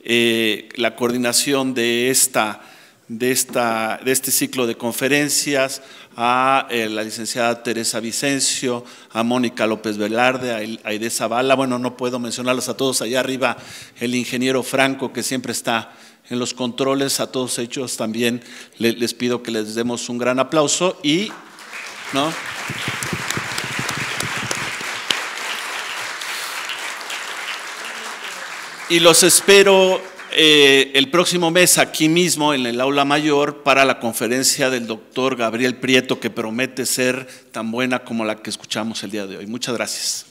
C: eh, la coordinación de, esta, de, esta, de este ciclo de conferencias, a eh, la licenciada Teresa Vicencio, a Mónica López Velarde, a Aide Zavala, bueno, no puedo mencionarlos a todos, allá arriba el ingeniero Franco, que siempre está en los controles, a todos ellos también le- les pido que les demos un gran aplauso y, ¿no? Y los espero eh, el próximo mes aquí mismo en el aula mayor para la conferencia del doctor Gabriel Prieto que promete ser tan buena como la que escuchamos el día de hoy. Muchas gracias.